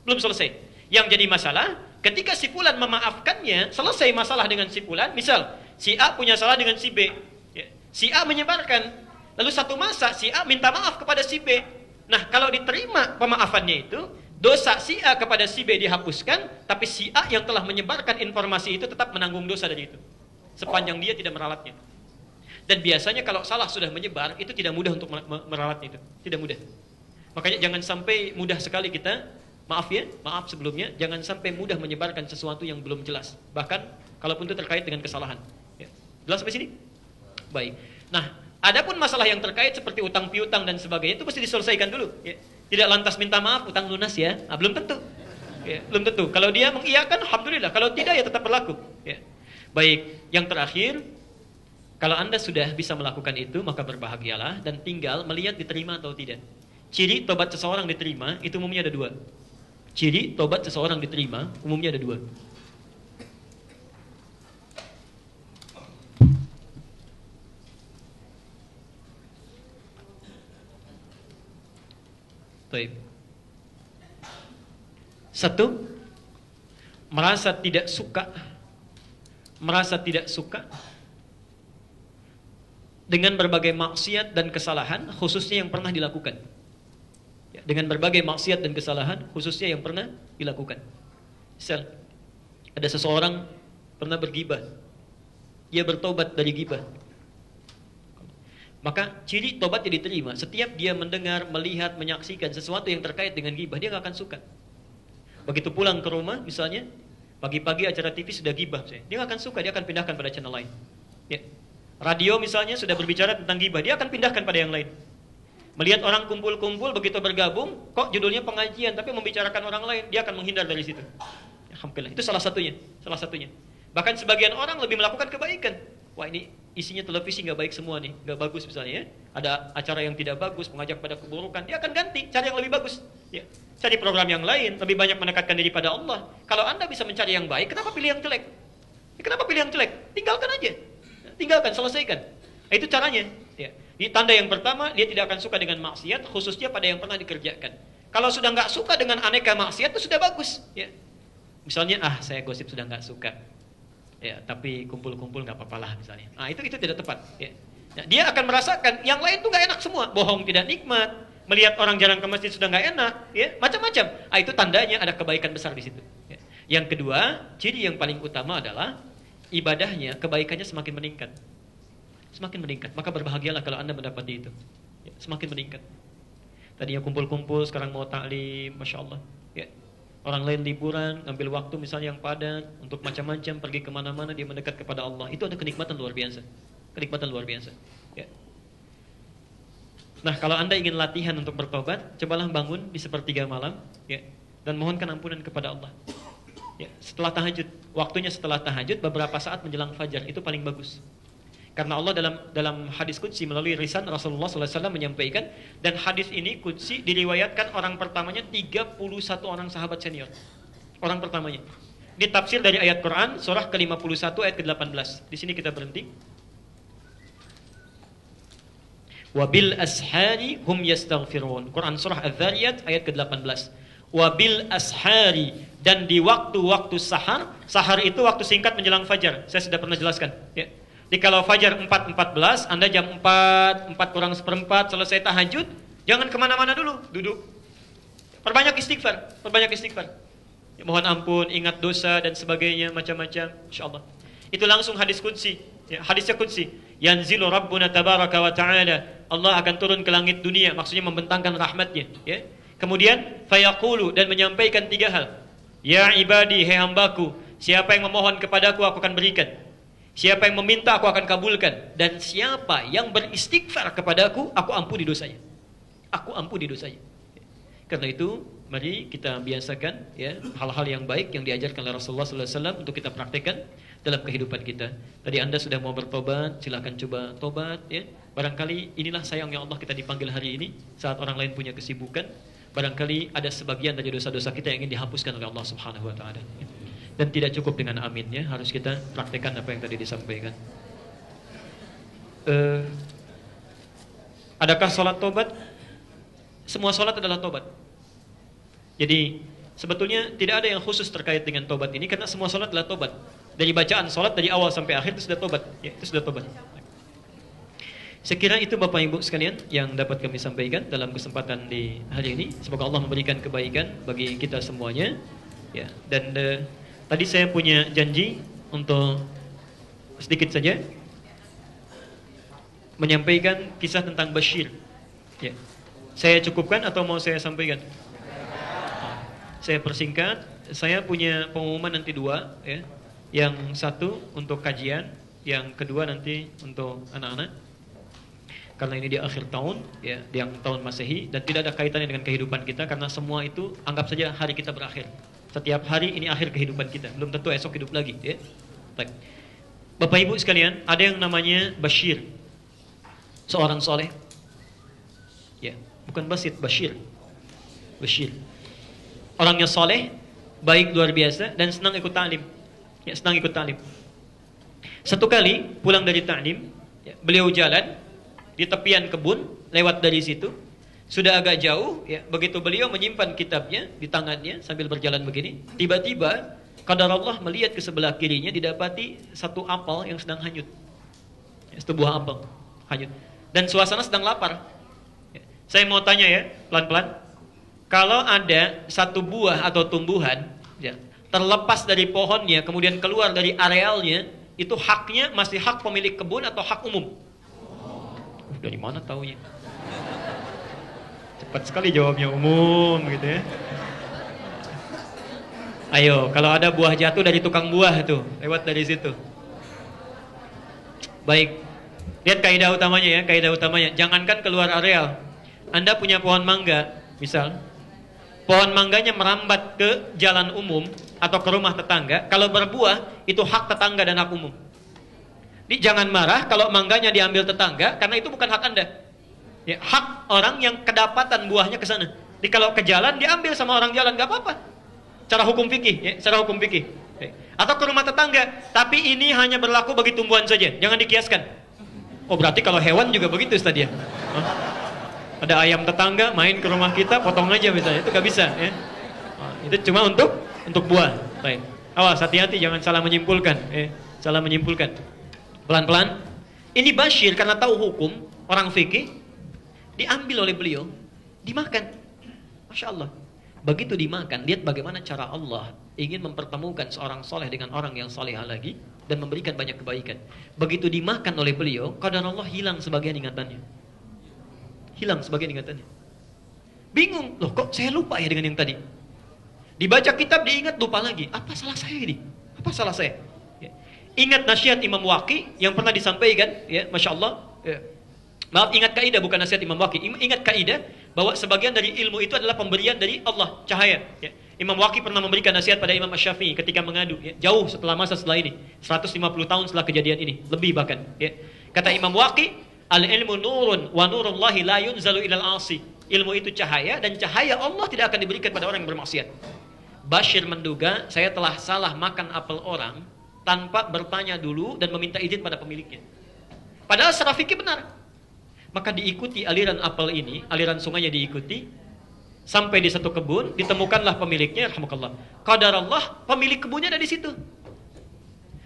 Belum selesai. Yang jadi masalah ketika si fulan memaafkannya, selesai masalah dengan si fulan. Misal, si A punya salah dengan si B. Ya. Si A menyebarkan, lalu satu masa si A minta maaf kepada si B. Nah, kalau diterima pemaafannya itu, Dosa si A kepada si B dihapuskan, tapi si A yang telah menyebarkan informasi itu tetap menanggung dosa dari itu. Sepanjang dia tidak meralatnya. Dan biasanya kalau salah sudah menyebar, itu tidak mudah untuk meralatnya itu. Tidak mudah. Makanya jangan sampai mudah sekali kita, maaf ya, maaf sebelumnya, jangan sampai mudah menyebarkan sesuatu yang belum jelas. Bahkan, kalaupun itu terkait dengan kesalahan. Ya. Jelas sampai sini? Baik. Nah, adapun masalah yang terkait seperti utang piutang dan sebagainya, itu mesti diselesaikan dulu. Ya. Tidak lantas minta maaf, utang lunas ya. Nah, belum tentu. Ya, belum tentu. Kalau dia mengiyakan, alhamdulillah. Kalau tidak, ya tetap berlaku. Ya. Baik, yang terakhir, kalau Anda sudah bisa melakukan itu, maka berbahagialah dan tinggal melihat diterima atau tidak. Ciri tobat seseorang diterima itu umumnya ada dua. Ciri tobat seseorang diterima umumnya ada dua. Baik. Satu, merasa tidak suka, merasa tidak suka dengan berbagai maksiat dan kesalahan, khususnya yang pernah dilakukan. Ya, dengan berbagai maksiat dan kesalahan, khususnya yang pernah dilakukan. Misal, ada seseorang pernah bergibah, dia bertobat dari gibah. Maka ciri tobatnya diterima. Setiap dia mendengar, melihat, menyaksikan sesuatu yang terkait dengan gibah, dia nggak akan suka. Begitu pulang ke rumah, misalnya, pagi-pagi acara TV sudah gibah, dia nggak akan suka, dia akan pindahkan pada channel lain. Ya. Radio misalnya sudah berbicara tentang gibah, dia akan pindahkan pada yang lain. Melihat orang kumpul-kumpul begitu bergabung, kok judulnya pengajian tapi membicarakan orang lain, dia akan menghindar dari situ. Alhamdulillah, itu salah satunya, salah satunya. Bahkan sebagian orang lebih melakukan kebaikan. Wah ini isinya televisi nggak baik semua nih, nggak bagus misalnya ya. Ada acara yang tidak bagus, mengajak pada keburukan, dia akan ganti, cari yang lebih bagus. Ya. Cari program yang lain, lebih banyak mendekatkan diri pada Allah. Kalau anda bisa mencari yang baik, kenapa pilih yang jelek? Ya, kenapa pilih yang jelek? Tinggalkan aja tinggalkan, selesaikan. Itu caranya. Ya. Di tanda yang pertama, dia tidak akan suka dengan maksiat, khususnya pada yang pernah dikerjakan. Kalau sudah nggak suka dengan aneka maksiat, itu sudah bagus. Ya. Misalnya, ah saya gosip sudah nggak suka. Ya, tapi kumpul-kumpul nggak apa-apa lah misalnya. Ah itu itu tidak tepat. Ya. Nah, dia akan merasakan yang lain tuh nggak enak semua, bohong tidak nikmat, melihat orang jarang ke masjid sudah nggak enak, ya macam-macam. Ah itu tandanya ada kebaikan besar di situ. Ya. Yang kedua, ciri yang paling utama adalah ibadahnya, kebaikannya semakin meningkat. Semakin meningkat. Maka berbahagialah kalau Anda mendapati itu. Ya, semakin meningkat. Tadinya kumpul-kumpul, sekarang mau taklim, Masya Allah. Ya. Orang lain liburan, ambil waktu misalnya yang padat, untuk macam-macam, pergi ke mana-mana, dia mendekat kepada Allah. Itu ada kenikmatan luar biasa. Kenikmatan luar biasa. Ya. Nah, kalau Anda ingin latihan untuk bertobat, cobalah bangun di sepertiga malam, ya, dan mohonkan ampunan kepada Allah. Ya, setelah tahajud, waktunya setelah tahajud beberapa saat menjelang fajar itu paling bagus. Karena Allah dalam dalam hadis kudsi melalui risan Rasulullah SAW menyampaikan dan hadis ini kudsi diriwayatkan orang pertamanya 31 orang sahabat senior. Orang pertamanya. Ditafsir dari ayat Quran surah ke-51 ayat ke-18. Di sini kita berhenti. Wabil ashari hum yastaghfirun. Quran surah Az-Zariyat ayat ke-18 wabil ashari dan di waktu-waktu sahar sahar itu waktu singkat menjelang fajar. Saya sudah pernah jelaskan ya. jadi kalau fajar 4.14 anda jam 4 4 kurang seperempat selesai tahajud jangan ke mana-mana dulu duduk. Perbanyak istighfar perbanyak istighfar. Ya, mohon ampun ingat dosa dan sebagainya macam-macam. Insyaallah. Itu langsung hadis kunci ya, hadisnya kunci yanzilu rabbuna tabaraka wa ta'ala. Allah akan turun ke langit dunia maksudnya membentangkan rahmatnya ya. Kemudian fayaqulu dan menyampaikan tiga hal. Ya ibadi, hei hambaku, siapa yang memohon kepadaku aku akan berikan. Siapa yang meminta aku akan kabulkan dan siapa yang beristighfar kepadaku aku ampuni dosanya. Aku ampuni dosanya. Karena itu mari kita biasakan ya hal-hal yang baik yang diajarkan oleh Rasulullah SAW untuk kita praktekkan dalam kehidupan kita. Tadi Anda sudah mau bertobat, silakan coba tobat ya. Barangkali inilah sayangnya Allah kita dipanggil hari ini saat orang lain punya kesibukan barangkali ada sebagian dari dosa-dosa kita yang ingin dihapuskan oleh Allah Subhanahu wa taala. Dan tidak cukup dengan aminnya, harus kita praktekkan apa yang tadi disampaikan. Uh, adakah sholat tobat? Semua sholat adalah tobat. Jadi sebetulnya tidak ada yang khusus terkait dengan tobat ini karena semua sholat adalah tobat. Dari bacaan sholat dari awal sampai akhir itu sudah tobat, ya, itu sudah tobat. Sekira itu Bapak Ibu sekalian yang dapat kami sampaikan dalam kesempatan di hari ini. Semoga Allah memberikan kebaikan bagi kita semuanya. Ya, dan uh, tadi saya punya janji untuk sedikit saja menyampaikan kisah tentang Bashir. Ya. Saya cukupkan atau mau saya sampaikan? Saya persingkat. Saya punya pengumuman nanti dua, ya. Yang satu untuk kajian, yang kedua nanti untuk anak-anak karena ini di akhir tahun ya yang tahun Masehi dan tidak ada kaitannya dengan kehidupan kita karena semua itu anggap saja hari kita berakhir. Setiap hari ini akhir kehidupan kita, belum tentu esok hidup lagi ya. Baik. Bapak Ibu sekalian, ada yang namanya Bashir. Seorang soleh. Ya, bukan Basit, Bashir. Bashir. Orangnya soleh, baik luar biasa dan senang ikut ta'lim. Ya, senang ikut ta'lim. Satu kali pulang dari ta'lim, ya, beliau jalan di tepian kebun, lewat dari situ. Sudah agak jauh, ya, begitu beliau menyimpan kitabnya di tangannya sambil berjalan begini, tiba-tiba kadar Allah melihat ke sebelah kirinya didapati satu apel yang sedang hanyut. Ya, satu buah apel hanyut. Dan suasana sedang lapar. Ya. Saya mau tanya ya, pelan-pelan. Kalau ada satu buah atau tumbuhan ya, terlepas dari pohonnya, kemudian keluar dari arealnya, itu haknya masih hak pemilik kebun atau hak umum? Dari mana taunya? Cepat sekali jawabnya umum gitu ya. Ayo, kalau ada buah jatuh dari tukang buah tuh, lewat dari situ. Baik. Lihat kaidah utamanya ya, kaidah utamanya. Jangankan keluar areal. Anda punya pohon mangga, misal. Pohon mangganya merambat ke jalan umum atau ke rumah tetangga. Kalau berbuah, itu hak tetangga dan hak umum. Di, jangan marah kalau mangganya diambil tetangga, karena itu bukan hak Anda. Ya, hak orang yang kedapatan buahnya ke sana. Jadi kalau ke jalan diambil sama orang jalan nggak apa-apa. Cara hukum fikih, ya, secara hukum fikih. Ya. Atau ke rumah tetangga, tapi ini hanya berlaku bagi tumbuhan saja, jangan dikiaskan. Oh berarti kalau hewan juga begitu tadi ya. Ada ayam tetangga main ke rumah kita, potong aja misalnya, itu nggak bisa. Ya. Oh, itu cuma untuk untuk buah. Baik. Awas hati-hati jangan salah menyimpulkan. Eh, salah menyimpulkan. Pelan-pelan. Ini Bashir karena tahu hukum orang fikih diambil oleh beliau, dimakan. Masya Allah. Begitu dimakan, lihat bagaimana cara Allah ingin mempertemukan seorang soleh dengan orang yang soleh lagi dan memberikan banyak kebaikan. Begitu dimakan oleh beliau, kadang Allah hilang sebagian ingatannya. Hilang sebagian ingatannya. Bingung, loh kok saya lupa ya dengan yang tadi. Dibaca kitab diingat lupa lagi. Apa salah saya ini? Apa salah saya? Ingat nasihat Imam Waqi yang pernah disampaikan, ya, masya Allah. Ya Maaf, ingat kaidah bukan nasihat Imam Waqi. Ingat kaidah bahwa sebagian dari ilmu itu adalah pemberian dari Allah, cahaya. Ya. Imam Waqi pernah memberikan nasihat pada Imam Syafi'i ketika mengadu, ya. jauh setelah masa setelah ini, 150 tahun setelah kejadian ini, lebih bahkan. Ya. Kata Imam Waqi, al ilmu nurun wa nurullahi la yunzalu ilal asi. Ilmu itu cahaya dan cahaya Allah tidak akan diberikan pada orang yang bermaksiat. Bashir menduga saya telah salah makan apel orang tanpa bertanya dulu dan meminta izin pada pemiliknya. Padahal secara fikih benar. Maka diikuti aliran apel ini, aliran sungainya diikuti, sampai di satu kebun, ditemukanlah pemiliknya, rahmukallah. Kadar Allah, pemilik kebunnya ada di situ.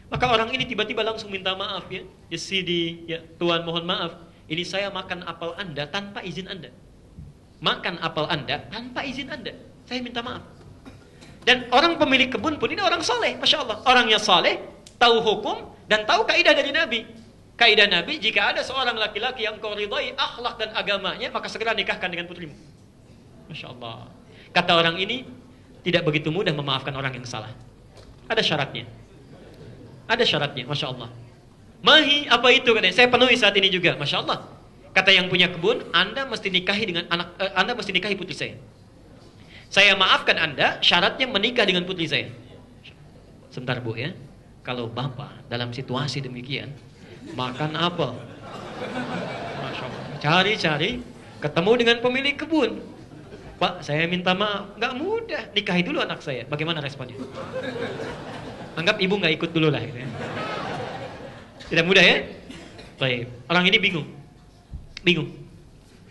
Maka orang ini tiba-tiba langsung minta maaf ya. Ya Sidi, ya Tuhan mohon maaf. Ini saya makan apel Anda tanpa izin Anda. Makan apel Anda tanpa izin Anda. Saya minta maaf. Dan orang pemilik kebun pun ini orang soleh, Masya Allah. Orangnya soleh, tahu hukum, dan tahu kaidah dari Nabi. Kaidah Nabi, jika ada seorang laki-laki yang kau ridhai akhlak dan agamanya, maka segera nikahkan dengan putrimu. Masya Allah. Kata orang ini, tidak begitu mudah memaafkan orang yang salah. Ada syaratnya. Ada syaratnya, Masya Allah. Mahi, apa itu katanya? Saya penuhi saat ini juga, Masya Allah. Kata yang punya kebun, Anda mesti nikahi dengan anak, eh, Anda mesti nikahi putri saya. Saya maafkan Anda, syaratnya menikah dengan putri saya. Sebentar Bu ya. Kalau Bapak dalam situasi demikian, makan apel. Masya Allah. Cari-cari, ketemu dengan pemilik kebun. Pak, saya minta maaf. Nggak mudah. Nikahi dulu anak saya. Bagaimana responnya? Anggap ibu nggak ikut dulu lah. Gitu ya. Tidak mudah ya? Baik. Orang ini bingung. Bingung.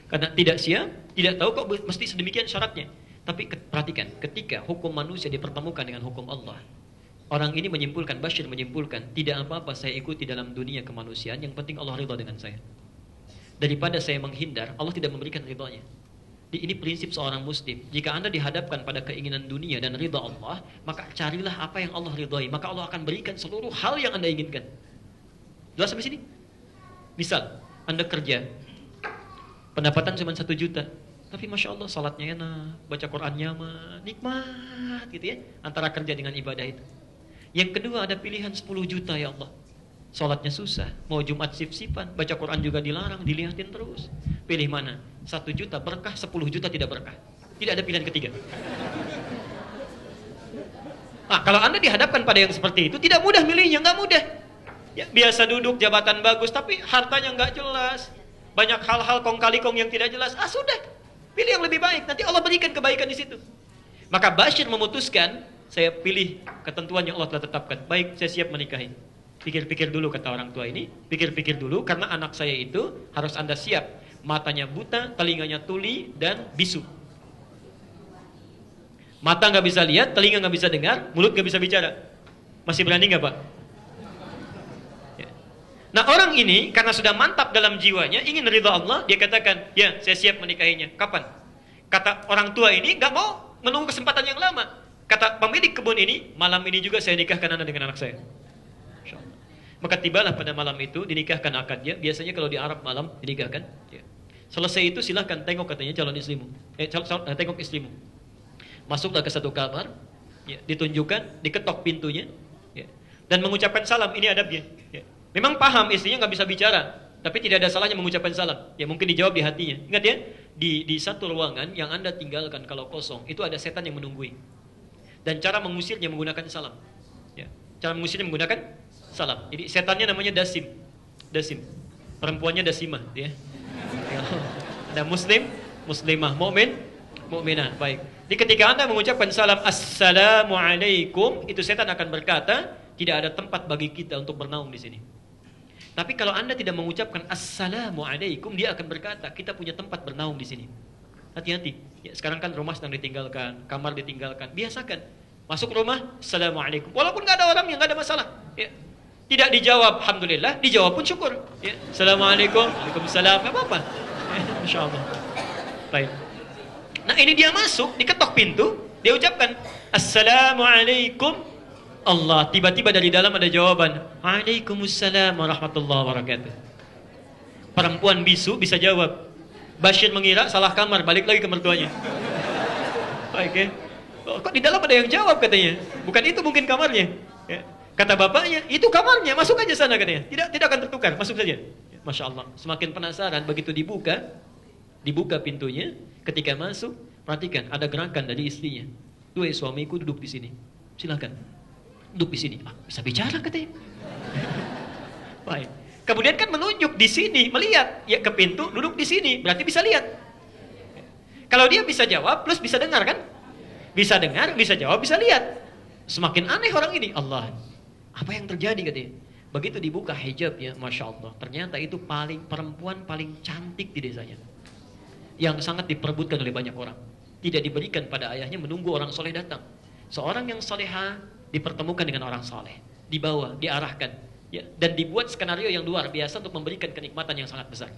Karena tidak siap, tidak tahu kok mesti sedemikian syaratnya. Tapi perhatikan, ketika hukum manusia dipertemukan dengan hukum Allah, Orang ini menyimpulkan, Bashir menyimpulkan, tidak apa-apa saya ikuti dalam dunia kemanusiaan, yang penting Allah ridha dengan saya. Daripada saya menghindar, Allah tidak memberikan ridhanya. Ini prinsip seorang muslim. Jika anda dihadapkan pada keinginan dunia dan ridha Allah, maka carilah apa yang Allah ridhai. Maka Allah akan berikan seluruh hal yang anda inginkan. Jelas sampai sini? Misal, anda kerja, pendapatan cuma satu juta, tapi masya Allah salatnya enak, baca Qurannya mah nikmat gitu ya. Antara kerja dengan ibadah itu. Yang kedua ada pilihan 10 juta ya Allah. Sholatnya susah, mau Jumat sip-sipan, baca Quran juga dilarang, dilihatin terus. Pilih mana? Satu juta berkah, 10 juta tidak berkah. Tidak ada pilihan ketiga. Nah, kalau anda dihadapkan pada yang seperti itu, tidak mudah milihnya, nggak mudah. Ya, biasa duduk, jabatan bagus, tapi hartanya nggak jelas. Banyak hal-hal kong kali kong yang tidak jelas. Ah sudah, pilih yang lebih baik. Nanti Allah berikan kebaikan di situ. Maka Bashir memutuskan saya pilih ketentuan yang Allah telah tetapkan. Baik, saya siap menikahi. Pikir-pikir dulu kata orang tua ini, pikir-pikir dulu karena anak saya itu harus Anda siap Matanya buta, telinganya tuli, dan bisu. Mata nggak bisa lihat, telinga nggak bisa dengar, mulut nggak bisa bicara. Masih berani nggak pak? Nah orang ini karena sudah mantap dalam jiwanya, ingin ridha Allah, dia katakan, ya saya siap menikahinya. Kapan? Kata orang tua ini nggak mau menunggu kesempatan yang lama. Kata pemilik kebun ini, malam ini juga saya nikahkan anda dengan anak saya. Maka tibalah pada malam itu dinikahkan akadnya. Biasanya kalau di Arab malam dinikahkan. Ya. Selesai itu silahkan tengok katanya calon istrimu. Eh, cal cal eh, tengok istrimu. Masuklah ke satu kamar, ya, ditunjukkan, diketok pintunya, ya, dan mengucapkan salam. Ini adabnya. Ya. Memang paham istrinya nggak bisa bicara, tapi tidak ada salahnya mengucapkan salam. Ya mungkin dijawab di hatinya. Ingat ya, di, di satu ruangan yang anda tinggalkan kalau kosong itu ada setan yang menunggui. Dan cara mengusirnya menggunakan salam. Ya. Cara mengusirnya menggunakan salam. Jadi setannya namanya Dasim. Dasim. Perempuannya Dasimah, ya. (laughs) Ada muslim, muslimah, mukmin, mukminah. Baik. Jadi ketika Anda mengucapkan salam assalamualaikum, itu setan akan berkata, tidak ada tempat bagi kita untuk bernaung di sini. Tapi kalau Anda tidak mengucapkan assalamualaikum, dia akan berkata, kita punya tempat bernaung di sini. Hati-hati. Ya, sekarang kan rumah sedang ditinggalkan, kamar ditinggalkan. Biasakan. Masuk rumah, assalamualaikum. Walaupun nggak ada orang yang nggak ada masalah. Ya. Tidak dijawab, alhamdulillah. Dijawab pun syukur. Ya. Assalamualaikum, waalaikumsalam. Gak apa-apa. Ya, Insya Allah. Baik. Nah ini dia masuk, diketok pintu, dia ucapkan Assalamualaikum Allah. Tiba-tiba dari dalam ada jawaban Waalaikumsalam warahmatullahi wabarakatuh. Perempuan bisu bisa jawab. Bashir mengira salah kamar, balik lagi ke mertuanya. Baik ya. Oh, kok di dalam ada yang jawab katanya? Bukan itu mungkin kamarnya. Ya. Kata bapaknya, itu kamarnya, masuk aja sana katanya. Tidak tidak akan tertukar, masuk saja. Masya Allah. Semakin penasaran, begitu dibuka, dibuka pintunya, ketika masuk, perhatikan, ada gerakan dari istrinya. Dua suamiku duduk di sini. Silakan. Duduk di sini. Ah, bisa bicara katanya. (laughs) Baik. Kemudian kan menunjuk di sini, melihat ya ke pintu, duduk di sini, berarti bisa lihat. Kalau dia bisa jawab, plus bisa dengar kan? Bisa dengar, bisa jawab, bisa lihat. Semakin aneh orang ini, Allah. Apa yang terjadi katanya? Begitu dibuka hijabnya, masya Allah, ternyata itu paling perempuan paling cantik di desanya, yang sangat diperebutkan oleh banyak orang. Tidak diberikan pada ayahnya menunggu orang soleh datang. Seorang yang soleha dipertemukan dengan orang soleh, dibawa, diarahkan, ya, dan dibuat skenario yang luar biasa untuk memberikan kenikmatan yang sangat besar.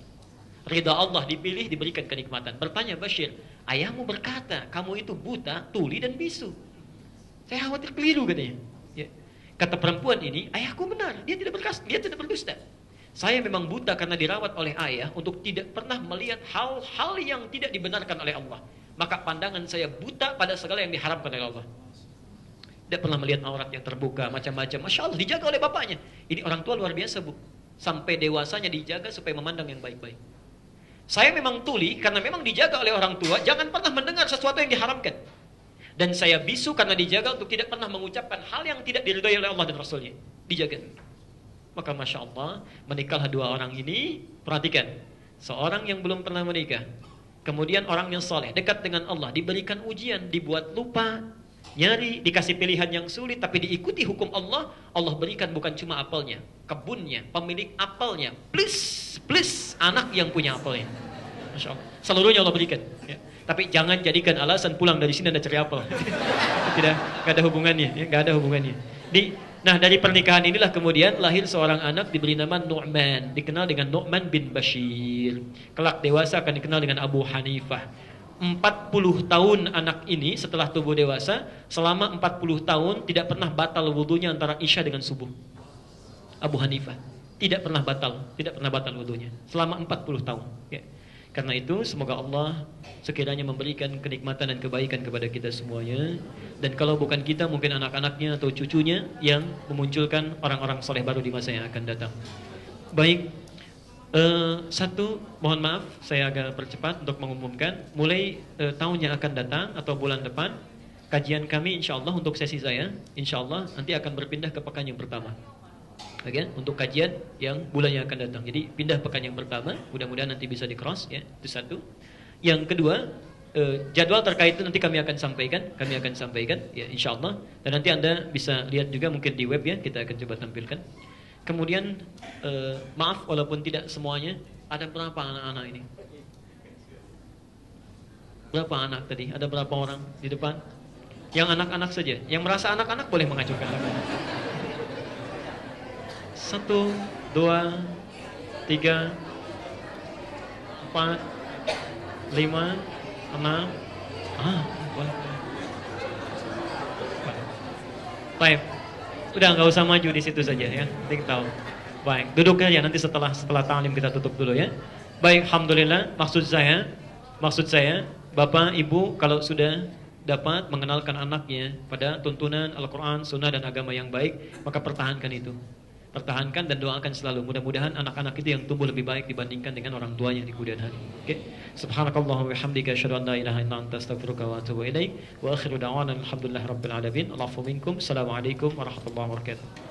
Ridha Allah dipilih diberikan kenikmatan. Bertanya Bashir, ayahmu berkata kamu itu buta, tuli dan bisu. Saya khawatir keliru katanya. Ya. Kata perempuan ini, ayahku benar, dia tidak berkas, dia tidak berdusta. Saya memang buta karena dirawat oleh ayah untuk tidak pernah melihat hal-hal yang tidak dibenarkan oleh Allah. Maka pandangan saya buta pada segala yang diharamkan oleh Allah. Tidak pernah melihat aurat yang terbuka, macam-macam. Masya Allah, dijaga oleh bapaknya. Ini orang tua luar biasa, Bu. Sampai dewasanya dijaga supaya memandang yang baik-baik. Saya memang tuli karena memang dijaga oleh orang tua, jangan pernah mendengar sesuatu yang diharamkan. Dan saya bisu karena dijaga untuk tidak pernah mengucapkan hal yang tidak diridhoi oleh Allah dan Rasulnya. Dijaga. Maka Masya Allah, menikahlah dua orang ini, perhatikan. Seorang yang belum pernah menikah, kemudian orang yang soleh, dekat dengan Allah, diberikan ujian, dibuat lupa, nyari, dikasih pilihan yang sulit, tapi diikuti hukum Allah, Allah berikan bukan cuma apelnya, kebunnya, pemilik apelnya, plus, plus anak yang punya apelnya. Masya Allah. Seluruhnya Allah berikan. Ya. Tapi jangan jadikan alasan pulang dari sini anda cari apel. (laughs) Tidak, nggak ada hubungannya, ya, ada hubungannya. Di, nah dari pernikahan inilah kemudian lahir seorang anak diberi nama Nu'man, dikenal dengan Nu'man bin Bashir. Kelak dewasa akan dikenal dengan Abu Hanifah. 40 tahun anak ini setelah tubuh dewasa, selama 40 tahun tidak pernah batal wudhunya antara Isya dengan subuh. Abu Hanifah tidak pernah batal, tidak pernah batal wudhunya selama 40 tahun. Ya. Karena itu semoga Allah sekiranya memberikan kenikmatan dan kebaikan kepada kita semuanya. Dan kalau bukan kita mungkin anak-anaknya atau cucunya yang memunculkan orang-orang soleh baru di masa yang akan datang. Baik, Uh, satu, mohon maaf, saya agak percepat untuk mengumumkan. Mulai uh, tahun yang akan datang atau bulan depan, kajian kami insya Allah untuk sesi saya, insya Allah nanti akan berpindah ke pekan yang pertama. Oke, okay? untuk kajian yang bulan yang akan datang. Jadi pindah pekan yang pertama, mudah-mudahan nanti bisa di cross ya, itu satu. Yang kedua, uh, jadwal terkait itu nanti kami akan sampaikan, kami akan sampaikan ya insya Allah. Dan nanti anda bisa lihat juga mungkin di web ya, kita akan coba tampilkan. Kemudian uh, maaf walaupun tidak semuanya, ada berapa anak-anak ini? Berapa anak tadi? Ada berapa orang di depan? Yang anak-anak saja. Yang merasa anak-anak boleh mengacungkan tangan. Satu, dua, tiga, empat, lima, enam. Ah, boleh. Baik. Udah nggak usah maju di situ saja ya. Tahu. Baik, duduk aja nanti setelah setelah ta'lim kita tutup dulu ya. Baik, alhamdulillah. Maksud saya, maksud saya, Bapak, Ibu kalau sudah dapat mengenalkan anaknya pada tuntunan Al-Quran, Sunnah dan agama yang baik, maka pertahankan itu. Pertahankan dan doakan selalu. Mudah-mudahan anak-anak itu yang tumbuh lebih baik dibandingkan dengan orang tuanya di kemudian hari. Oke. Okay? Subhanakallahumma wa bihamdika asyhadu an la ilaha illa anta astaghfiruka wa atubu ilaik. Wa akhiru da'wana alhamdulillahi rabbil alamin. Allahu minkum. Assalamualaikum warahmatullahi wabarakatuh.